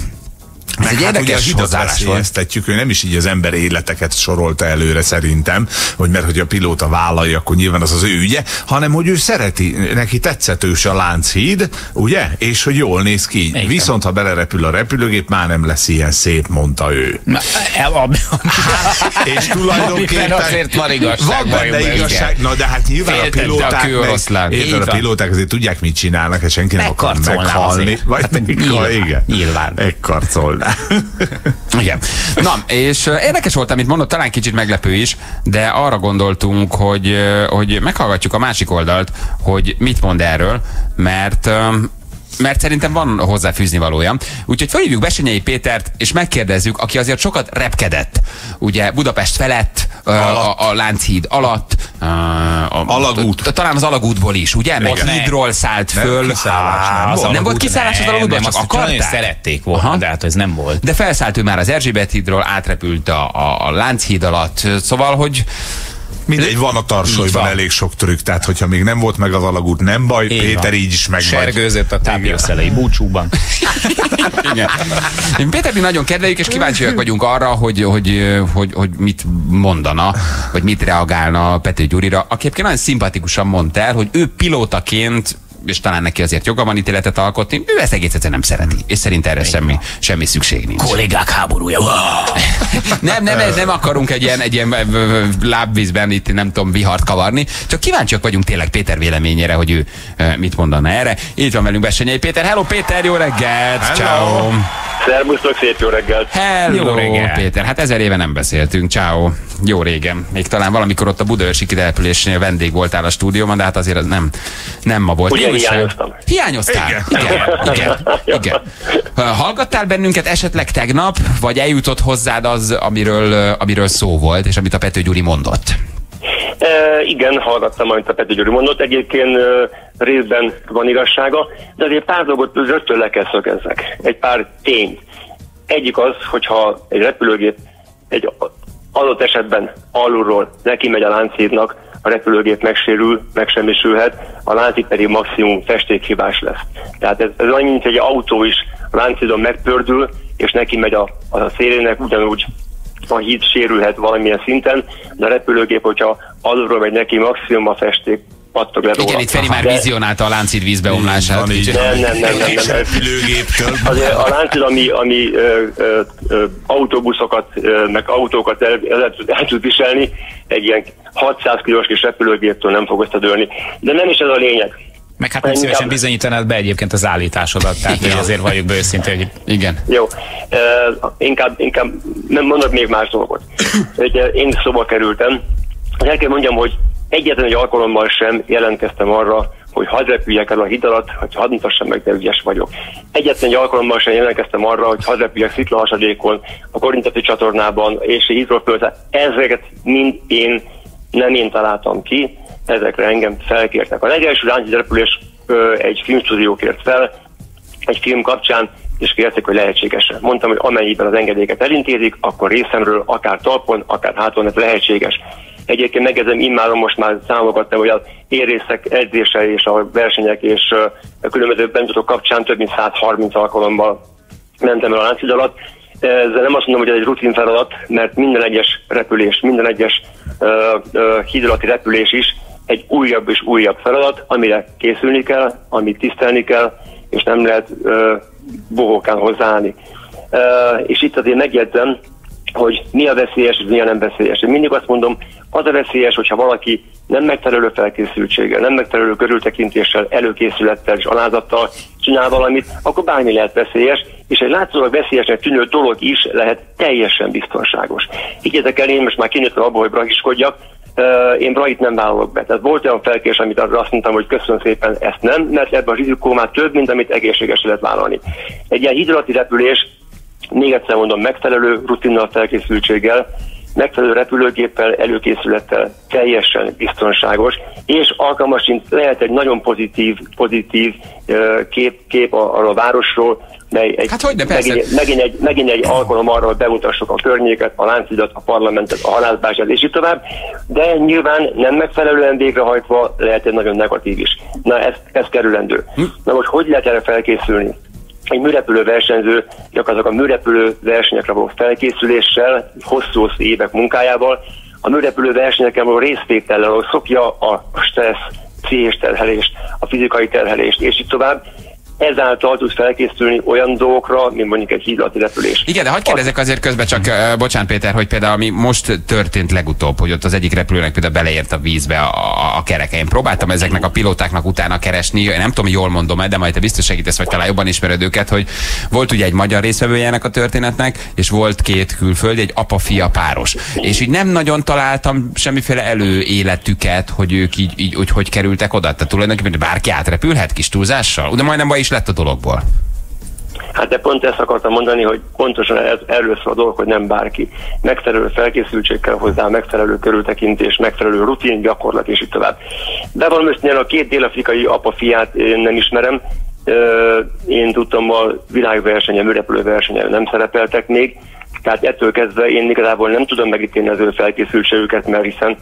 Ez egy hát ugye a érdekes hozzáállás volt. veszélyeztetjük, ő nem is így az ember életeket sorolta előre szerintem, hogy mert hogy a pilóta vállalja, akkor nyilván az az ő ügye, hanem hogy ő szereti, neki tetszetős a Lánchíd, ugye? És hogy jól néz ki. Igen. Viszont ha belerepül a repülőgép, már nem lesz ilyen szép, mondta ő. Na, a, [LAUGHS] És tulajdonképpen azért van igazság, Van benne be, igazság. Na de hát nyilván Féltette a a pilóták kőoroszlán. meg, érted, a pilóták azért tudják, mit csinálnak, és senki nem akar meghalni. Vagy Hát [LAUGHS] nyilván, igen. nyilván. Megkarcolná. Igen. Na, és érdekes volt, amit mondott, talán kicsit meglepő is, de arra gondoltunk, hogy, hogy meghallgatjuk a másik oldalt, hogy mit mond erről, mert mert szerintem van hozzáfűzni valója. Úgyhogy felhívjuk Besenyei Pétert, és megkérdezzük, aki azért sokat repkedett, ugye Budapest felett, ö, a, a Lánchíd alatt, ö, a, Alagút. a, talán az Alagútból is, ugye? Ne. hídról szállt Nem, föl. kiszállás nem volt. nem volt kiszállás az Alagútból, csak akarták? szerették volna, Aha. de hát ez nem volt. De felszállt ő már az Erzsébet hídról, átrepült a, a, a Lánchíd alatt, szóval, hogy Mindegy, van a tarsolyban van. elég sok trükk, tehát hogyha még nem volt meg az alagút, nem baj, Így Péter van. így is meg Sergőzött a tápiószelei búcsúban. [LAUGHS] Igen. Péterni nagyon kedveljük, és kíváncsiak vagyunk arra, hogy, hogy, hogy, hogy mit mondana, vagy mit reagálna Pető Gyurira, aki egyébként nagyon szimpatikusan mondta el, hogy ő pilótaként és talán neki azért joga van ítéletet alkotni, ő ezt egész egyszerűen nem szereti, és szerint erre semmi, semmi szükség nincs. Kollégák háborúja. Nem, [LAUGHS] nem, nem, nem akarunk egy ilyen, egy ilyen lábvízben itt nem tudom vihart kavarni, csak kíváncsiak vagyunk tényleg Péter véleményére, hogy ő mit mondana erre. Itt van velünk Besenyei Péter. Hello Péter, jó reggelt! Hello. Ciao. Szerbusztok, szép jó reggelt! Hello, Jó reggelt. Péter. Hát ezer éve nem beszéltünk. Ciao. Jó régen. Még talán valamikor ott a Budaörsi kitelepülésnél vendég voltál a stúdióban, de hát azért az nem, nem ma volt. Ugye hiányoztam. Hiányoztál? Igen. Igen. Igen. [LAUGHS] Igen. Hallgattál bennünket esetleg tegnap, vagy eljutott hozzád az, amiről, amiről szó volt, és amit a Pető Gyuri mondott? E, igen, hallgattam, amit a Pető Gyuri mondott. Egyébként e, részben van igazsága, de azért pár dolgot rögtön le kell szögezzek. Egy pár tényt. Egyik az, hogyha egy repülőgép egy adott esetben alulról neki megy a Lánchídnak, a repülőgép megsérül, megsemmisülhet, a láncid pedig maximum festékhibás lesz. Tehát ez, ez olyan, mint egy autó is a láncidon megpördül, és neki megy a, a szélének, ugyanúgy a híd sérülhet valamilyen szinten, de a repülőgép, hogyha alulról megy neki, maximum a festék pattog le róla. Igen, itt Feri már De- vizionálta a láncid vízbeomlását. Van így. úgyhogy- nem, nem, nem, nem, nem. Repülőgéptől. Azért a láncid, ami, ami ö, ö, ö, autóbuszokat, ö, meg autókat el, el, tud- el tud viselni, egy ilyen 600 kilós kis repülőgéptől nem fog összedőlni. De nem is ez a lényeg. Meg hát nem Inkább- szívesen bizonyítanád be egyébként az állításodat, tehát hogy azért valljuk be őszintén, hogy Igen. Jó, uh, inkább, inkább nem mondok még más dolgot. Ugye, én szóba kerültem, el kell mondjam, hogy egyetlen egy alkalommal sem jelentkeztem arra, hogy hadd repüljek el a híd alatt, hogy hadd mutassam meg, de ügyes vagyok. Egyetlen egy alkalommal sem jelentkeztem arra, hogy hadd repüljek sziklahasadékon, a Korintati csatornában, és föl. Ezeket mind én, nem én találtam ki, ezekre engem felkértek. A legelső láncid repülés ö, egy filmstúdió kért fel, egy film kapcsán, és kérték, hogy lehetséges. Mondtam, hogy amennyiben az engedélyeket elintézik, akkor részemről, akár talpon, akár háton, ez lehetséges. Egyébként megjegyzem, immáron most már számogattam, hogy az érészek edzése és a versenyek és a különböző bentutok kapcsán több mint 130 alkalommal mentem el a láncid alatt. Ezzel nem azt mondom, hogy ez egy rutin feladat, mert minden egyes repülés, minden egyes ö, ö, híd alatti repülés is egy újabb és újabb feladat, amire készülni kell, amit tisztelni kell, és nem lehet ö, bohókán hozzáállni. Ö, és itt azért megjegyzem, hogy mi a veszélyes, és mi a nem veszélyes. Én mindig azt mondom, az a veszélyes, hogyha valaki nem megfelelő felkészültséggel, nem megfelelő körültekintéssel, előkészülettel és alázattal csinál valamit, akkor bármi lehet veszélyes, és egy látszólag veszélyesnek tűnő dolog is lehet teljesen biztonságos. Higgyétek el, én most már kinyitottam abból, hogy brahiskodjak, én Brahit nem vállalok be. Tehát volt olyan felkés, amit arra azt mondtam, hogy köszönöm szépen, ezt nem, mert ebben a rizikó már több, mint amit egészségesen lehet vállalni. Egy ilyen hidrolati repülés, még egyszer mondom, megfelelő rutinnal, felkészültséggel, megfelelő repülőgéppel, előkészülettel teljesen biztonságos, és alkalmasint lehet egy nagyon pozitív, pozitív kép, kép a- a városról, mely egy, Hát hogyne, persze. megint, megint, egy, megint egy alkalom arra, hogy bemutassuk a környéket, a láncidat, a parlamentet, a halászbását, és így tovább, de nyilván nem megfelelően végrehajtva lehet egy nagyon negatív is. Na, ez, ez kerülendő. Na most hogy lehet erre felkészülni? Egy műrepülő versenyző gyakorlatilag a műrepülő versenyekre való felkészüléssel, hosszú évek munkájával, a műrepülő versenyeken való részvétellel, ahol szokja a stressz, pszichés terhelést, a fizikai terhelést, és így tovább, ezáltal tud felkészülni olyan dolgokra, mint mondjuk egy hídlati repülés. Igen, de hagyd kérdezek azért közben csak, uh, bocsánat Péter, hogy például ami most történt legutóbb, hogy ott az egyik repülőnek például beleért a vízbe a, a, kereke. Én próbáltam ezeknek a pilótáknak utána keresni, én nem tudom, jól mondom -e, de majd te biztos segítesz, vagy talán jobban ismered őket, hogy volt ugye egy magyar részvevője a történetnek, és volt két külföldi, egy apa-fia páros. És így nem nagyon találtam semmiféle előéletüket, hogy ők így, így hogy, hogy kerültek oda. Tehát tulajdonképpen bárki átrepülhet kis túlzással. De majdnem baj is lett a dologból. Hát de pont ezt akartam mondani, hogy pontosan ez, szól a dolog, hogy nem bárki. Megfelelő felkészültség kell hozzá, megfelelő körültekintés, megfelelő rutin, gyakorlat és így tovább. De valami őszintén a két dél-afrikai apa fiát én nem ismerem. Én tudtam, a világversenyen, műrepülő versenyen nem szerepeltek még, tehát ettől kezdve én igazából nem tudom megítélni az ő felkészültségüket, mert hiszen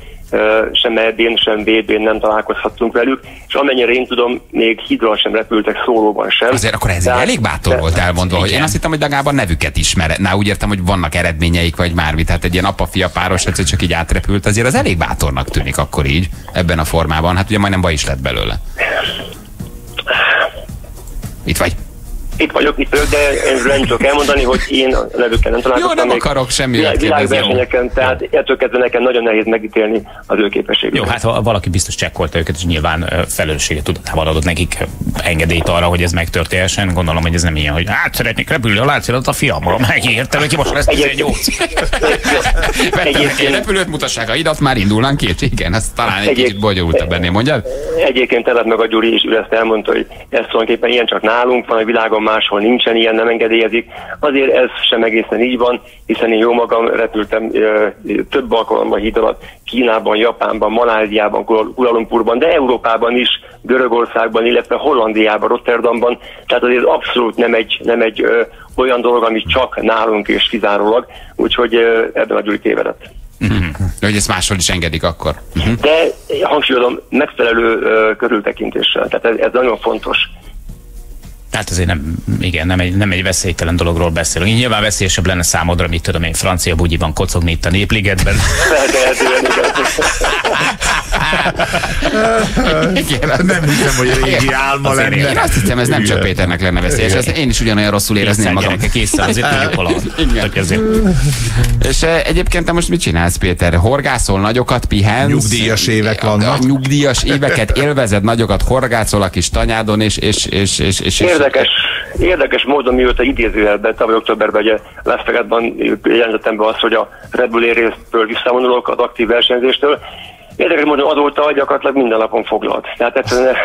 sem EB-n, sem VB-n nem találkozhattunk velük, és amennyire én tudom, még hidral sem repültek szólóban sem. Azért akkor ez Tehát- elég bátor de- volt elmondva, hogy én azt hittem, hogy legalább a nevüket ismer. Na, úgy értem, hogy vannak eredményeik, vagy bármi. Tehát egy ilyen apa-fia páros, egyszer csak így átrepült, azért az elég bátornak tűnik akkor így, ebben a formában. Hát ugye majdnem baj is lett belőle. Itt vagy. Itt vagyok, itt vagyok, de én nem tudok elmondani, hogy én a nevükkel nem találkoztam. Jó, nem még akarok semmi Világversenyeken, tehát ettől kezdve nekem nagyon nehéz megítélni az ő képességüket. Jó, hát ha valaki biztos csekkolta őket, és nyilván felelőssége tudatával adott nekik engedélyt arra, hogy ez megtörténhessen. Gondolom, hogy ez nem ilyen, hogy hát szeretnék repülni a látszidat a fiamról. Megígértem neki, most lesz 18. Vettek egy repülőt, mutassák a idat, már indulnánk ki. Igen, ez talán egy kicsit bonyolultabb ennél, mondjad? Egyébként Telep meg a Gyuri is ő ezt elmondta, hogy ez tulajdonképpen ilyen csak nálunk van, a világon máshol nincsen ilyen, nem engedélyezik. Azért ez sem egészen így van, hiszen én jó magam repültem több alkalommal híd alatt Kínában, Japánban, Maláziában, Kuala Lumpurban, de Európában is, Görögországban, illetve Hollandiában, Rotterdamban. Tehát azért abszolút nem egy, nem egy ö, olyan dolog, ami csak nálunk és kizárólag, úgyhogy ö, ebben a Gyuri tévedett. Hogy ezt máshol is engedik akkor. Uh-huh. De hangsúlyozom, megfelelő ö, körültekintéssel. Tehát ez, ez nagyon fontos. Hát azért nem, igen, nem egy, nem egy veszélytelen dologról beszélünk. Így Nyilván veszélyesebb lenne számodra, mit tudom én, francia bugyiban kocogni itt a népligetben. [LAUGHS] Nem hiszem, hogy régi álma Azért lenne. Én azt hiszem, ez nem csak. Péternek lenne veszélyes, ezt én is ugyanolyan rosszul érezném magam. készen, azért tudjuk [LAUGHS] hol. És eh, egyébként te most mit csinálsz, Péter? Horgászol nagyokat, pihensz? Nyugdíjas évek vannak. A nyugdíjas éveket [LAUGHS] élvezed, nagyokat, horgászol a kis tanyádon, és, és, és, és, és, és Érdekes, érdekes módon, mióta idézőjelben, tavaly októberben ugye Las Vegasban jelentettem be azt, hogy a Red Bull részből visszavonulok az aktív versenyzéstől. Érdekes módon azóta gyakorlatilag minden napon foglalt. Tehát egyszerűen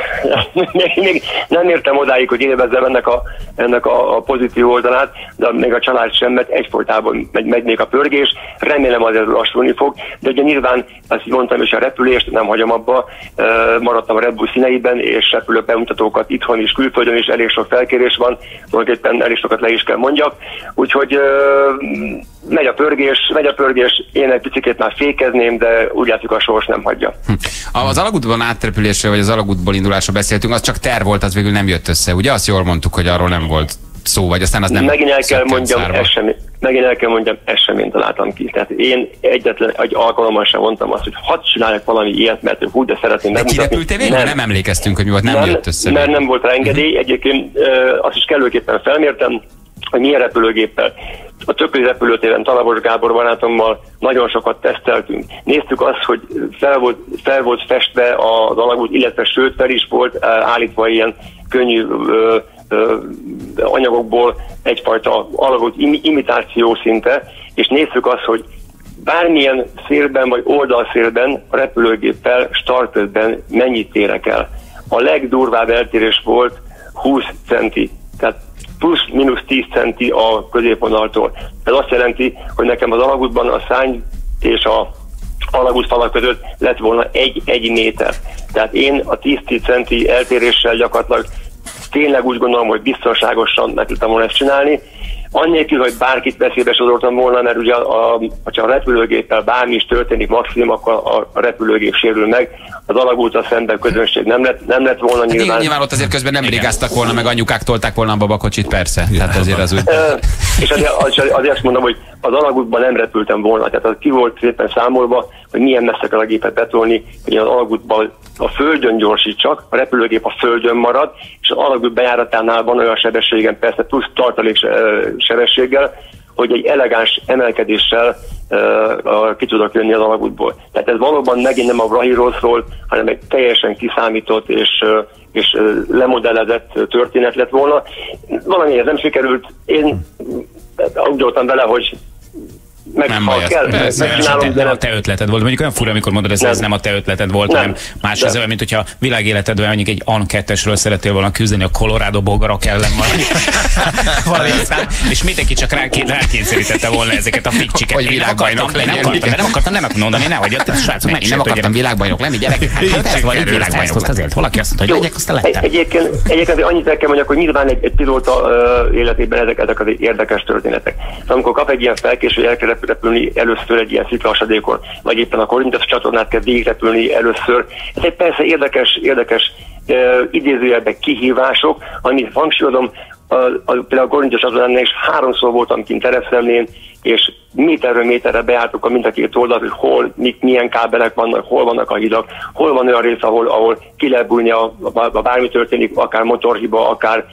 [LAUGHS] még, még nem értem odáig, hogy élvezzem ennek a, ennek a, a pozitív oldalát, de még a család sem, mert egyfolytában megy, megy még a pörgés. Remélem azért lassulni fog, de ugye nyilván, azt mondtam is, a repülést nem hagyom abba, maradtam a Red Bull színeiben, és repülő bemutatókat itthon is, külföldön is elég sok felkérés van, tulajdonképpen elég sokat le is kell mondjak. Úgyhogy megy a pörgés, megy a pörgés, én egy picit már fékezném, de úgy látjuk a sors nem hagyja. Az alagútban átrepülésről, vagy az alagútból indulásról beszéltünk, az csak terv volt, az végül nem jött össze. Ugye azt jól mondtuk, hogy arról nem volt szó, vagy aztán az nem megint el kell mondjam, sem, megint el kell mondjam, ezt sem én találtam ki. Tehát én egyetlen egy alkalommal sem mondtam azt, hogy hadd csináljak valami ilyet, mert hú, de szeretném De megmutatni. végül? Nem. nem emlékeztünk, hogy mi volt, nem, jött össze. Mert nem volt rá engedély. Egyébként ö, azt is kellőképpen felmértem, hogy milyen repülőgéppel. A többi repülőtéren Talabos Gábor barátommal nagyon sokat teszteltünk. Néztük azt, hogy fel volt, fel volt festve az alagút, illetve sőt fel is volt ö, állítva ilyen könnyű ö, ö, anyagokból egyfajta alagút imi- imitáció szinte, és néztük azt, hogy bármilyen szélben vagy oldalszélben a repülőgéppel startözben mennyit térek el. A legdurvább eltérés volt 20 centi. Tehát plusz-minusz 10 centi a középvonaltól. Ez azt jelenti, hogy nekem az alagútban a szárny és a alagút falak között lett volna egy, egy méter. Tehát én a 10-10 centi eltéréssel gyakorlatilag tényleg úgy gondolom, hogy biztonságosan meg tudtam volna ezt csinálni. Annélkül, hogy bárkit veszélybe sodortam volna, mert ugye a, a, ha a repülőgéppel bármi is történik maximum, akkor a, a repülőgép sérül meg. Az alagúttal szemben közönség nem lett, nem lett volna Hát nyilván. nyilván, ott azért közben nem brigáztak volna, meg anyukák tolták volna a babakocsit, persze. Tehát azért az úgy... Ö, és azért, azért, azért azt mondom, hogy az alagútban nem repültem volna, tehát az ki volt szépen számolva, hogy milyen messze kell a gépet betolni, hogy az alagútban a földön gyorsítsak, a repülőgép a földön marad, és az alagút bejáratánál van olyan sebességen, persze plusz tartalék sebességgel, hogy egy elegáns emelkedéssel uh, ki tudok jönni az alagútból. Tehát ez valóban megint nem a Vrahiról szól, hanem egy teljesen kiszámított és, uh, és lemodellezett történet lett volna. Valamiért nem sikerült. Én úgy voltam vele, hogy meg Nem ha baj, ez kell, megcsinálom, nem, de nem nem. a te ötleted volt. Mondjuk olyan fura, amikor mondod, ez, Nem. ez nem a te ötleted volt, Nem. hanem más az olyan, mint hogyha világéletedben mondjuk egy AN 2-esről szerettél volna küzdeni a Colorado bogarak ellen valami. [LAUGHS] valami aztán, és mindenki csak rá, rákényszerítette volna ezeket a fikcsiket. Hogy nem világbajnok akartam, legyen. nem akartam, nem akartam nem mondani, nehogy a srácok Én nem akartam világbajnok lenni, gyerekek. Hát, ez vagy vagy világbajnok azért. Valaki azt mondta, hogy legyek, aztán lettem. egyébként, egyébként annyit el kell mondjak, hogy nyilván egy, egy pilóta életében ezek, ezek az érdekes történetek. Amikor kap egy ilyen felkés, hogy el kell repül- repülni először egy ilyen sziklasadékon, vagy éppen a Korintus csatornát kell végigrepülni először. Ez egy persze érdekes, érdekes uh, idézőjelben kihívások, amit hangsúlyozom, a, a, például a Korintus csatornán is háromszor voltam kint Tereszemlén, és méterről méterre beálltuk a mind a két oldalt, hogy hol, mik, milyen kábelek vannak, hol vannak a hidak, hol van olyan rész, ahol, ahol ki lehet bújni, a, a, a bármi történik, akár motorhiba, akár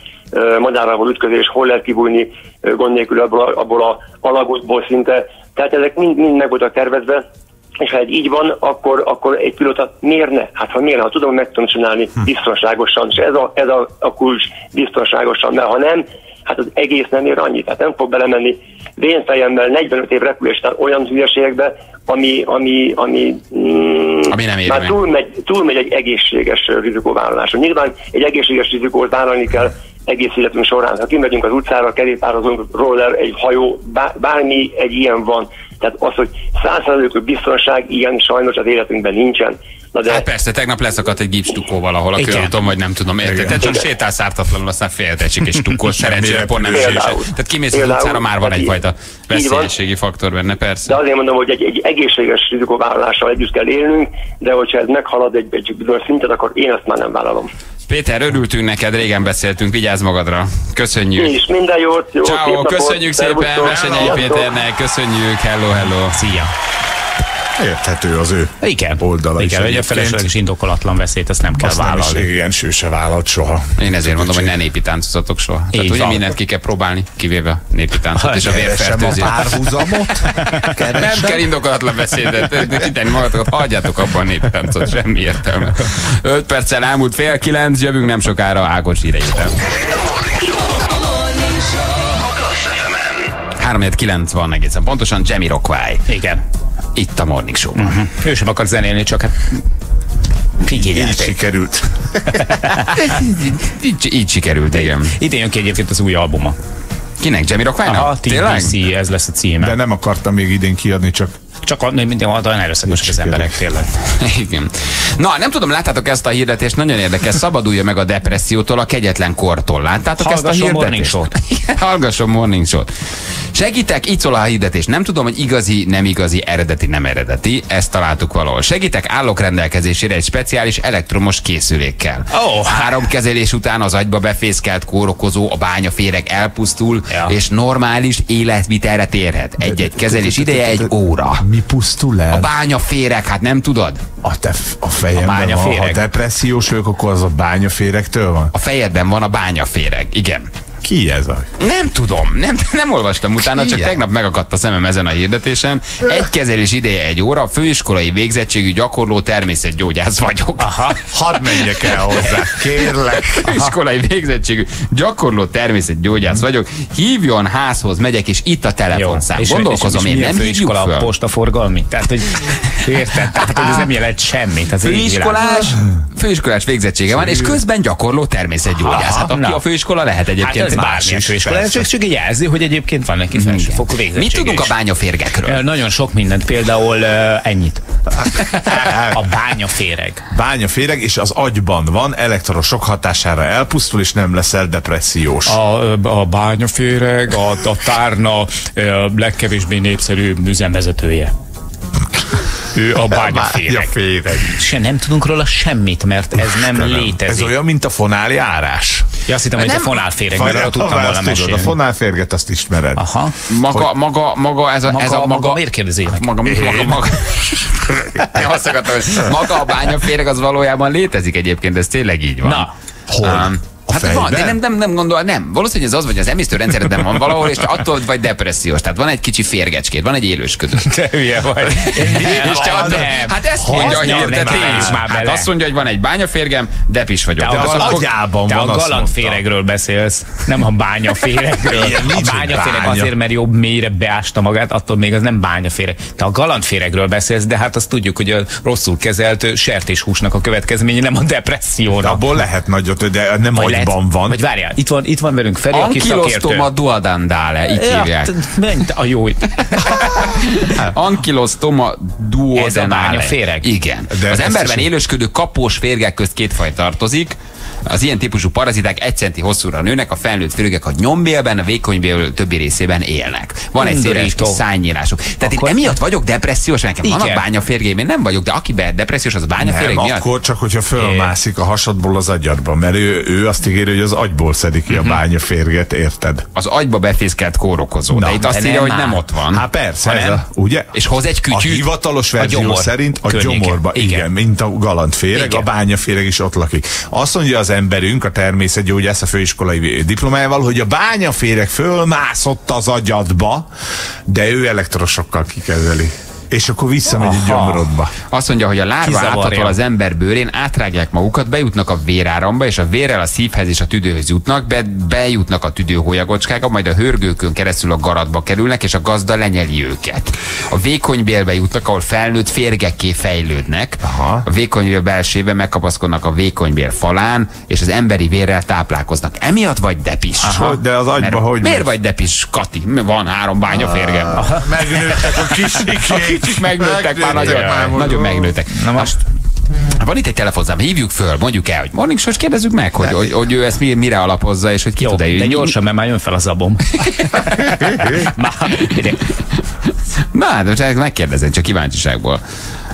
madárával ütközés, hol lehet kibújni gond nélkül abból a, abból a alagútból szinte. Tehát ezek mind, mind meg voltak tervezve, és ha egy így van, akkor, akkor egy pilóta miért ne? Hát ha miért? Ha tudom, meg tudom csinálni biztonságosan, és ez a, ez a, a kulcs biztonságosan, mert ha nem, hát az egész nem ér annyit, tehát nem fog belemenni vénfejemmel 45 év repülés után olyan hülyeségbe, ami, ami, ami, mm, Ami nem ér már meg. túlmegy, túlmegy egy egészséges rizikóvállaláson. Nyilván egy egészséges rizikót vállalni kell egész életünk során. Ha kimegyünk az utcára, kerékpározunk, roller, egy hajó, bár, bármi egy ilyen van. Tehát az, hogy százszerzőkű biztonság, ilyen sajnos az életünkben nincsen. Na de Hát persze, tegnap leszakadt egy gipstukó valahol a körúton, vagy nem tudom, érted? Te csak sétálsz ártatlanul, aztán félreesik és tukó, szerencsére pont nem. Tehát kimész az utcára, már van egyfajta veszélyességi faktor benne, persze. De azért mondom, hogy egy, egy egészséges rizikóvállalással együtt kell élnünk, de hogyha ez meghalad egy, egy bizonyos szintet, akkor én ezt már nem vállalom. Péter, örültünk neked, régen beszéltünk, vigyázz magadra. Köszönjük. Mi is minden jót, jó Ciao, napot, köszönjük szépen szervusztok, Versenyei. Péternek, köszönjük, hello, hello. Szia. Érthető az ő Igen. oldala is Igen, hogy a egyébként. felesleges indokolatlan veszélyt, azt nem kell Azt nem is, vállalni. igen, ső se vállalt soha. Én ezért mondom, hogy ne népi táncozatok soha. Tehát Így ugye van. mindent ki kell próbálni, kivéve a népi táncot és a Keresem a vérfertőzést. párhuzamot. Nem kell indokolatlan beszédet, kitenni magatokat, hagyjátok abban a népi táncot, semmi értelme. 5 perccel elmúlt fél kilenc, jövünk nem sokára hírei után. 3 van egészen pontosan, Jamie Rockway. Igen. Itt a Morning Show. Uh-huh. Ő sem akar zenélni, csak hát Így figyeljetek. sikerült. [LAUGHS] Így, így sikerült, igen. Idén jön ki egyébként az új albuma. Kinek? Jamie Rockwaynak? Aha, TBC, ez lesz a címe. De nem akartam még idén kiadni, csak Csak a, minden olyan erőszakosak az emberek tényleg. [LAUGHS] Igen. Na, nem tudom, láttátok ezt a hirdetést, nagyon érdekes, szabadulja meg a depressziótól, a kegyetlen kortól. Láttátok ezt a Hallgasson hirdetést? Morning Show-t. [LAUGHS] Hallgasson Morning Show-t. Segítek, így szól a hirdetés. Nem tudom, hogy igazi, nem igazi, eredeti, nem eredeti. Ezt találtuk valahol. Segítek, állok rendelkezésére egy speciális elektromos készülékkel. Ó. Három kezelés után az agyba befészkelt kórokozó, a bányaféreg elpusztul, Ja. és normális életvitelre térhet. Egy-egy kezelés ideje egy óra. Mi pusztul A el? bányaféreg, hát nem tudod? A, te, a fejemben A van, ha depressziós vagyok, akkor az a bányaférektől van? A fejedben van a bányaféreg, igen. Ki ez a? Nem tudom, nem, nem olvastam utána, csak Ilyen. tegnap megakadt a szemem ezen a hirdetésen. Egy kezelés ideje egy óra, főiskolai végzettségű gyakorló természetgyógyász vagyok. Aha. Hadd menjek el hozzá, kérlek. [LAUGHS] Főiskolai végzettségű gyakorló természetgyógyász vagyok. Hívjon házhoz, megyek, és itt a telefonszám. És- Gondolkozom, és, és én milyen nem hívjuk föl. postaforgalmi? Tehát, hogy érted? Tehát, hogy ez nem jelent semmit. Ez Főiskolás, főiskolás végzettsége van, és közben gyakorló természetgyógyász. Hát aki Na. a főiskola lehet egyébként Hát ez bármilyen persze. csak, csak így jelzi, hogy egyébként van neki felsőfokú végzettsége Mit tudunk a bányaférgekről? Nagyon sok mindent, például uh, ennyit. A bányaféreg. Bányaféreg, és az agyban van, elektrosok hatására elpusztul, és nem leszel depressziós. A, a bányaféreg, a, a tárna legkevésbé népszerű üzemvezetője. Ő a bányaféreg. Se nem tudunk róla semmit, mert ez nem Ez létezik. olyan, mint a fonál járás. Ja, azt hittem, hogy a fonálféreg, mert arra tudtam volna mesélni. a fonálférget azt ismered. Aha. Maga, maga, maga, ez a, Maga, ez a maga, miért kérdezi ilyenek? Maga, maga, maga. [LAUGHS] Én azt akartam, hogy maga a bányaféreg az valójában létezik egyébként, ez tényleg így van. Na, hol? Um, A Hát van, de fejben? nem, nem, nem gondol, nem. Valószínűleg ez az, vagy az emésztőrendszeredben van valahol, és attól vagy depressziós. Tehát van egy kicsi férgecskét, van egy élősködő. te hülye vagy. És te attól, hát ezt Hogy mondja hirdetés. nem állsz már Hát bele. azt mondja, hogy van egy bányaférgem, depis vagyok. De a, az agyában van, a azt galambféregről beszélsz, nem a bányaféregről. A bányaféreg bánya. azért, mert jobb mélyre beásta magát, attól még az nem bányaféreg. Te a galantféregről beszélsz, de hát azt tudjuk, hogy a rosszul kezelt sertéshúsnak a következménye nem a De depressziónak. abból lehet nagyot, de nem Vagy lehet- van. Vagy várjál, itt van, itt van velünk Feri, aki szakértő. Ankylostoma duodendále, így Ja, hívják. menj a jó. [LAUGHS] Ankylostoma duodenale. Ez a bányaféreg? Igen. De az emberben is- élősködő kapós férgek közt két faj tartozik. Az ilyen típusú paraziták egy centi hosszúra nőnek, a felnőtt férgek a nyombélben, a vékonybél többi részében élnek. Van egy széles kis szánynyílásuk. Tehát Akkor- én emiatt vagyok depressziós, nekem vannak Igen. bányaférgém, én nem vagyok, de aki be depressziós, az a bányaféreg Nem, miatt. akkor csak, hogyha fölmászik a hasadból az agyadba, mert ő, ő azt ígéri, hogy az agyból szedik ki Mhm. a bányaférget, érted? Az agyba befészkelt kórokozó. Na, de itt azt írja, hogy nem ott van. Hát persze, ez a, ugye? És hoz egy A kütyűt. hivatalos A verzió gyomor szerint a környékén. gyomorba, igen, Igen. mint a galantféreg, Igen. a bányaféreg is ott lakik. Azt mondja az emberünk, a természetgyógyász a főiskolai diplomájával, hogy a bányaféreg fölmászott az agyadba, de ő elektrosokkal kikezeli. És akkor visszamegy a Aha. gyomrodba. Azt mondja, hogy a lárva áthatol az ember bőrén, átrágják magukat, bejutnak a véráramba, és a vérrel a szívhez és a tüdőhöz jutnak, be, bejutnak a tüdőhólyagocskába, majd a hörgőkön keresztül a garatba kerülnek, és a gazda lenyeli őket. A vékonybélbe jutnak, ahol felnőtt férgekké fejlődnek. Aha. A vékonybél belsejében megkapaszkodnak a vékonybél falán, és az emberi vérrel táplálkoznak. Emiatt vagy depis. Aha, de az agyba Mert hogy Miért vagy depis, Kati? Van három bányaférgem. Megnőttek a kis [LAUGHS] A kicsik megnőttek már nagyon, már nagyon megnőttek. Na most Van itt egy telefonszám, hívjuk föl, mondjuk el, hogy morning show, és kérdezzük meg, hogy, hogy, hogy ő ezt mi- mire alapozza, és hogy ki Jó, tud-e de jönni. gyorsan, mert már jön fel a zabom. [LAUGHS] Már, ide. Na, hát most ezt megkérdezem, csak kíváncsiságból.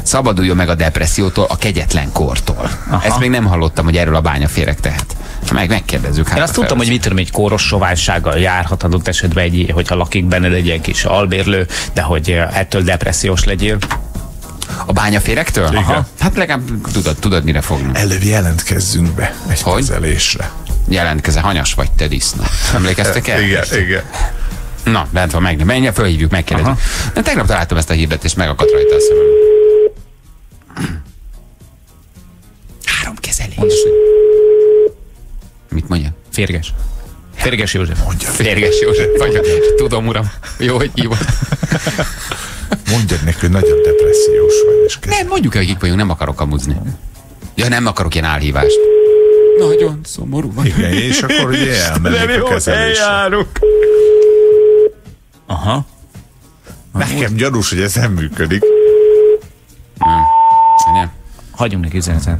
Szabaduljon meg a depressziótól, a kegyetlen kortól. Aha. Ezt még nem hallottam, hogy erről a bányaféreg tehet. Meg megkérdezzük. hát Én azt tudtam, hogy mit tudom, egy kóros soványsággal járhat adott esetben, egy, hogyha lakik benned egy ilyen kis albérlő, de hogy eh, ettől depressziós legyél. A bányaférektől? Igen. Hát legalább tudod, tudod mire fogni. Előbb jelentkezzünk be egy Hogy? kezelésre. Jelentkezze, hanyas vagy te disznó. Emlékeztek el? Igen, igen. Na, bent van, meg, menjen, fölhívjuk, megkérdezzük. De tegnap találtam ezt a hirdetést, megakadt rajta a szemem. Három kezelés. Mit mondja? Férges. Férges József. Mondja, Férges József vagy. Tudom, uram. Jó, hogy hívott. mondjad neki, hogy nagyon depressziós vagy. És kezd. Nem, mondjuk el, hogy kik vagyunk, nem akarok amuzni. Ja, nem akarok ilyen álhívást. Nagyon szomorú vagy. Igen, és akkor ugye elmennék a kezelésre. Aha. Nekem gyanús, hogy ez nem működik. Nem. Hagyjunk neki üzenetet.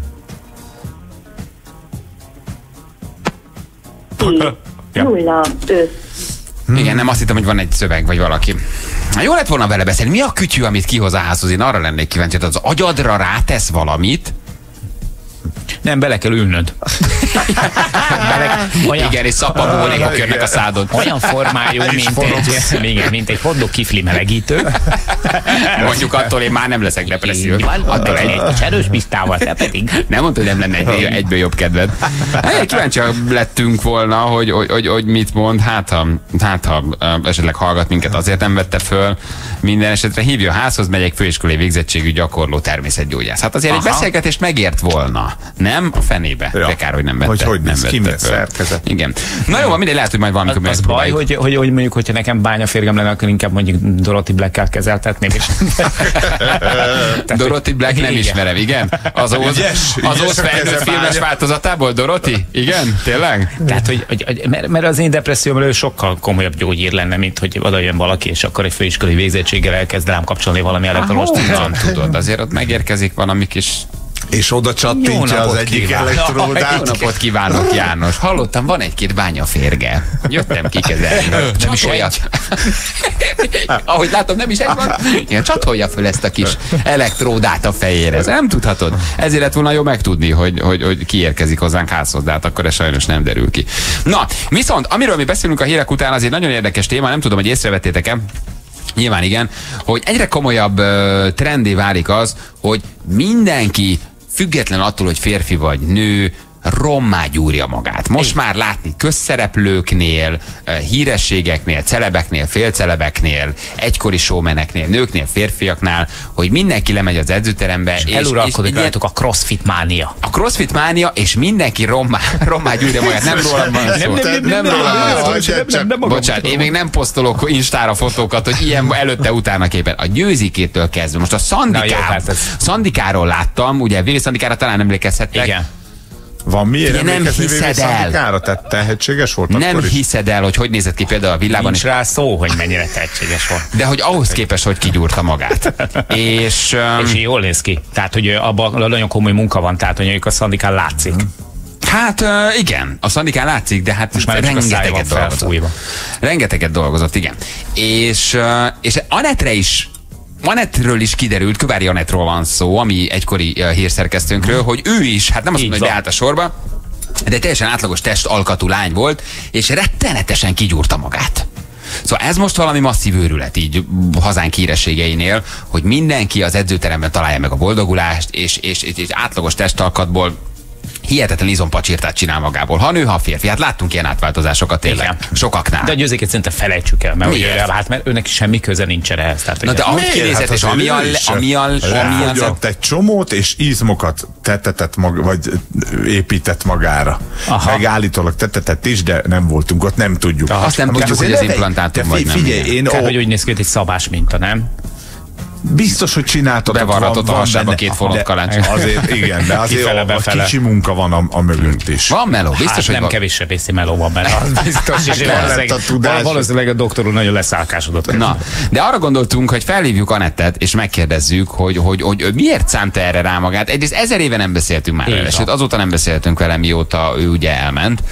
Nulla, öt. Igen, nem azt hittem, hogy van egy szöveg, vagy valaki. Na, jó lett volna vele beszélni. Mi a kütyű, amit kihoz a házhoz? Én arra lennék kíváncsi, hogy az agyadra rátesz valamit, Nem, bele kell ülnöd. Bele, olyan, igen, és szappanónékok jönnek a szádon. olyan formájú, mint egy, igen, mint egy hotdog kifli melegítő. Mondjuk attól én már nem leszek depressziós. Így van, Attól egy egy kis erős pisztával, te pedig. Nem mondta, hogy nem lenne egy, egyből jobb kedved. Hát, kíváncsi lettünk volna, hogy, hogy, hogy, hogy mit mond. Hát ha, hát, ha esetleg hallgat minket, azért nem vette föl. Minden esetre hívja a házhoz, megyek főiskolai végzettségű gyakorló természetgyógyász. Hát azért egy Aha. beszélgetést megért volna. Nem? A fenébe. Ja. De kár, hogy nem vette. Hogy hogy nem ki, szerkezet. Igen. Na jó, van, mindegy, lehet, hogy majd Az, valamikor az baj, megpróbáljuk. hogy, hogy, hogy mondjuk, hogyha nekem bányaférgem lenne, akkor inkább mondjuk Dorothy Black-kel kezeltetném. És... [LAUGHS] Dorothy Black nem Igen. ismerem, igen? Az Oz, Ügyes, az Oz a felnőtt filmes változatából, Dorothy? Igen? Tényleg? Tehát, hogy, hogy, hogy mert, mert az én depressziómról ő sokkal komolyabb gyógyír lenne, mint hogy oda jön valaki, és akkor egy főiskolai végzettséggel elkezd rám kapcsolni valami elektromos tudod? Azért ott megérkezik valami kis És oda Jó csattintja az egyik kívánok. Jó elektródát. napot kívánok, János. Hallottam, van egy-két bányaférge. Jöttem kikezelni. Nem is olyan. [LAUGHS] Ahogy látom, nem is egy van. Igen, csatolja föl ezt a kis elektródát a fejére. Ez nem tudhatod. Ezért lett volna jó megtudni, hogy, hogy, hogy ki érkezik hozzánk házhoz, de hát akkor ez sajnos nem derül ki. Na, viszont amiről mi beszélünk a hírek után, az egy nagyon érdekes téma, nem tudom, hogy észrevettétek-e, Nyilván igen, hogy egyre komolyabb ö, trendé válik az, hogy mindenki független attól, hogy férfi vagy nő, rommá gyúrja magát. Most már látni közszereplőknél, ö, hírességeknél, celebeknél, félcelebeknél, egykori showmeneknél, nőknél, férfiaknál, hogy mindenki lemegy az edzőterembe, és, és, Eluralkodik rajtuk a crossfit mánia. a crossfit mánia, és mindenki rommá, [LAUGHS] rommá gyúrja magát. Nem rólam van szó. Nem rólam van. Bocsánat, én még nem posztolok Instára fotókat, hogy ilyen előtte-utána képen. A győzikétől kezdve. Most a hát Szandikáról láttam, ugye Vili Szandikára talán emlékezhettek. Igen. Van miért Ugye nem hiszed el. Szandikára? Tehát tehetséges volt Nem akkor is? hiszed el, hogy hogy nézett ki például a villában, Nincs és, rá szó, hogy mennyire tehetséges volt. de hogy ahhoz képest, hogy kigyúrta magát. és, [LAUGHS] um, És jól néz ki. Tehát, hogy abban nagyon komoly munka van, tehát, hogy a Szandikán látszik. Hát uh, igen, a Szandikán látszik, de hát Most már rengeteget dolgozott. felfújva. Rengeteget dolgozott, igen. És, uh, és Anettre is Anettről is kiderült, Kövári Anettról van szó, ami egykori hírszerkesztőnkről, hogy ő is, hát nem azt mondom, hogy beállt a sorba, de teljesen átlagos test alkatú lány volt, és rettenetesen kigyúrta magát. Szóval ez most valami masszív őrület így hazánk hírességeinél, hogy mindenki az edzőteremben találja meg a boldogulást, és, és, és, és átlagos testalkatból hihetetlen izompacsirtát csinál magából. Ha nő, ha férfi. Hát láttunk ilyen átváltozásokat tényleg. Igen. Sokaknál. De a győzéket szinte felejtsük el, mert, ugye, hát, mert őnek semmi köze nincs ehhez. Tehát, Na de ahogy kinézett, és azért amilyen, amilyen, amilyen, egy csomót, és izmokat tetetett maga, vagy épített magára. Aha. Aha. Meg állítólag tetetett is, de nem voltunk ott, nem tudjuk. Azt nem tudjuk, hogy az implantátum vagy nem. Figyelj, én Kár, ó, hogy úgy néz ki, hogy egy szabás minta, nem? Biztos, hogy csináltatok. Bevarratott a hasába két forrott de kalács. Azért, igen, de azért Kifele, a, a kicsi munka van a, a mögött is. Van meló, biztos, hát hogy nem van. kevés sebészi meló van benne, az [LAUGHS] biztos, és Kellett a valószínűleg, tudás. valószínűleg a doktor úr nagyon leszálkásodott. Na, de arra gondoltunk, hogy felhívjuk Anettet, és megkérdezzük, hogy, hogy, hogy, hogy miért szánta erre rá magát. Egyrészt ezer éve nem beszéltünk már vele, van. sőt azóta nem beszéltünk vele, mióta ő ugye elment.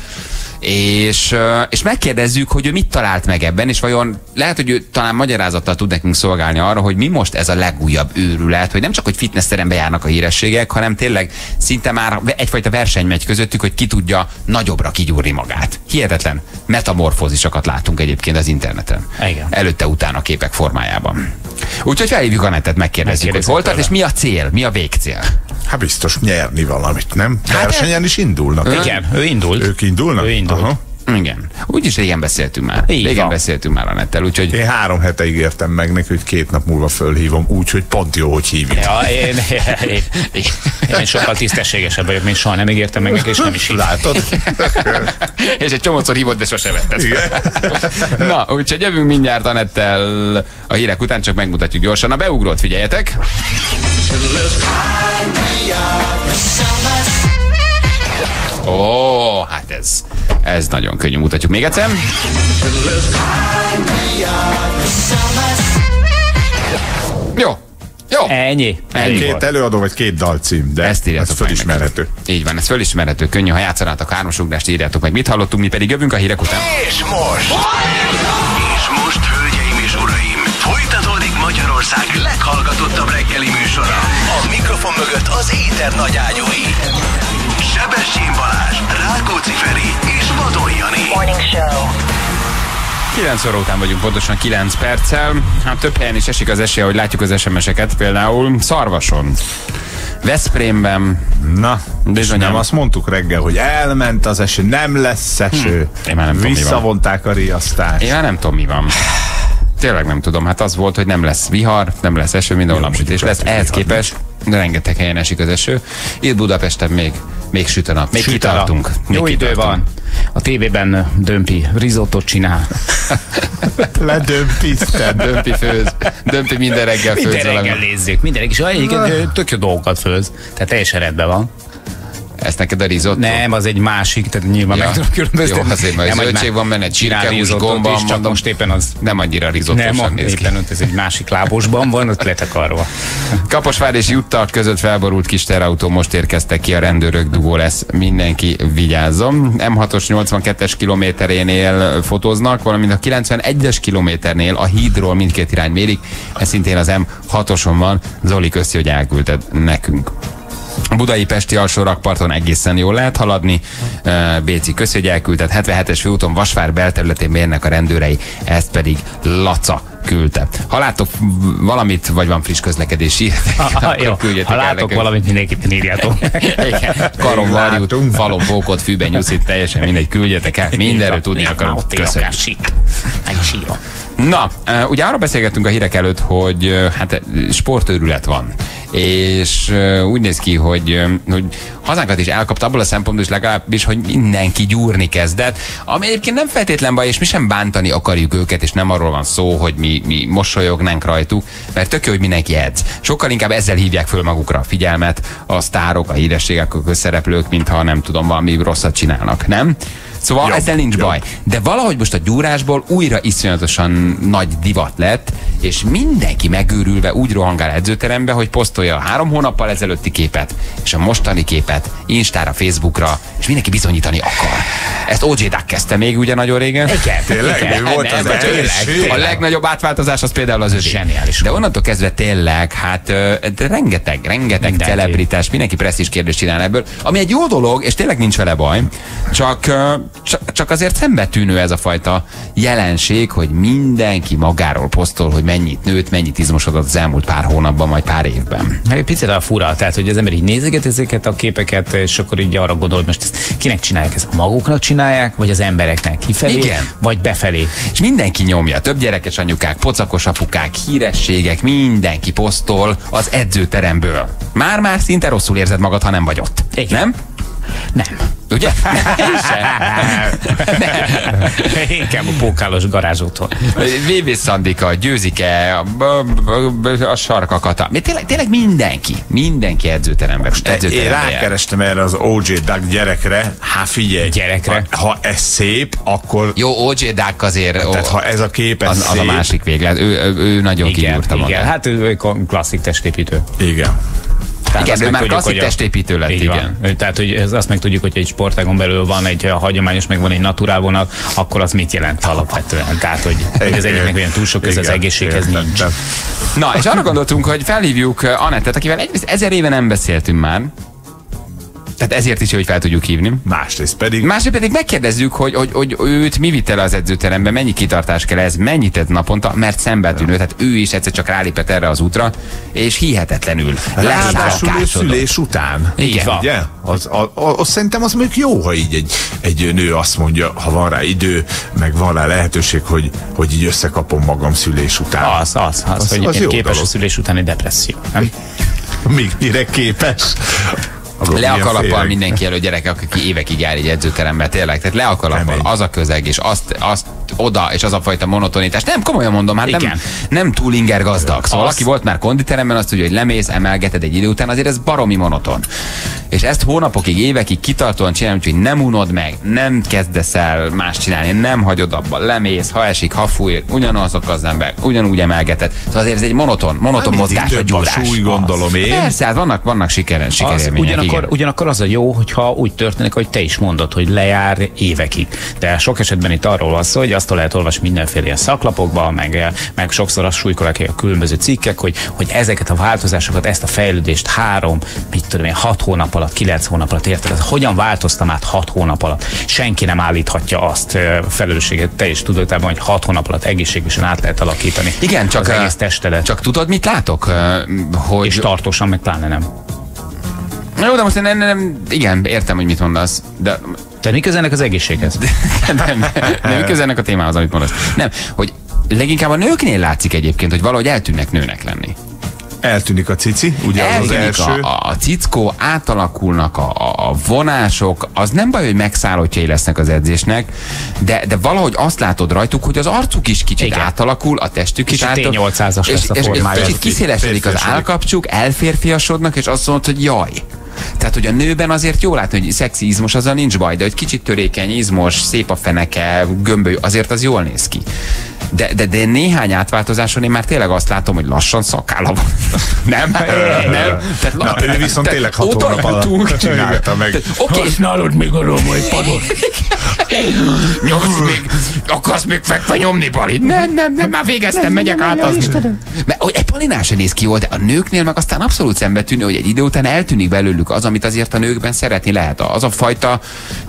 És, és megkérdezzük, hogy ő mit talált meg ebben, és vajon lehet, hogy ő talán magyarázattal tud nekünk szolgálni arra, hogy mi most ez a legújabb őrület, hogy nem csak, hogy fitnessterembe járnak a hírességek, hanem tényleg szinte már egyfajta verseny megy közöttük, hogy ki tudja nagyobbra kigyúrni magát. Hihetetlen metamorfózisokat látunk egyébként az interneten. Igen. Előtte-utána képek formájában. Úgyhogy felhívjuk Anettet, megkérdezzük, hogy hol tart, és mi a cél, mi a végcél. Hát biztos nyerni valamit, nem? Hát Versenyen is indulnak. Igen, ő indult. Ők indulnak? Ő indult. Aha. Igen. Úgyis régen beszéltünk már. Így régen van. beszéltünk már Anettel, úgyhogy Én három hete ígértem meg neki, hogy két nap múlva fölhívom, úgyhogy pont jó, hogy hívjuk. Ja, én, én, én, én sokkal tisztességesebb vagyok, mint soha nem ígértem meg neki, és nem is hívom. Látod? [LAUGHS] és egy csomószor hívott, de sose vetted. Na, úgyhogy jövünk mindjárt Anettel a hírek után, csak megmutatjuk gyorsan a beugrót, figyeljetek! Ó, hát ez, ez nagyon könnyű, mutatjuk még egyszer. Jó, jó. Ennyi. Ennyi Két volt. előadó vagy két dalcím, de Ezt ez írjátok meg fölismerhető. nekünk. Így van, ez fölismerhető, könnyű. Ha játszanátok hármasugrást, írjátok meg. Mit hallottunk, mi pedig jövünk a hírek után. És most! És most, hölgyeim és uraim, folytatódik Magyarország leghallgatottabb reggeli műsora. A mikrofon mögött az éter nagyágyúi. Sebessén Balázs, Rákóczi Feri és Vadon Jani. Morning Show. 9 óra után vagyunk pontosan 9 perccel. Hát több helyen is esik az esélye, hogy látjuk az SMS-eket, például Szarvason. Veszprémben, Na, Bizonyám. nem azt mondtuk reggel, hogy elment az eső, nem lesz eső. Hm. Én már nem tudom, mi van. Visszavonták a riasztást. én már nem tudom mi van. Tényleg nem tudom, hát az volt, hogy nem lesz vihar, nem lesz eső, mindenhol napsütés lesz. Ehhez képest rengeteg helyen esik az eső. Itt Budapesten még, még süt a nap, még Süt a nap. kitartunk. Még Jó idő van. A tévében Dömpi risottot csinál. [LAUGHS] Ledömpizted. Dömpi főz, Dömpi minden reggel főz Minden reggel nézzük. Minden reggel. És egyébként tök jó dolgokat főz. Tehát teljesen rendben van. Ez neked a risotto? Nem, az egy másik, tehát nyilván Ja. meg tudom különböztetni. Jó, azért, mert Nem, zöldség van benne, csirkehús, risottot gomba, is, csak most éppen az Nem annyira nem, risottosan néz ki. éppen ott ez egy másik lábosban van, ott letakarva. Kaposvár és Jutta között felborult kis terautó most érkeztek ki, a rendőrök dugó lesz, mindenki vigyázzon. M6-os 82-es kilométerénél fotóznak, valamint a 91-es kilométernél a hídról mindkét irány mérik, ez szintén az M6-oson van, Zoli köszi, hogy elküldted nekünk. Budai Pesti alsó rakparton egészen jól lehet haladni. Béci köszi, hogy elküldted. 77-es főúton Vasvár belterületén mérnek a rendőrei, ezt pedig Laca küldte. Ha látok valamit, vagy van friss közlekedési, [LAUGHS] Ah, jó. küldjetek Ha el látok nekünk. valamit, mindenképpen írjátok. [LAUGHS] Igen, karom varjút, falon pókot, fűben nyuszít, teljesen mindegy, küldjetek el, mindenről tudni is írom. Na, uh, ugye arra beszélgettünk a hírek előtt, hogy uh, hát uh, sportőrület van. És úgy néz ki, hogy, hogy hazánkat is elkapta abból a szempontból is legalábbis, hogy mindenki gyúrni kezdett, ami egyébként nem feltétlen baj, és mi sem bántani akarjuk őket, és nem arról van szó, hogy mi, mi mosolyognánk rajtuk, mert tök jó, hogy mindenki edz. Sokkal inkább ezzel hívják föl magukra a figyelmet a sztárok, a hírességek, a közszereplők, mintha nem tudom, valami rosszat csinálnak, nem? Szóval Jobb, ezzel nincs jobb. baj. De valahogy most a gyúrásból újra iszonyatosan nagy divat lett, és mindenki megőrülve úgy rohangál edzőterembe, hogy posztolja a három hónappal ezelőtti képet, és a mostani képet Instára, Facebookra, és mindenki bizonyítani akar. Ezt OJ Duck kezdte még ugye nagyon régen. Igen, Tényleg? igen. Volt Nem, az de tényleg? A legnagyobb átváltozás az például az övé. Zseniális De onnantól kezdve tényleg, hát rengeteg, rengeteg Mindenki. celebritás, mindenki presztis kérdést csinál ebből, ami egy jó dolog, és tényleg nincs vele baj, csak, csak, azért szembetűnő ez a fajta jelenség, hogy mindenki magáról posztol, hogy mennyit nőtt, mennyit izmosodott az elmúlt pár hónapban, vagy pár évben. Meg egy picit a fura, tehát hogy az ember így nézeget ezeket a képeket, és akkor így arra gondol, hogy most ezt kinek csinálják, ezt maguknak csinálják, vagy az embereknek kifelé, Igen. vagy befelé. És mindenki nyomja, több gyerekes anyukák, pocakos apukák, hírességek, mindenki posztol az edzőteremből. Már-már szinte rosszul érzed magad, ha nem vagy ott. Igen. Nem? Nem. Ugye? [LAUGHS] Inkább a pókálos garázs otthon. VV Szandika, Győzike, a, a, a sarkakata. Mi tényleg, tényleg mindenki, mindenki edzőteremben. Én edzőteremben jár. rákerestem erre az OJ Duck gyerekre, hát figyelj. Gyerekre? Ha, ha ez szép, akkor... Jó, OJ Duck azért... Tehát ha ez a kép, ez az, az a szép. másik véglet. Ő, ő, ő nagyon Igen, kiúrta igen. magát. Hát ő ő klasszik testépítő. Igen. Tehát Igen, ő meg már tudjuk, klasszik a- testépítő lett, igen. Van. Tehát, hogy ez, azt meg tudjuk, hogy egy sportágon belül van egy uh, hagyományos, meg van egy naturál vonal, akkor az mit jelent alapvetően? Tehát, hogy, hogy az egyiknek olyan túl sok köze az Igen, egészséghez nincs. értettem. Na, és arra gondoltunk, hogy felhívjuk Anettet, akivel egyrészt ezer éve nem beszéltünk már. Tehát ezért is, hogy fel tudjuk hívni. Másrészt pedig... Másrészt pedig megkérdezzük, hogy, hogy, hogy őt mi vitt el az edzőterembe, mennyi kitartás kell ez, mennyit tett naponta, mert szembetűnő, tehát ő is egyszer csak rálépett erre az útra, és hihetetlenül Ráadásul szülés után. Igen. Így Ugye? Az, a, a, az szerintem az még jó, ha így egy, egy nő azt mondja, ha van rá idő, meg van rá lehetőség, hogy, hogy így összekapom magam szülés után. Az, az, az, Az- hogy az az jó képes dolog. a szülés utáni depresszió. Nem? Még [LAUGHS] mire képes? Arról Le a kalappal mindenki elő gyerekek, aki évekig jár egy edzőterembe, tényleg. Tehát le a kalappal, az a közeg, és azt, azt oda, és az a fajta monotonitás. Nem, komolyan mondom, hát nem, Igen. nem túl inger gazdag. Szóval Az. aki volt már konditeremben, azt tudja, hogy lemész, emelgeted egy idő után, azért ez baromi monoton. És ezt hónapokig, évekig kitartóan csinálni, úgyhogy nem unod meg, nem kezdesz el más csinálni, nem hagyod abba, lemész, ha esik, ha fúj, ugyanazok az emberek, ugyanúgy emelgeted. Szóval azért ez egy monoton, monoton Hát mindig mozgás, a gyúrás. súly, gondolom én. Persze, hát vannak, vannak sikeren, Az, sikerélmények. ugyanakkor, igen. ugyanakkor az a jó, hogyha úgy történik, hogy te is mondod, hogy lejár évekig. De sok esetben itt arról van szó, hogy azt lehet olvasni mindenféle ilyen szaklapokban, meg, meg sokszor azt súlykolják a különböző cikkek, hogy, hogy ezeket a változásokat, ezt a fejlődést három, mit tudom én, hat hónap alatt, kilenc hónap alatt érted, ez hogyan változtam át hat hónap alatt. Senki nem állíthatja azt felelősséget, te is tudod, hogy hat hónap alatt egészségesen át lehet alakítani Igen, csak, az egész testedet. Csak tudod, mit látok? Hogy... és tartósan meg pláne nem. Na Jó, de most nem, nem, igen, értem, hogy mit mondasz, de Te mi közelnek az egészséghez? [LAUGHS] nem, nem, nem mi közel ennek a témához, amit mondasz. Nem, hogy leginkább a nőknél látszik egyébként, hogy valahogy eltűnnek nőnek lenni. Eltűnik a cici, ugye az az Eltűnik első. a, a, a cickó, átalakulnak a, a, a vonások, az nem baj, hogy megszállottjai lesznek az edzésnek, de, de valahogy azt látod rajtuk, hogy az arcuk is kicsit Igen. átalakul, a testük is átalakul. T800-as és, lesz a és, és formája. kicsit kiszélesedik az állkapcsuk, elférfiasodnak, és azt mondod, hogy jaj. Tehát, hogy a nőben azért jó látni, hogy szexi izmos, azzal nincs baj, de hogy kicsit törékeny, izmos, szép a feneke, gömböly, azért az jól néz ki. De, de, de néhány átváltozáson én már tényleg azt látom, hogy lassan szakálla van. [LAUGHS] Nem? Nem? Tehát, Na, ő viszont tényleg hat ott hónap alatt [LAUGHS] csinálta meg. Oké, Használod még a romai padot? [LAUGHS] Nyomsz még, akarsz még fekve nyomni palit? Nem, nem, nem, már végeztem, megyek átazni. Mert hogy egy palinál sem néz ki jól, de a nőknél meg aztán abszolút szembe tűnő, hogy egy idő után eltűnik belőlük az, amit azért a nőkben szeretni lehet. Az a fajta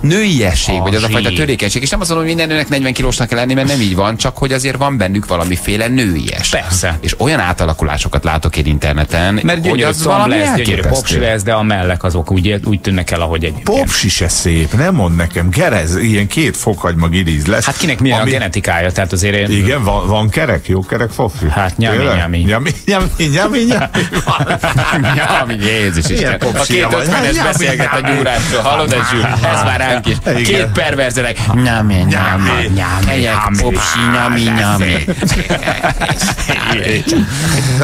nőiesség, A vagy az a fajta törékenység. És nem azt mondom, hogy minden nőnek 40 kilósnak kell lenni, mert nem így van, csak hogy azért van bennük valamiféle nőies. Persze. És olyan átalakulásokat látok én interneten, Mert hogy gyönyörű az valami lesz, gyönyörű popsi lesz, de a mellek azok úgy, úgy tűnnek el, ahogy egy. Popsi se szép, nem mond nekem. Gerez, ilyen két fokhagyma giriz lesz. Hát kinek milyen Ami- a genetikája, tehát azért én... Igen, van, van kerek, jó kerek fofi? Hát nyami, nyami. Nyami, nyami, nyami, nyami. [LAUGHS] Nyami, Jézus Isten. A két? Ötvenes beszélget a gyúrásról. Hallod, ez? Ez már ránk is. Két perverzerek. Nyami, nyami, nyami. Helyek, popsi, nyami, nyami.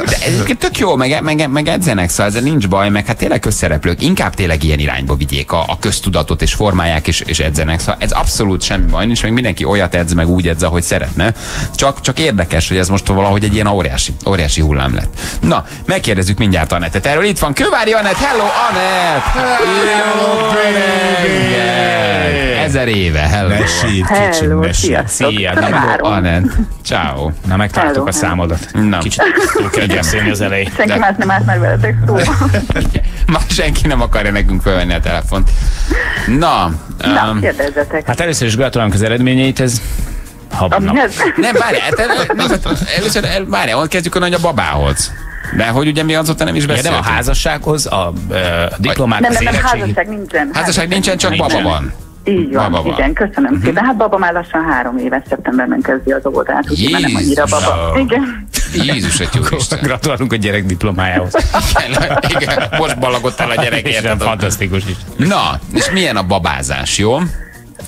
De egyébként tök jó, meg, meg, meg edzenek, szóval ezzel nincs baj, meg hát tényleg közszereplők, inkább tényleg ilyen irányba vigyék a, a köztudatot, és formálják, és, és edzenek. Szóval ez abszolút semmi baj nincs, meg mindenki olyat edz, meg úgy edz, ahogy szeretne. Csak, csak érdekes, hogy ez most valahogy egy ilyen óriási, óriási hullám lett. Na, megkérdezzük mindjárt Anettet. Erről itt van Kövári Anett. Hello, Anett! Jó reggelt! Ezer éve, hello! Ne sír, kicsim, Hello, ne sír. Szia, nem várom. Anett, ciao. Na, Hello, a számodat. Na. Kicsit túl kell beszélni az elején. Senki más nem állt már veletek szóba. Már senki nem akarja nekünk felvenni a telefont. Na, Na, um, kérdezzetek. Hát először is gratulálunk az eredményeit, ez habna. Amihez? nem, várjál, hát el- nem, először el- várjál, ott kezdjük a nagy a babához. De hogy ugye mi azóta nem is Ja, beszéltünk. a házassághoz, a, a diplomát, Nem, nem, nem, házasság nincsen. Házasság nincsen, csak Nincsen. baba van. Így van, Baba igen, köszönöm szépen. Hát baba már lassan három éves szeptemberben kezdi az óvodát, úgyhogy már nem annyira baba. Jézus! Igen. Jézus, egy jó Isten. Gratulálunk a gyerek diplomájához. Igen, igen, most balagott el a gyerek, És érted? fantasztikus is. Na, és milyen a babázás, jó?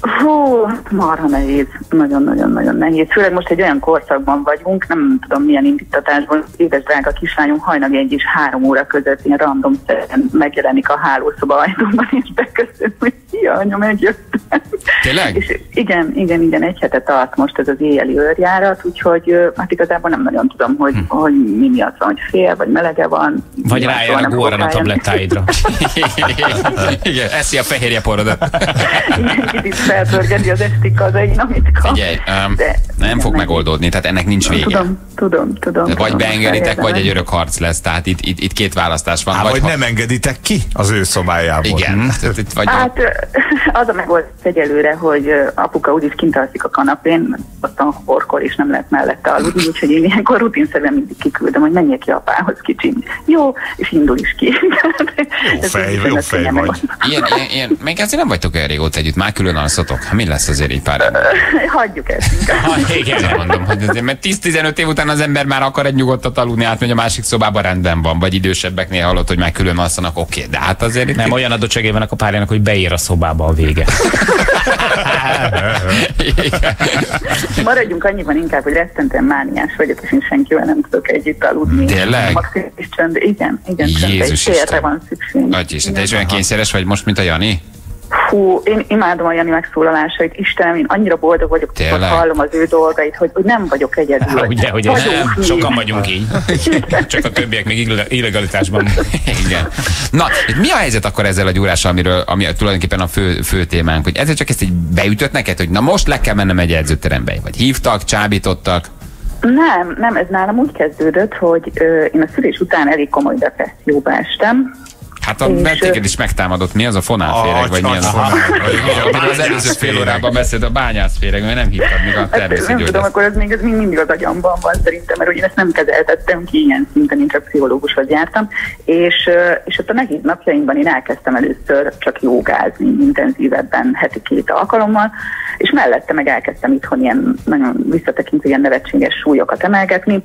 Hú, marha nehéz. Nagyon-nagyon-nagyon nehéz. Főleg most egy olyan korszakban vagyunk, nem tudom milyen indítatásban, édes drága kislányunk hajnali egy és három óra között ilyen random szerűen megjelenik a hálószoba ajtóban, és beköszön, hogy szia, anya, megjöttem. Tényleg? És igen, igen, igen, egy hete tart most ez az éjjeli őrjárat, úgyhogy hát igazából nem nagyon tudom, hogy, Hm. hogy mi miatt van, hogy fél, vagy melege van. Vagy rájön a góran a tablettáidra. Igen, eszi a fehérje porodat. Felpörgeti az esti kazein, amit kap. Figyelj, um, De- nem de fog meg- megoldódni, tehát ennek nincs vége. Tudom, tudom, tudom. Vagy tudom, beengeditek, vagy egy örök harc lesz. Tehát itt, itt, itt két választás van. Á, vagy ha- nem engeditek ki az ő szobájából. Igen. Tehát itt vagy Hát az a megoldás egyelőre, hogy apuka úgyis kint alszik a kanapén, ott a horkol és nem lehet mellette aludni, úgyhogy én ilyenkor rutinszerűen mindig kiküldöm, hogy menjél ki apához kicsim. Jó, és indul is ki. [LAUGHS] Jó fej, jó fej vagy. Ilyen, ilyen, ilyen, még ezért nem vagytok olyan régóta együtt, már külön alszotok. Hát mi lesz azért így pár? [LAUGHS] Hagyjuk ezt inkább. Igen, mondom, hogy azért, mert 10-15 év után az ember már akar egy nyugodtat aludni, átmegy a másik szobába, rendben van, vagy idősebbeknél hallott, hogy már külön alszanak, oké, de hát azért itt Nem olyan adottságé vannak a párjának, hogy beír a szobába a vége. Maradjunk annyiban inkább, hogy rettentően mániás vagyok, és én senkivel nem tudok együtt aludni. Tényleg? Maximális csönd, igen, igen, csönd, Jézus egy térre Isten. van szükség. Nagy és te is olyan kényszeres vagy most, mint a Jani? Fú, én imádom a Jani megszólalásait. Istenem, én annyira boldog vagyok, hogy hallom az ő dolgait, hogy, hogy nem vagyok egyedül. Há, [LAUGHS] ugye, hogy nem, mi. sokan vagyunk így. [LAUGHS] Csak a többiek még ille- illegalitásban. [LAUGHS] Igen. Na, mi a helyzet akkor ezzel a gyúrással, amiről, ami tulajdonképpen a fő, fő témánk, hogy ezért csak ezt így beütött neked, hogy na most le kell mennem egy edzőterembe, vagy hívtak, csábítottak, Nem, nem, ez nálam úgy kezdődött, hogy ö, én a szülés után elég komoly depresszióba estem. Hát a betéged is megtámadott. Mi az a fonálféreg, A vagy mi az? vagy Amiről az előző fél órában beszélt a bányászféreg, mert nem hívtad még a Hát, nem tudom, akkor ez még ez mind- mindig az agyamban van szerintem, mert ugye ezt nem kezeltettem ki ilyen szinten, én csak pszichológushoz jártam, és, és ott a nehéz napjaimban én elkezdtem először csak jogázni intenzívebben heti két alkalommal, és mellette meg elkezdtem itthon ilyen nagyon visszatekintő ilyen nevetséges súlyokat emelgetni,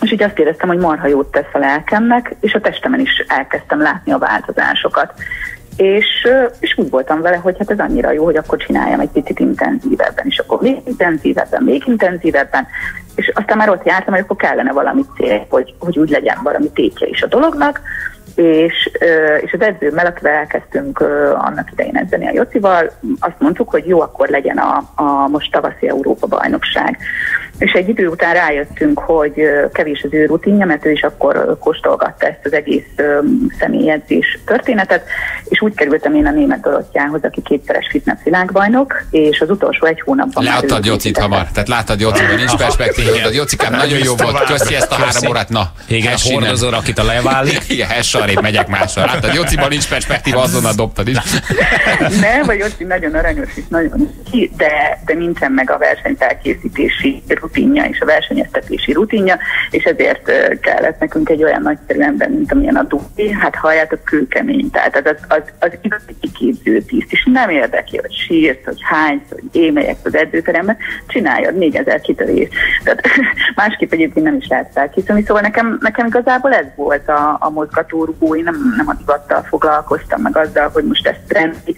és így azt éreztem, hogy marha jót tesz a lelkemnek, és a testemen is elkezdtem látni a változásokat. És, és úgy voltam vele, hogy hát ez annyira jó, hogy akkor csináljam egy picit intenzívebben, és akkor még intenzívebben, még intenzívebben, és aztán már ott jártam, hogy akkor kellene valami cél, hogy, hogy úgy legyen valami tétje is a dolognak, és, és az edzőmmel, akivel elkezdtünk annak idején edzeni a Jocival, azt mondtuk, hogy jó, akkor legyen a, a most tavaszi Európa bajnokság. És egy idő után rájöttünk, hogy kevés az ő rutinja, mert ő is akkor kóstolgatta ezt az egész személyedzés történetet, és úgy kerültem én a német Dorottyához, aki kétszeres fitness világbajnok, és az utolsó egy hónapban Leadtad Jocit hamar. Tehát láttad Jociban, nincs perspektívod. Jocikám nagyon jó volt. Köszi ezt a három órát. Na, Igen, innen. hordozol, akit a leválik. [LAUGHS] Igen, arrébb megyek máshol. Láttad, Jociban nincs perspektíva, azonnal dobtad is. Nem, vagy Jocsi nagyon aranyos és nagyon de, de nincsen meg a versenyfelkészítési rutinja és a versenyeztetési rutinja, és ezért kellett nekünk egy olyan nagyszerű ember, mint amilyen a Dubi, hát halljátok, kőkemény, tehát az, az, az, az igazi kiképző tiszt, és nem érdekli, hogy sírsz, hogy hánysz, hogy émelyek az edzőteremben, csináljad 4000 kitörés. Tehát [LAUGHS] másképp egyébként nem is lehet felkészülni, szóval nekem, nekem igazából ez volt a, a mozgatórugó, én nem, nem a divattal foglalkoztam, meg azzal, hogy most ezt trendi,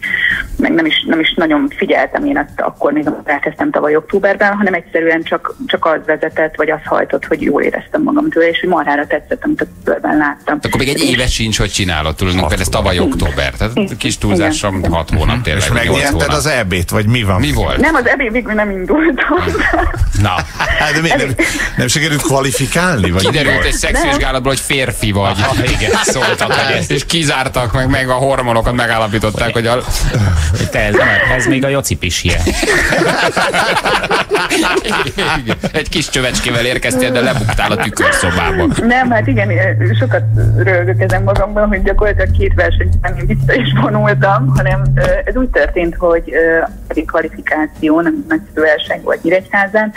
meg nem is, nem is nagyon figyeltem én ezt akkor, még amikor elkezdtem tavaly októberben, hanem egyszerűen csak, csak az vezetett, vagy az hajtott, hogy jól éreztem magam tőle, és hogy marhára tetszett, amit a tőlben láttam. Akkor még egy éve sincs, hogy csinálod tulajdonképpen, ez tavaly október. Tehát kis túlzásom, hat hónap tényleg. És hónap. az EB-t, vagy mi van? Mi volt? Nem, az ebéd végül nem indultam. [LAUGHS] Na, Hát, de miért nem, nem sikerült kvalifikálni? Vagy kiderült volt? egy szexvizsgálatból, hogy férfi vagy. Aha, igen, szóltak, hogy ezt. És kizártak, meg, meg a hormonokat megállapították, hogy a... Te ez, ez még a Joci pisie. Igen. Egy kis csövecskével érkeztél, de lebuktál a tükörszobába. Nem, hát igen, sokat rögök ezen magamban, hogy gyakorlatilag két versenyben én vissza is vonultam, hanem ez úgy történt, hogy ö, egy kvalifikáció, nem nagyszerű verseny volt Nyíregyházán,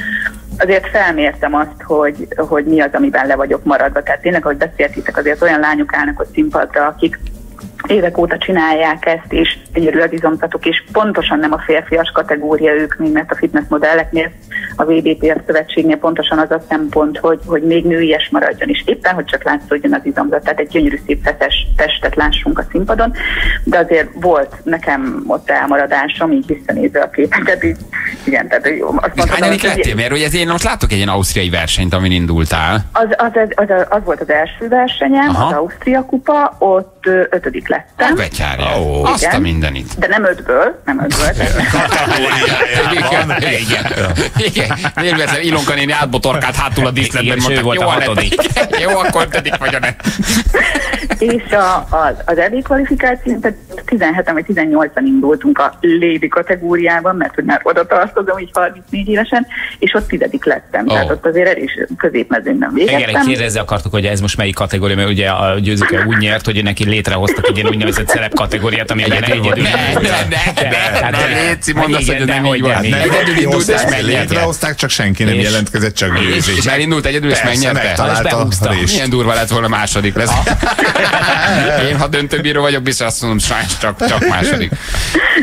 azért felmértem azt, hogy, hogy mi az, amiben le vagyok maradva. Tehát tényleg, ahogy beszéltétek, azért olyan lányok állnak ott színpadra, akik évek óta csinálják ezt, és gyönyörű az izomtatuk, és pontosan nem a férfias kategória ők, mint mert a fitness modelleknél a VBPR szövetségnél pontosan az a szempont, hogy, hogy még nőies maradjon, és éppen, hogy csak látszódjon az izomzat, tehát egy gyönyörű szép fetes testet lássunk a színpadon, de azért volt nekem ott elmaradásom, így visszanézve a képeket, így, igen, tehát jó, azt Hány mondhatom, lettél? hogy Mert ugye én most látok egy ilyen ausztriai versenyt, amin indultál. az, az, az, az, az, volt az első versenyem, Aha. az Ausztria kupa, ott ötödik lettem. Betyárja. Ó. Azt a mindenit. De nem ötből, nem ötből. [LAUGHS] Igen, igen. Igen. Miért Ilonka néni átbotorkált hátul a díszletben, mondták, volt jó, a lett. hatodik. Jó, akkor ötödik vagy a ne. és a, az, az EB kvalifikáció, tehát 17 vagy 18-an indultunk a Lady kategóriában, mert hogy már oda tartozom, így 34 évesen, és ott tizedik lettem. Ó. Tehát ott azért el is középmezőnyben Igen, végeztem. kérdezni akartuk, hogy ez most melyik kategória, mert ugye a győzőke úgy nyert, hogy neki létrehoztak egy ilyen úgynevezett szerep kategóriát, amiben Egyedül egyedül. Ne, ne, ne, ne, ne, Léci, mondd azt, hogy nem így van. Hát nem Egyedül indult, és létrehozták, csak senki nem jelentkezett, csak győzés. És elindult egyedül, és megnyerte. megtalálta a. Milyen durva lett volna második lesz. [LAUGHS] Én, ha döntőbíró vagyok, biztos azt mondom, sajnos csak, csak második.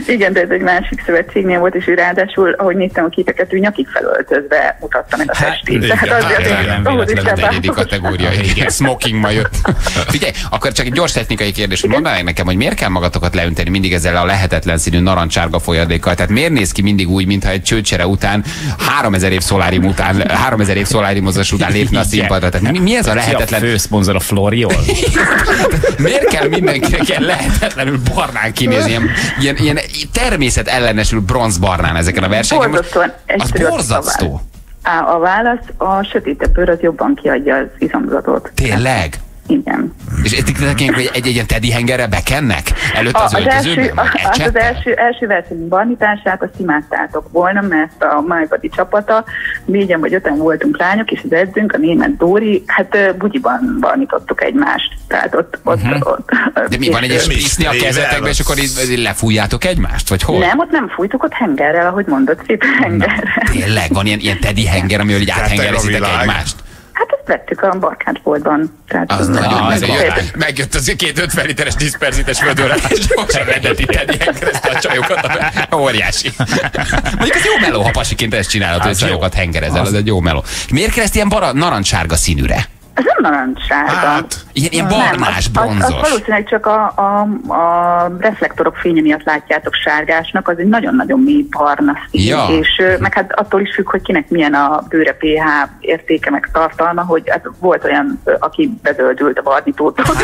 Igen, de ez egy másik szövetségnél volt, és ő ráadásul, ahogy néztem a képeket, ő nyakig felöltözve mutatta meg a testét. Igen, Tehát azért, hát, ahhoz is egyedik kategória. Igen, smoking ma jött. Figyelj, akkor csak egy gyors technikai kérdés, hogy mondd meg nekem, hogy miért kell magatokat leönteni mindig ezzel a lehetetlen színű narancsárga folyadékkal? Tehát miért néz ki mindig úgy, mintha egy csőcsere után 3000 év szolárium után, 3000 év szoláriumozás után lépne a színpadra? Tehát mi, mi ez a lehetetlen? A főszponzor a Floriol. [LAUGHS] Miért kell mindenkinek ilyen lehetetlenül barnán kinézni? Ilyen, ilyen, ilyen természet ellenesül bronzbarnán ezeken a versenyeken? Borzasztóan Az borzasztó. A válasz, a sötétebb bőr az jobban kiadja az izomzatot. Tényleg? Igen. És tényleg hogy egy, egy ilyen teddy hengerre bekennek? Előtt A- az, az, első, öltözőben? Vagy az, az első, első versenyünk barnitását, azt imádtátok volna, mert a Májbadi csapata, négyen vagy öten voltunk lányok, és az edzőnk, a német Dóri, hát bugyiban barnítottuk egymást. Tehát ott, ott, Mhm. ott De mi van egy spriszni a kezetekbe, és akkor így, így lefújjátok egymást? Vagy hol? Nem, ott nem fújtuk, ott hengerrel, ahogy mondod, szép hengerrel. Tényleg van ilyen, ilyen teddy henger, amivel így áthengerezitek egymást? Hát ezt vettük a barkácsboltban. Tehát Az nagyon az egy megjött, az két 50 literes diszperzites vödörre, és gyorsan rendeti teddy hengerezte a csajokat. Óriási. Mondjuk ez jó meló, ha pasiként ezt csinálod, hogy Az jó. csajokat hengerezel, az egy jó meló. Miért kell ezt ilyen bara, narancssárga színűre? Ez nem narancsárga. Hát, Ilyen, ilyen Nem, barnás, az- Az, bronzos. az valószínűleg csak a, a, a reflektorok fénye miatt látjátok sárgásnak, az egy nagyon-nagyon mély barna szín, Ja. és meg hát attól is függ, hogy kinek milyen a bőre pH értéke, meg tartalma, hogy hát volt olyan, aki bezöldült a barnitótól. [LAUGHS]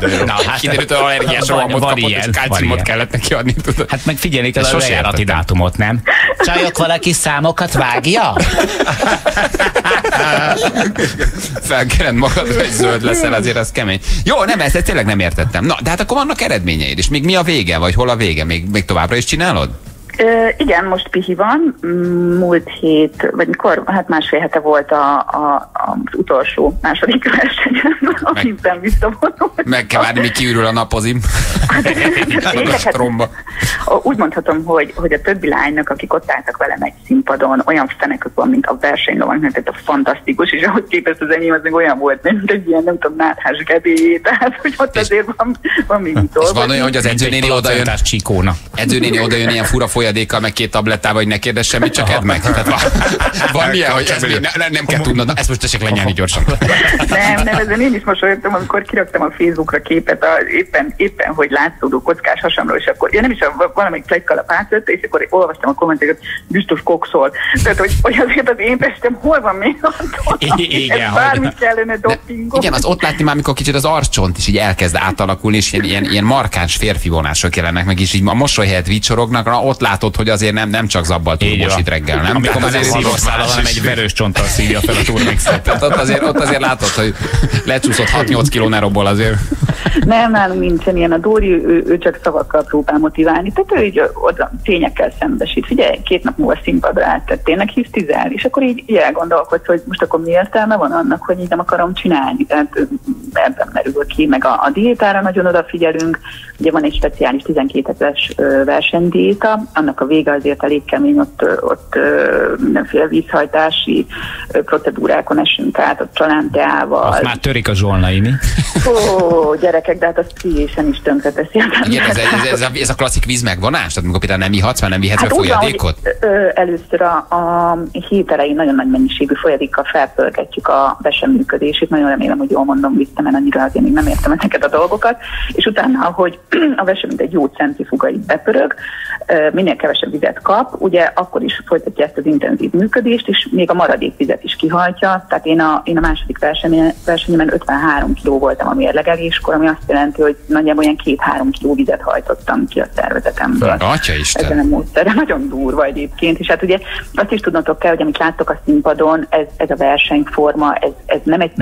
de jó. Na, hát Kiderült, hogy allergiás rohamot kapott, és ilyen, van kálciumot kellett neki adni. Tudod? Hát meg figyelni kell a lejárati dátumot, nem? Csajok, valaki számokat vágja? [LAUGHS] Felkered magad, hogy zöld leszel, azért az kemény. Jó, nem, ezt, ezt tényleg nem értettem. Na, de hát akkor vannak eredményeid, és még mi a vége, vagy hol a vége? Még, még továbbra is csinálod? Ö, igen, most pihi van. Mm, Múlt hét, vagy mikor, hát másfél hete volt a, a, az utolsó második versenyem, amiben visszavonult. Meg kell várni, míg kiürül a napozim. Meg a hát stromba. Úgy mondhatom, hogy, hogy a többi lánynak, akik ott álltak velem egy színpadon, olyan fenekük van, mint a versenylovaknak, tehát a fantasztikus, és ahogy képest az enyém, az még olyan volt, mint egy ilyen, nem tudom, náthás gedélyé, tehát hogy ott azért van, van még mit És van olyan, hogy az edzőnéni odajön, Placentás csíkóna. edzőnéni odajön ilyen fura folyadékkal, meg két tablettával, hogy ne kérdezz semmit, csak edd meg. Tehát van, van ilyen, hogy ez még ne, ne, nem kell tudnod, na, ezt most tessék lenyelni gyorsan. Nem, nem, ezen én is mosolyogtam, amikor kiraktam a Facebookra képet, a, éppen, éppen, hogy látszódó kockás hasamról, és akkor, ja nem is a, valamelyik plegykalap átjött, és akkor olvastam a kommenteket, biztos kokszol. Tehát, hogy, hogy azért az én testem hol van még attól, Igen, bármit kellene dopingol. Igen, az ott látni már, amikor kicsit az arccsont is így elkezd átalakulni, és ilyen, ilyen, ilyen markáns férfi vonások jelennek meg, és így a mosoly helyett vicsorognak, na, ott látod, hogy azért nem, nem csak zabbal turbosít reggel, nem? Amikor azért szívószállal, hanem egy verős csonttal szívja fel a turmixet. Tehát ott azért, ott azért látod, hogy lecsúszott 6-8 kiló nerobból azért. Nem, nálunk nincsen ilyen. A Dóri, ő, ő csak szavakkal próbál motiválni. Tehát ő így oda tényekkel szembesít. Figyelj, két nap múlva színpadra állt, tényleg hisztizel, és akkor így, így elgondolkodsz, hogy most akkor mi értelme van annak, hogy így nem akarom csinálni. Tehát ebben merül ki, meg a, a diétára nagyon odafigyelünk. Ugye van egy speciális 12 ezeres ö, versenydiéta, annak a vége azért elég kemény, ott, ott mindenféle vízhajtási procedúrákon esünk át, ott csalánteával. Azt már törik a zsolnai, mi? Ó, gyerekek, de hát az pszichésen is tönkreteszi Igen, ez, ez, ez, a, ez a klasszik víz megvonás? Tehát amikor például nem ihatsz, mert nem vihetsz hát van, folyadékot? ö, először a, a hét elején nagyon nagy mennyiségű folyadékkal felpörgetjük a vese működését. Nagyon remélem, hogy jól mondom vissza, mert annyira azért még nem értem ezeket a dolgokat. És utána, hogy [CLEARS THROAT] a vese mint egy jó centrifuga így bepörög, minél kevesebb vizet kap, ugye akkor is folytatja ezt az intenzív működést, és még a maradék vizet is kihajtja. Tehát én a, én a második versenyen, versenyemen 53 kg voltam a mérlegeléskor, ami azt jelenti, hogy nagyjából ilyen 2-3 kg vizet hajtottam ki a szervezetemből. Atya Isten. Ezen a módszerre [LAUGHS] nagyon durva egyébként, és hát ugye azt is tudnotok kell, hogy amit láttok a színpadon, ez, ez a versenyforma, ez, ez nem egy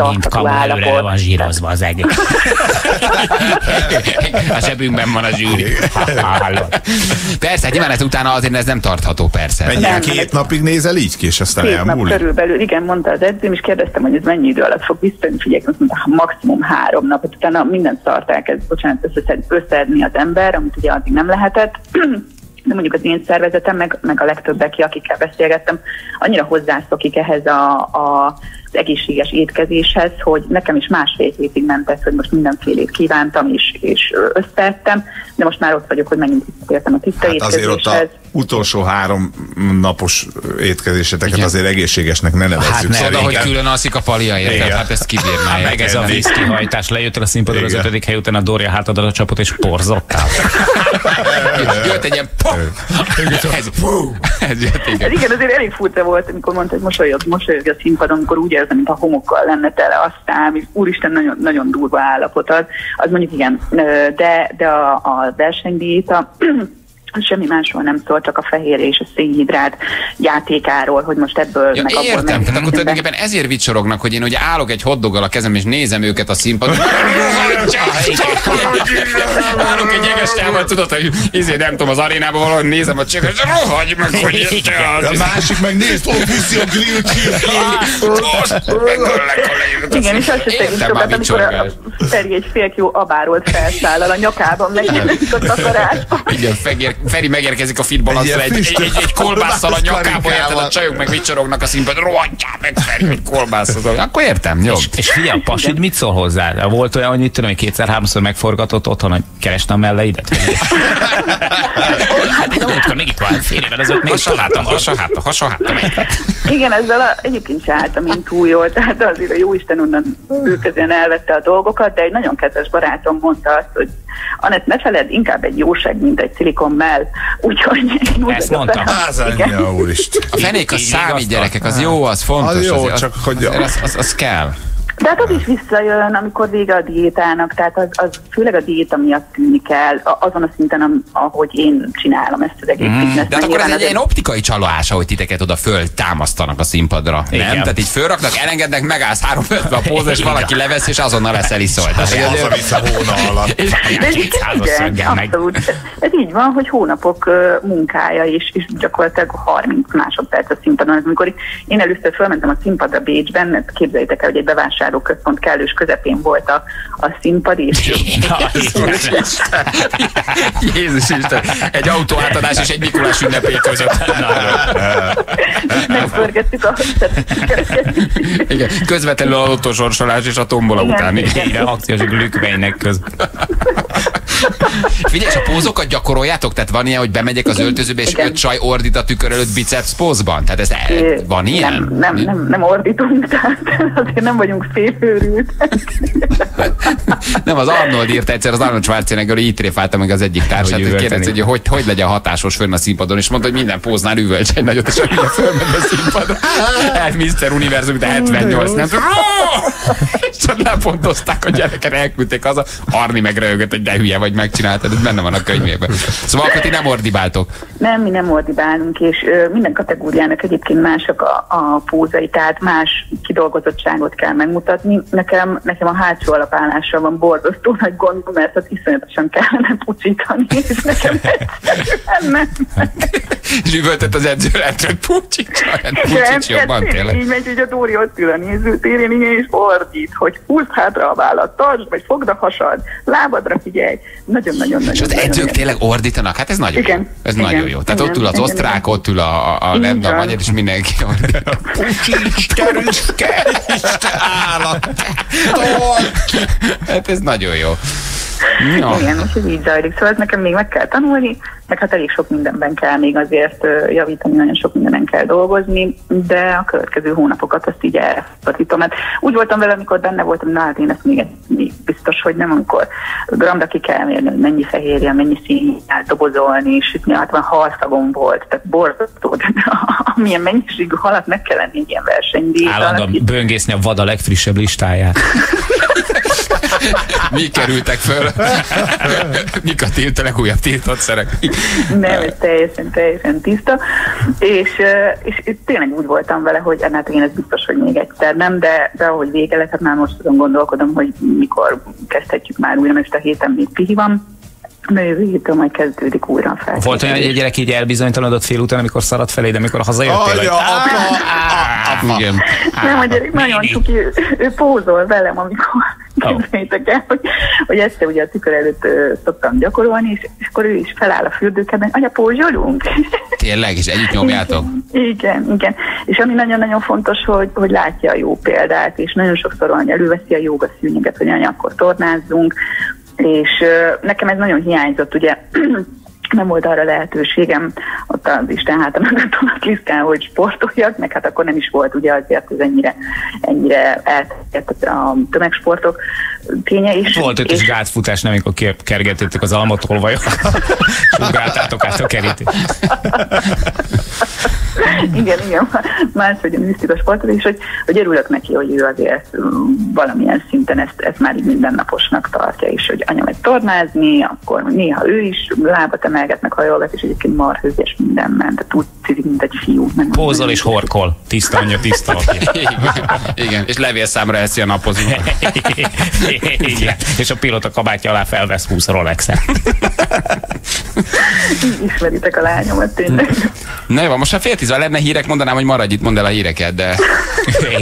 le állapot. Zsírozva az egész. [LAUGHS] A zsebünkben van a zsűri. Persze, hát nyilván ez utána azért ez nem tartható, persze. Mennyi Nem, két napig nézel így ki, és aztán Két nap elmúlik? körülbelül, igen, mondta az edzőm, és kérdeztem, hogy ez mennyi idő alatt fog visszajönni, figyelj, azt mondta, maximum három nap, hát utána mindent szart elkezd, bocsánat, összeszed, összeedni az ember, amit ugye addig nem lehetett. [CLEARS THROAT] De mondjuk az én szervezetem, meg, meg a legtöbbek, akikkel beszélgettem, annyira hozzászokik ehhez a, a egészséges étkezéshez, hogy nekem is másfél hétig ment ez, hogy most mindenfélét kívántam és, és összeettem, de most már ott vagyok, hogy megint visszatértem a tiszta Hát azért ott étkezéshez. a utolsó három napos étkezéseteket Igen. azért egészségesnek ne nevezzük Hát ne, oda, hogy külön alszik a palia, érted? Hát ezt kibírná. Meg ez a vízkihajtás, lejöttél a színpadra az ötödik hely után a Dória hátadra a csapot és porzottál. [LAUGHS] Jött egy ilyen! Ez, [LAUGHS] ez jött, igen. igen, azért elég furcsa volt, amikor mondta, hogy mosolyog, mosolyog a színpadon, amikor úgy érzem, a homokkal lenne tele aztán, és úristen, nagyon, nagyon durva állapot az. Az mondjuk igen, de, de a, a versenydiéta semmi másról nem szól, csak a fehérje és a szénhidrát játékáról, hogy most ebből Ja, meg abból értem, tehát akkor tulajdonképpen ezért vicsorognak, hogy én ugye állok egy hoddoggal a kezem, és nézem őket a színpadon. Állok egy jeges távol, tudod, hogy izé, nem tudom, az arénában valahogy nézem a csököt, és rohagy meg, hogy A másik meg nézd, ott viszi a grill Igen, és azt már, sokat, amikor a. Feri egy fél kió abárolt felszállal a nyakában, meg [LAUGHS] a takarásban. Igen, Fegér, Feri megérkezik a fit balanszra Egy egy, egy, egy, kolbásszal a nyakába, érted, a csajok meg vicsorognak a színpadon, rohadjál meg Feri, egy kolbászhoz. Akkor értem, jó. És, és figyelj, a pasid mit szól hozzá? Volt olyan, hogy mit tudom, hogy kétszer-háromszor megforgatott otthon, hogy kerestem a melleidet? [LAUGHS] Hát, múltkor még itt van, fél évvel ezelőtt még. Igen, ezzel a, egyébként se álltam én túl jól, tehát azért a jóisten onnan ő elvette a dolgokat, de egy nagyon kedves barátom mondta azt, hogy Anett, ne feled, inkább egy jóság, mint egy szilikommel, úgyhogy Ezt vagyok mondta? vele. Az Igen. anyja, úristen. A fenék az Így számít, gyerekek, az jó, az fontos. Az jó, azért, csak hogy- azért az, az, az kell. De hát az is visszajön, amikor vége a diétának, tehát az, az főleg a diéta miatt tűnik el, a- azon a szinten, am- ahogy én csinálom ezt az egész mm. fitness. De hát akkor ez egy ilyen optikai csalás, hogy titeket oda föl támasztanak a színpadra. Igen. Nem? Tehát így fölraknak, elengednek, megállsz három ötve a póz, és valaki levesz, és azonnal leszel iszol. Tehát, hogy azért- Haza-vissza hóna alatt. De ez így- Kétszázas igen, abszolút. Ez így van, hogy hónapok munkája, és, és gyakorlatilag 30 másodperc a színpadon. Amikor én először fölmentem a színpadra Bécsben, mert képzeljétek el, hogy egy bevásárlóközpont kellős közepén volt a, a színpad, és [LAUGHS] Jézus Isten, egy autóátadás és egy Mikulás ünnepé között. megpörgettük a [LAUGHS] Igen, közvetlenül az autósorsolás és a tombola Igen. után. Ide akciós glükveinek köz. Figyelj, és a pózokat gyakoroljátok? Tehát van ilyen, hogy bemegyek az öltözőbe, és Igen. öt csaj ordít a tükör előtt biceps pózban? Tehát ez Ö, van ilyen? Nem, nem, nem, nem ordítunk, tehát azért nem vagyunk Nem, az Arnold írt egyszer, az Arnold Schwarzenegger így ítréfálta meg az egyik társát, Hogy hogy kérdezte, hogy, hogy hogy legyen hatásos fönn a színpadon, és mondta, hogy minden póznál üvölts egy nagyot, és ugye fölmegy a színpadra. [LAUGHS] Hát Mr. Univerzum, de 78, nem tudom. [LAUGHS] És csak lepontozták a gyereket, elküldték haza. Arni meg röhögött, hogy de hülye vagy, megcsináltad. Ez benne van a könyvében. Szóval akkor ti nem ordibáltok. Nem, mi nem ordibálunk, és ö, minden kategóriának egyébként mások a, a pózai, tehát más kidolgozottságot kell megmutatni. Nekem, nekem a hátsó alapállásra van borzasztó nagy gond, mert ott iszonyatosan kellene pucsítani, és nekem egyszerűen nem. Zsüvöltött az edző lett, hogy pucsics, Nem, pucsics jobban ez tényleg. Így megy, hogy a Dóri ott ül a nézőtérén, igen, és ordít, hogy húzd hátra a vállat, tartsd, vagy fogd a hasad, lábadra figyelj. Nagyon-nagyon-nagyon. És az edzők tényleg ordítanak? Hát ez nagyon Igen. jó. Ez Igen. nagyon jó. Tehát Igen. ott ül az Igen. osztrák, ott ül a, a, a lenda, a van. magyar, és mindenki [LAUGHS] ordít. Pucsics, terüske, állat, Hát ez nagyon jó. No. Igen, és ez így zajlik. Szóval ezt nekem még meg kell tanulni, meg hát elég sok mindenben kell még azért javítani, nagyon sok mindenen kell dolgozni, de a következő hónapokat azt így elpatítom. Mert úgy voltam vele, amikor benne voltam, na hát én ezt még, még biztos, hogy nem, amikor gramra ki kell mérni, hogy mennyi fehérje, mennyi szín dobozolni, sütni, hát van halszagom volt, tehát borzasztó, [LAUGHS] de amilyen mennyiségű halat meg kell lenni egy ilyen versenydíjban. Állandóan böngészni a vad a legfrissebb listáját. [LAUGHS] Mi kerültek föl? [LAUGHS] Mik a tilt, a legújabb tiltott szerek? Nem, ez teljesen, teljesen tiszta. És, és, és tényleg úgy voltam vele, hogy hát én ez biztos, hogy még egyszer nem, de, de ahogy vége lett, hát már most azon gondolkodom, hogy mikor kezdhetjük már újra, mert a héten még pihi van. De jövő héttől majd kezdődik újra a felkészülés. Volt olyan, hogy egy gyerek így elbizonytalanodott fél után, amikor szaradt felé, de amikor hazajöttél, hogy. Nem, a gyerek nagyon cuki, ő pózol velem, amikor képzeljétek el, hogy, hogy este ugye a tükör előtt ö, szoktam gyakorolni, és, és akkor ő is feláll a fürdőkeben, anya, pózsolunk? [LAUGHS] Tényleg, és együtt nyomjátok? Igen, igen. És ami nagyon-nagyon fontos, hogy, hogy látja a jó példát, és nagyon sokszor hogy előveszi a joga szűnyeget, hogy anya, akkor tornázzunk, és ö, nekem ez nagyon hiányzott, ugye [CLEARS THROAT] nem volt arra lehetőségem ott az Isten háta mögött a Krisztán, hogy sportoljak, meg hát akkor nem is volt ugye azért, hogy ennyire, ennyire elterjedt a tömegsportok ténye is. Volt ott is gátfutás, nem, amikor kergetettek az almatolvajok, és [LAUGHS] ugráltátok át a kerítést. igen, igen, máshogy a misztika sportot, és hogy, hogy örülök neki, hogy ő azért um, valamilyen szinten ezt, ezt már így mindennaposnak tartja, és hogy anya megy tornázni, akkor néha ő is lábat emelget, meg hajolgat, és egyébként marhőzés minden ment, tehát úgy cizik, mint egy fiú. Meg Pózol és horkol. Tiszta anya, tiszta apja. [LAUGHS] Igen, igen. és levélszámra eszi a napozó. [LAUGHS] Igen. És a pilóta kabátja alá felvesz 20 Rolexet. Ismeritek a lányomat tényleg. Na jó, most ha fél tíz lenne hírek, mondanám, hogy maradj itt, mondd el a híreket, de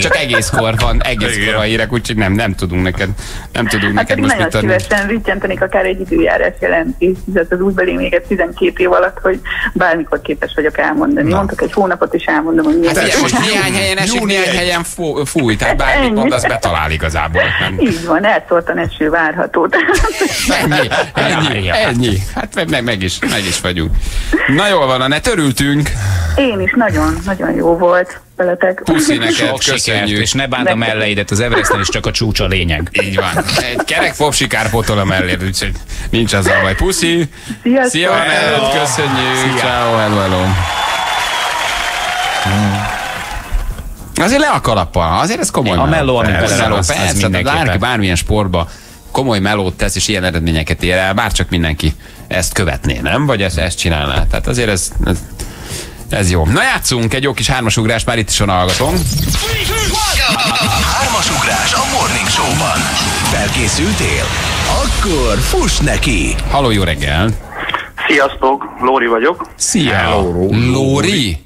csak egészkor van, egészkor a hírek, úgyhogy nem, nem tudunk neked, nem tudunk Hát neked most mit nagyon adni. szívesen rittyentenék akár egy időjárás jelentést, tehát az úgy belém még 12 év alatt, hogy bármikor képes vagyok elmondani. Mondok egy hónapot is elmondom, hogy milyen. Hát ugye, most néhány helyen esik, néhány helyen fú- fúj, tehát bármit Ennyi. mondasz, betalál igazából. Nem. Így van, elszórtan eső várható. [LAUGHS] Ennyi, ennyi, ennyi. Hát meg, meg, meg, is, meg is vagyunk. Na jól van, ne törültünk. Én is nagyon, nagyon jó volt veletek. Puszi neked, Sok sikert, köszönjük. és ne bánd a melleidet, az Everesten is csak a csúcs a lényeg. Így van. Egy kerek popsikár potol a melléd, úgyhogy nincs az a baj. Puszi! Sziasztok! Szia, Anellőt, köszönjük! Ciao, hello, hello. Azért le a kalappal, azért ez komoly A meló, amit Persze, az- az persze, tehát mindenképpen. bárki bármilyen sportba komoly melót tesz, és ilyen eredményeket ér el, bárcsak mindenki ezt követné, nem? Vagy ezt, ezt csinálná. Tehát azért ez, ez, ez jó. Na játszunk egy jó kis hármasugrás, már itt is van a hallgatom. Hármas ugrás a Morning Show-ban. Felkészültél? Akkor fuss neki! Halló, jó reggel! Sziasztok, Lóri vagyok. Szia! Lóri?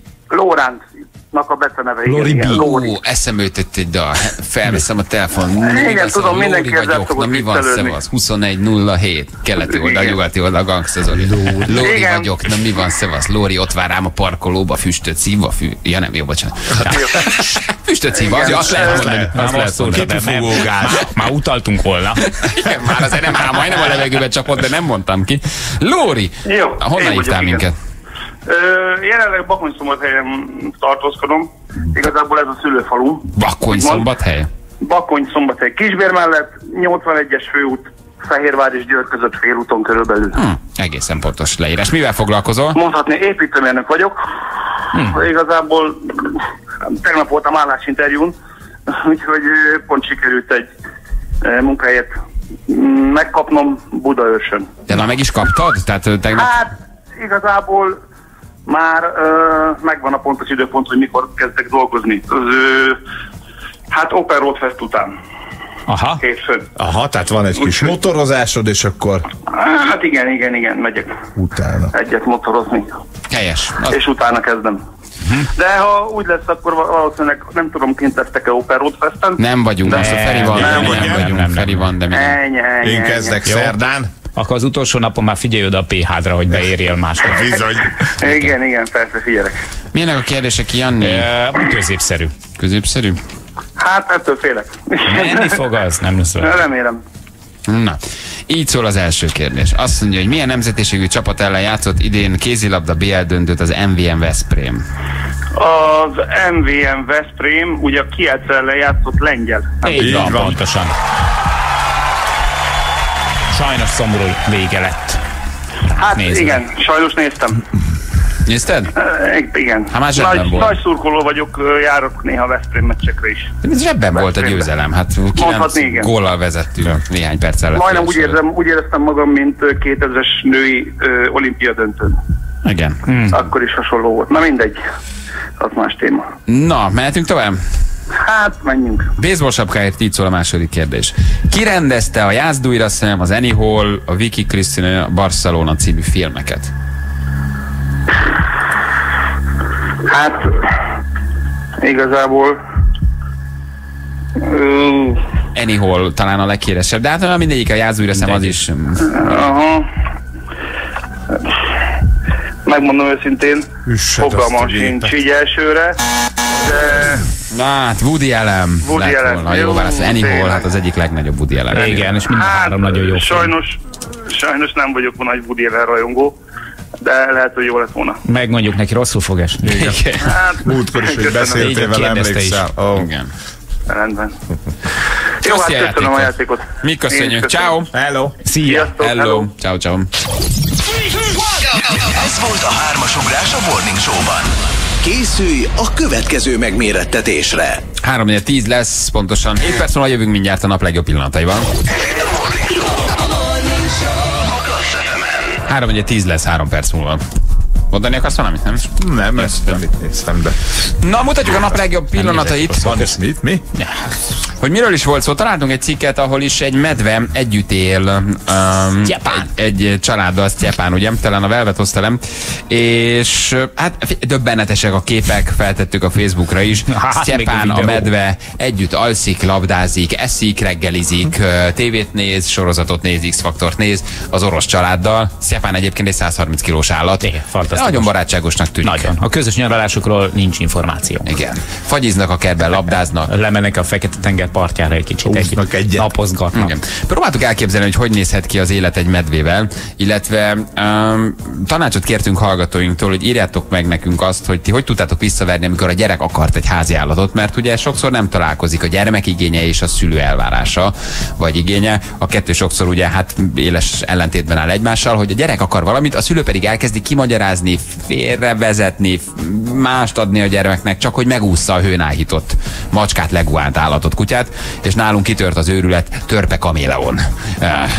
Lóráncnak a beceneve. igen, igen, Lóri. Ó, eszembe jutott egy dal. Felveszem a telefon. Igen, tudom, Lóri mindenki ezzel vagyok. Na szokott mi van, szevasz? 2107. Keleti oldal, nyugati oldal, gangsta Zoli. Lóri Igen. vagyok. Na mi van, szevasz? Lóri ott vár rám a parkolóba, füstöt szívva, fű... Ja nem, jó, bocsánat. [LAUGHS] Füstöt szívva, Igen, azért azt lehet mondani. Azt lehet mondani. Már, már utaltunk volna. Igen, már azért nem, már majdnem a levegőbe csapott, de nem mondtam ki. Lóri, honnan hívtál igen. minket? Ö, jelenleg Bakony helyen tartózkodom. Igazából ez a szülőfalu. Bakony szombathely? Bakony szombathely Kisbér mellett, 81-es főút, Fehérvár és Győr között félúton körülbelül. Hm, egészen pontos leírás. Mivel foglalkozol? Mondhatni, építőmérnök vagyok. Hm. Igazából tegnap voltam állásinterjún, úgyhogy pont sikerült egy munkahelyet mm, megkapnom Budaörsön. De már meg is kaptad? Tehát tegnap... Hát igazából már ö, megvan a pontos időpont, hogy mikor kezdek dolgozni. Az, ö, hát Open Road Fest után. Aha. Hétfőn. Aha, tehát van egy kis motorozásod, és akkor Hát igen, igen, igen, megyek utána. egyet motorozni. Helyes. És utána kezdem. Mhm. De ha úgy lesz, akkor val- valószínűleg nem tudom, kint lesztek-e Open Road Festen. Nem vagyunk, De- most a Feri van, nem, mi vagy- nem vagyunk. Feri van, de mi nem. Ennyi, ennyi, Én ennyi. kezdek Jó. szerdán. Akkor az utolsó napon már figyelj oda a PH-dra, hogy beérjél máskor. Bizony. Igen, igen, persze, figyelek. Milyenek a kérdések, Janni? Ö, Középszerű. Középszerű? Hát ettől félek. Menni fog az, nem lesz olyan. Remélem. Na, így szól az első kérdés. Azt mondja, hogy milyen nemzetiségű csapat ellen játszott idén kézilabda BL döntőt az MVM Veszprém. Az MVM Veszprém ugye a Kielc ellen játszott lengyel. Így van. pontosan. Sajnos szomorú vége lett. Hát Nézve. igen, sajnos néztem. Nézted? Igen. Hát már zsebben nagy, volt. nagy szurkoló vagyok, járok néha Veszprém meccsekre is. Ez zsebben volt a győzelem. Hát 9 Mondhatni, igen. góllal vezettünk néhány perccel. lett Majdnem úgy, érzem, úgy éreztem magam, mint ö, 2000-es női ö, olimpia döntőn. Igen. Hmm. Akkor is hasonló volt. Na mindegy. Az más téma. Na, mehetünk tovább? Hát, menjünk. Baseball sapkáért így szól a második kérdés. Ki rendezte a Jászdújra szem, az Annie Hall, a Vicky Cristina Barcelona című filmeket? Hát, igazából... Ö, Annie Hall talán a leghíresebb, de hát mindegyik a Jászdújra szem az is. aha. Megmondom őszintén, Üssed fogalmam a sincs így elsőre, de Na hát Woody Allen Woody lett Allen. volna a jó válasz. Annie Hall, tényleg. hát az egyik legnagyobb Woody Allen. Igen, és mind a hát három nagyon jó sajnos, sajnos nem vagyok nagy Woody Allen rajongó, de lehet, hogy jó lett volna. Megmondjuk neki, rosszul fog esni. Igen. Hát, Múltkor is, hogy beszéltél vele, emlékszel? Oh. Igen. Rendben. Jó, hát köszönöm a játékot. Mi köszönjük. Ciao. Hello. Szia! Hello. Ciao, ciao. Ez volt a hármas ugrás a Morning Show-ban. Készülj a következő megmérettetésre. 3 10 lesz, pontosan 7 perc múlva jövünk mindjárt a nap legjobb pillanataival. 3 10 lesz 3 perc múlva. Mondani akarsz valamit, nem? Nem, ezt nem itt néztem, de... Na, mutatjuk a nap legjobb pillanatait. Van Smith, mi? Hogy miről is volt szó, találtunk egy cikket, ahol is egy medve együtt él um, egy, egy családdal, Sztyepán, ugye, talán a Velvet hozta és uh, hát döbbenetesek a képek, feltettük a Facebookra is. [LAUGHS] Hát, Sztyepán, a medve együtt alszik, labdázik, eszik, reggelizik, uh, tévét néz, sorozatot néz, X-faktort néz az orosz családdal. Sztyepán egyébként egy 130 kilós állat. Igen, fantasztikus. Nagyon barátságosnak tűnik. Nagyon. A közös nyaralásokról nincs információ. Igen. Fagyiznak a kertben, labdáznak. Lemennek a Fekete tenger partjára egy kicsit. Úsznak egyet. Napozgatnak. Igen. Próbáltuk elképzelni, hogy hogy nézhet ki az élet egy medvével, illetve um, tanácsot kértünk hallgatóinktól, hogy írjátok meg nekünk azt, hogy ti hogy tudtátok visszaverni, amikor a gyerek akart egy házi állatot, mert ugye sokszor nem találkozik a gyermek igénye és a szülő elvárása, vagy igénye. A kettő sokszor ugye hát éles ellentétben áll egymással, hogy a gyerek akar valamit, a szülő pedig elkezdi kimagyarázni, félrevezetni, mást adni a gyermeknek, csak hogy megúszza a hőnáhított macskát, leguánt állatot, kutyát, és nálunk kitört az őrület, törpe kaméleon. Eh,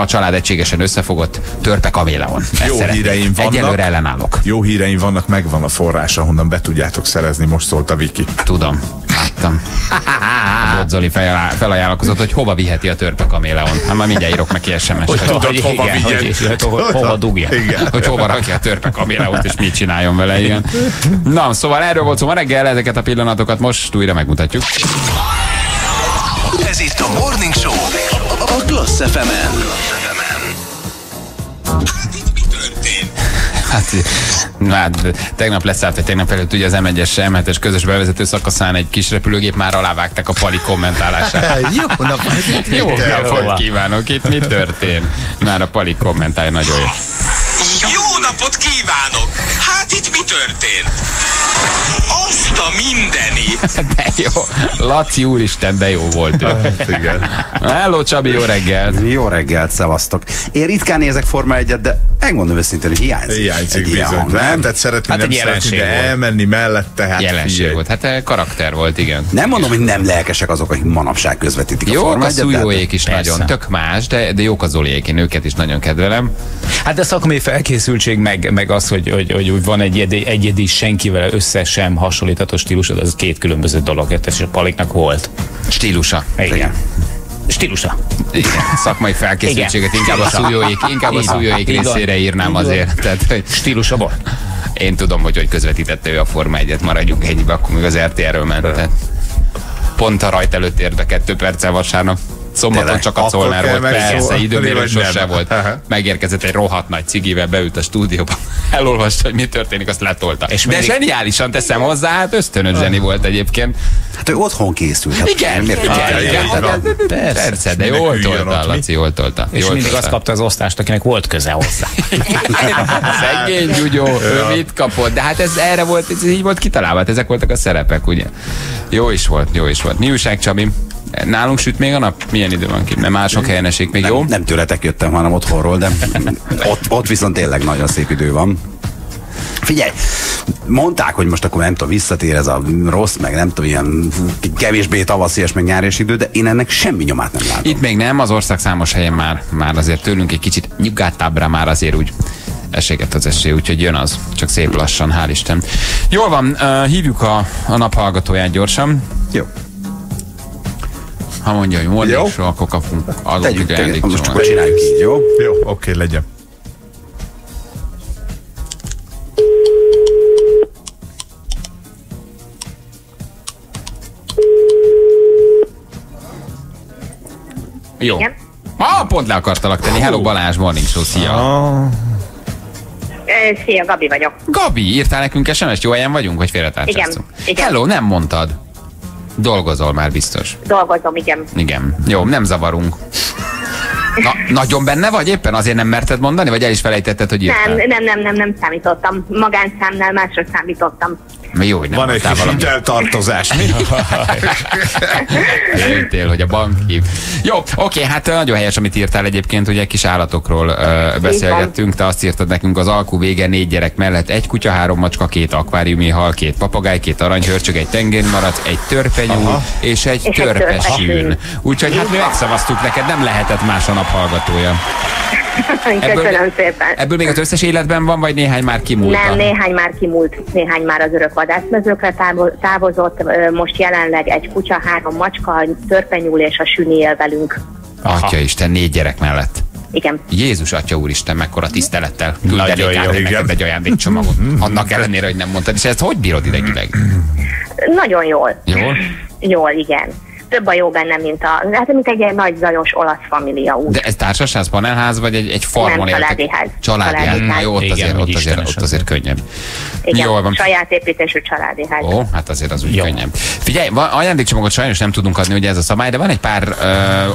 A család egységesen összefogott, törpe kaméleon. Ezt Jó szeretnék. híreim vannak. Egyelőre ellenállok. Jó híreim vannak, megvan a forrás, ahonnan be tudjátok szerezni, most szólt a Viki. Tudom. Láttam. A Bodzoli felajánl- felajánlkozott, hogy hova viheti a törpe kaméleon. Hát már mindjárt írok neki SMS-t. Hogy hogy- tudod, hova igen, vigyen, hogy- hogy, hogy, hogy, hova dugja. Igen. hogy hova rakja a törpe kaméleont, és mit csináljon vele, igen. Na, szóval erről volt szó ma reggel, ezeket a pillanatokat most újra megmutatjuk. Ez itt a Morning Show a Klassz FM-en. Hát, hát tegnap leszállt, vagy tegnap előtt ugye az M1-es, M7-es közös bevezető szakaszán egy kis repülőgép már alávágták a pali kommentálását. [LAUGHS] Jó napot! Jó [LAUGHS] napot kívánok, itt mi történt? Már a pali kommentálja nagyon jó. Jó napot kívánok! Hát itt mi történt? Azt a mindenit! [LAUGHS] De jó. Laci úristen, de jó volt. ő. Igen. Hello Csabi, jó reggelt. Jó reggelt, szevasztok. Én ritkán nézek Forma 1 de megmondom őszintén, hogy hiányzik. Hiányzik bizony. hang, Nem, tehát szeretni, Hát nem szeretni, de volt. elmenni mellette, hát Jelenség figyelj. volt. Hát eh, karakter volt, igen. Nem mondom, hogy nem lelkesek azok, akik manapság közvetítik a Jók Forma a 1 szújóék is Persze. nagyon, tök más, de, de jók az Zoliék, én őket is nagyon kedvelem. Hát de szakmai felkészültség, meg, meg az, hogy, hogy, hogy van egy egyedi, egyedi senkivel össze sem hasonlítható stílusod, az két különböző dolog, és a Paliknak volt. Stílusa. Igen. Stílusa. Igen, szakmai felkészültséget Igen. inkább a Stílusa. inkább a Így van. szújóék Így van. részére írnám azért. Tehát, hogy Stílusa volt. én tudom, hogy hogy közvetítette ő a Forma 1-et, maradjunk ennyibe, akkor még az RTR-ről ment. Pont a rajt előtt ért be kettő perccel vasárnap. Szombaton Tényleg? csak a kell volt, persze, időmérő sose volt. Aha. Megérkezett egy rohadt nagy cigivel, beült a stúdióba, [LAUGHS] elolvasta, hogy mi történik, azt letolta. És De zseniálisan teszem hozzá, hát ösztönös zseni volt egyébként. Hát ő otthon készült. Hát Igen, miért igen, igen, persze, de jól tolta? Laci, jól tolta. És mindig azt kapta az osztást, akinek volt köze hozzá. [LAUGHS] Szegény Gyugyó, ő mit kapott? De hát ez erre volt, ez így volt kitalálva, hát ezek voltak a szerepek, ugye? Jó is volt, jó is volt. Mi újság, Csabi? Nálunk süt még a nap? Milyen idő van ki? Mert mások helyen esik még jó? Nem, nem tőletek jöttem, hanem otthonról, de [LAUGHS] ott, ott viszont tényleg nagyon szép idő van. Figyelj, mondták, hogy most akkor nem tudom, visszatér ez a rossz, meg nem tudom, ilyen kevésbé tavaszias, meg nyárias idő, de én ennek semmi nyomát nem látom. Itt még nem, az ország számos helyen már, már azért tőlünk egy kicsit nyugátabbra már azért úgy eséget az esély, úgyhogy jön az, csak szép lassan, hál' Isten. Jól van, hívjuk a, a naphallgatóját gyorsan. Jó. Ha mondja, hogy Jó. morning akkor kapunk Tegyük, egy tegyük. Most akkor csináljuk így, jó? Jó, oké, legyen. Jó. Igen. Ah, pont le akartalak tenni. Hello Balázs, Morning Show, szia. Ah, Szia, Gabi vagyok. Gabi, írtál nekünk sms jó helyen vagyunk, vagy félretárcsáztunk? Igen, igen. Hello, nem mondtad. Dolgozol már biztos. Dolgozom, igen. Igen. Jó, nem zavarunk. Na, nagyon benne vagy éppen? Azért nem merted mondani, vagy el is felejtetted, hogy írtál? Nem, nem, nem, nem, nem számítottam. Magánszámnál másra számítottam. Jó, hogy nem van egy kis hiteltartozás, mi? [LAUGHS] Jöttél, hogy a bank hív. Jó, oké, hát nagyon helyes, amit írtál egyébként, hogy egy kis állatokról ö, beszélgettünk. Te azt írtad nekünk az alkú vége négy gyerek mellett egy kutya, három macska, két akváriumi hal, két papagáj, két aranyhörcsög, egy tengeri marac, egy törpenyúl és egy törpesűn. törpesűn. Úgyhogy hát mi megszavaztuk neked, nem lehetett más a nap hallgatója. [LAUGHS] Köszönöm szépen. Ebből még az összes életben van, vagy néhány már kimúlt? Nem, néhány már kimúlt, néhány már az örök vadászmezőkre távo- távozott, most jelenleg egy kutya, három macska, törpenyúl és a süni él velünk. Atya Isten, négy gyerek mellett. Igen. Jézus Atya Úristen, mekkora tisztelettel Nagyon küldenék jó, át neked egy ajándékcsomagot. [LAUGHS] Annak ellenére, hogy nem mondtad. És ezt hogy bírod idegileg? Nagyon jól. Jól? Jól, igen. Több a jó bennem, mint a, hát mint egy ilyen nagy zajos olasz família úgy. De ez társasház, panelház, vagy egy, egy farmon Nem, családi ház. Családi ház. Családi Na ház. jó, ott Igen, azért, ott azért, ott azért könnyebb. Igen, Jól van. saját építésű családi ház. Ó, hát azért az úgy Jó. könnyebb. Figyelj, van, ajándékcsomagot sajnos nem tudunk adni, ugye ez a szabály, de van egy pár ö,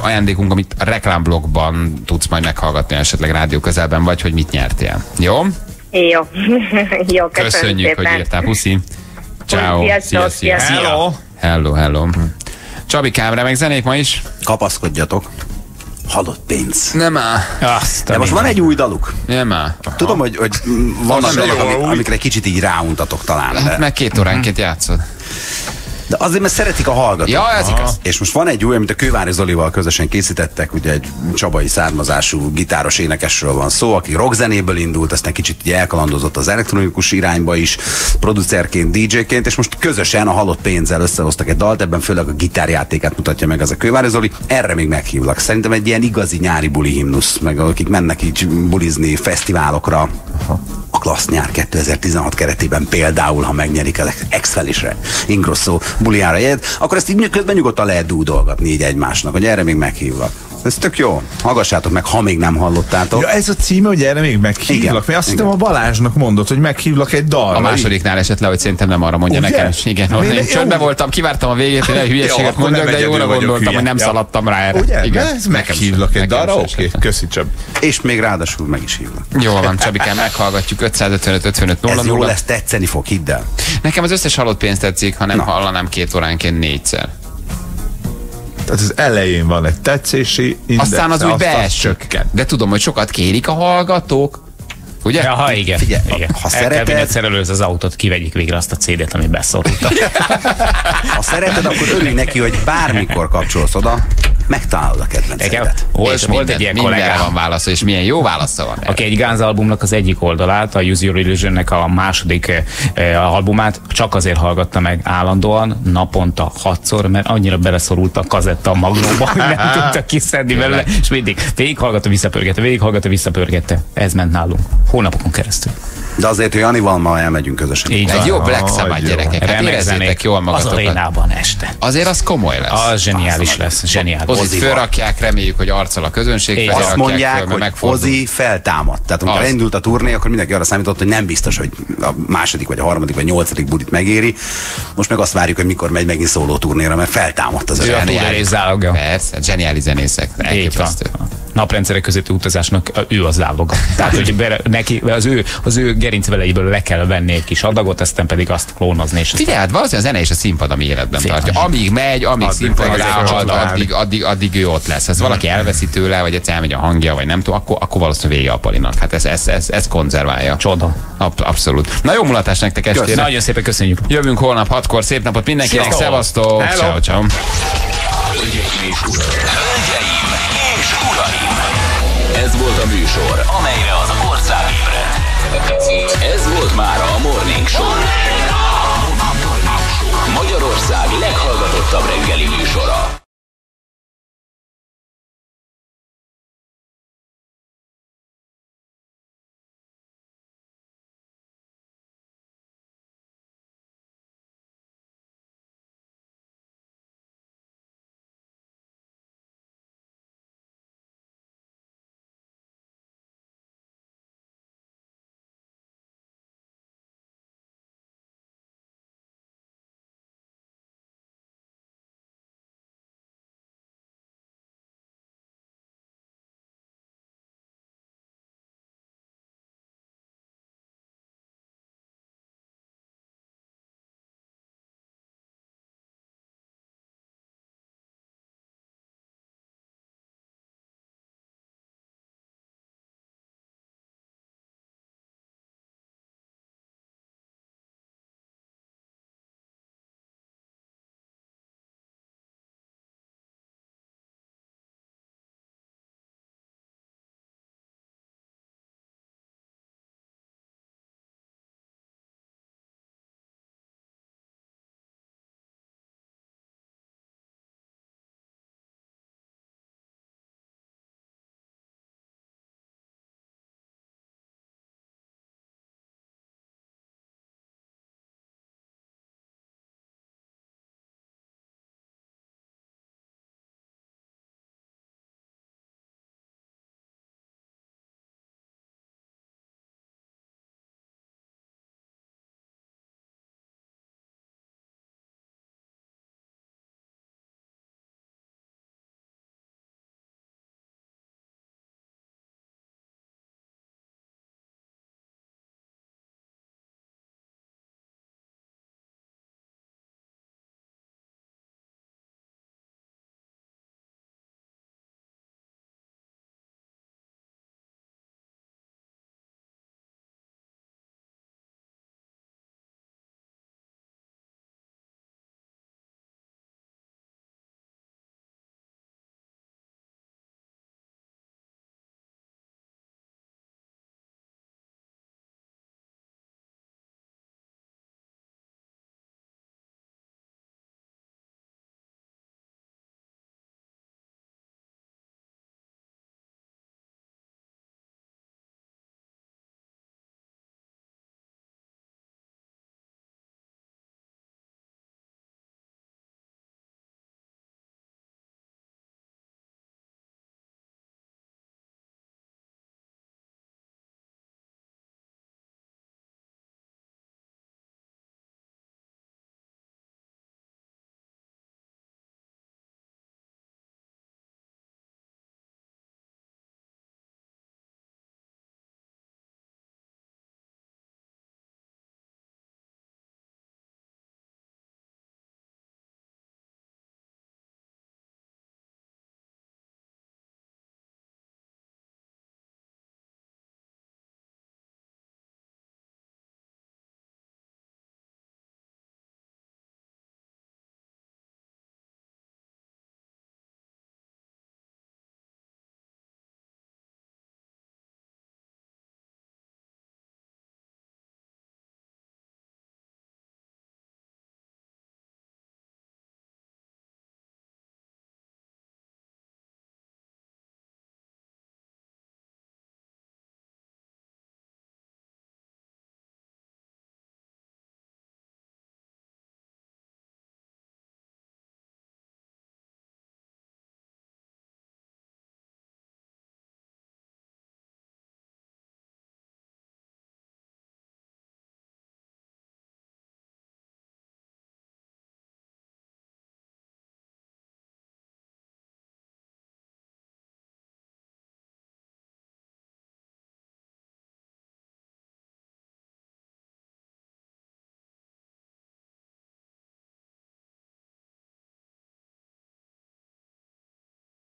ajándékunk, amit a reklámblogban tudsz majd meghallgatni, esetleg rádió közelben vagy, hogy mit nyertél. Jó? Jó. [LAUGHS] Jó, köszönöm Köszönjük, szépen. hogy írtál. Puszi. Ciao. Sziasztok, Szia, szia. sziasztok. Hello. Hello, hello. Csabikám, remek zenék ma is? Kapaszkodjatok. Halott pénz. Nem áll. Azt De most van egy új daluk. Nem áll. Tudom, hogy, hogy vannak jó, amik, amikre kicsit így ráuntatok talán. Hát De, meg két óránként játszod. De azért, mert szeretik a hallgatók. Ja, ez igaz. És most van egy új, amit a Kővári Zolival közösen készítettek, ugye egy csabai származású gitáros énekesről van szó, aki rockzenéből indult, aztán kicsit ugye elkalandozott az elektronikus irányba is, producerként, DJ-ként, és most közösen a halott pénzzel összehoztak egy dalt, ebben főleg a gitárjátékát mutatja meg az a Kővári Zoli, erre még meghívlak. Szerintem egy ilyen igazi nyári buli himnusz, meg akik mennek így bulizni fesztiválokra, a Klassz Nyár 2016 keretében például, ha megnyerik az Exfelisre, Ingrosso buliára jegyet, akkor ezt így közben nyugodtan lehet dúdolgatni így egymásnak, hogy erre még meghívlak. Ez tök jó. Hallgassátok meg, ha még nem hallottátok. Ja, ez a címe, hogy erre még meghívlak. Mert azt hittem a Balázsnak mondott, hogy meghívlak egy dalra. A másodiknál esett le, hogy szerintem nem arra mondja Ugye? nekem. Igen, Miért én ne- csöndbe jó. voltam, kivártam a végét, hogy [LAUGHS] hülyeséget akkor mondjak, de jóra gondoltam, hülye. hogy nem Ja. szaladtam rá erre. Ugye? Igen. Ez meghívlak egy dalra? Oké, köszi Csab. És még ráadásul meg is hívnak. Jó van, Csabikán, meghallgatjuk 555 55 Ez jó 00 lesz, tetszeni fog, hidd el. Nekem az összes halott pénzt tetszik, ha nem hallanám két óránként négyszer. Tehát az elején van egy tetszési index, Aztán az úgy beesik. csökken. De tudom, hogy sokat kérik a hallgatók. Ugye? Ja, ha igen. Figyelj, igen. ha El szereted- az autót, kivegyik végre azt a CD-t, amit beszóltak. [LAUGHS] Ha szereted, akkor örülj neki, hogy bármikor kapcsolsz oda, megtalálod a kedvencedet. Volt, és volt minden, egy ilyen kollégám, van válasza, és milyen jó válasza van. aki egy Guns albumnak az egyik oldalát, a Use Your Illusion-nek a második eh, eh, albumát csak azért hallgatta meg állandóan, naponta hatszor, mert annyira beleszorult a kazetta a magnóba, hogy nem [LAUGHS] tudta kiszedni belőle, és mindig végighallgatta, visszapörgette, végighallgatta, visszapörgette. Ez ment nálunk. Hónapokon keresztül. De azért, hogy Janival ma elmegyünk közösen. Így Egy van. jó Black Sabbath gyerekek, hát érezzétek jól az magatokat. arénában este. Azért az komoly lesz. Az zseniális lesz, zseniális. Ozit fölrakják, reméljük, hogy arccal a közönség Azt mondják, föl, hogy. Ozi feltámadt. Tehát amikor Az. elindult a turné, akkor mindenki arra számított, hogy nem biztos, hogy a második, vagy a harmadik, vagy a nyolcadik bulit megéri. Most meg azt várjuk, hogy mikor megy megint szóló turnéra, mert feltámadt az öreg. túlélés záloga. Persze, zseniális zenészek. Elképesztő. Naprendszerek közötti utazásnak ő az záloga. Tehát, hogy bele, neki, az ő, az ő gerincveleiből le kell venni egy kis adagot, aztán pedig azt klónozni. És Figyelj, hát valószínűleg a zene és a színpad, ami életben Figyelj. tartja. Amíg megy, amíg Addig csodálni. addig, addig, addig, ő ott lesz. Ez valaki elveszi tőle, vagy egyszer elmegy a hangja, vagy nem tudom, akkor, akkor valószínűleg vége a palinak. Hát ez, ez, ez, ez konzerválja. Csoda. Ab, abszolút. Na jó mulatás nektek estére. Nagyon szépen köszönjük. Jövünk holnap hatkor. Szép napot mindenkinek. Szevasztok. Ciao, ciao. Hölgyeim és uraim! Műsor, amelyre az ország ébredt. Ez volt már a Morning Show. Magyarország leghallgatottabb reggeli műsora.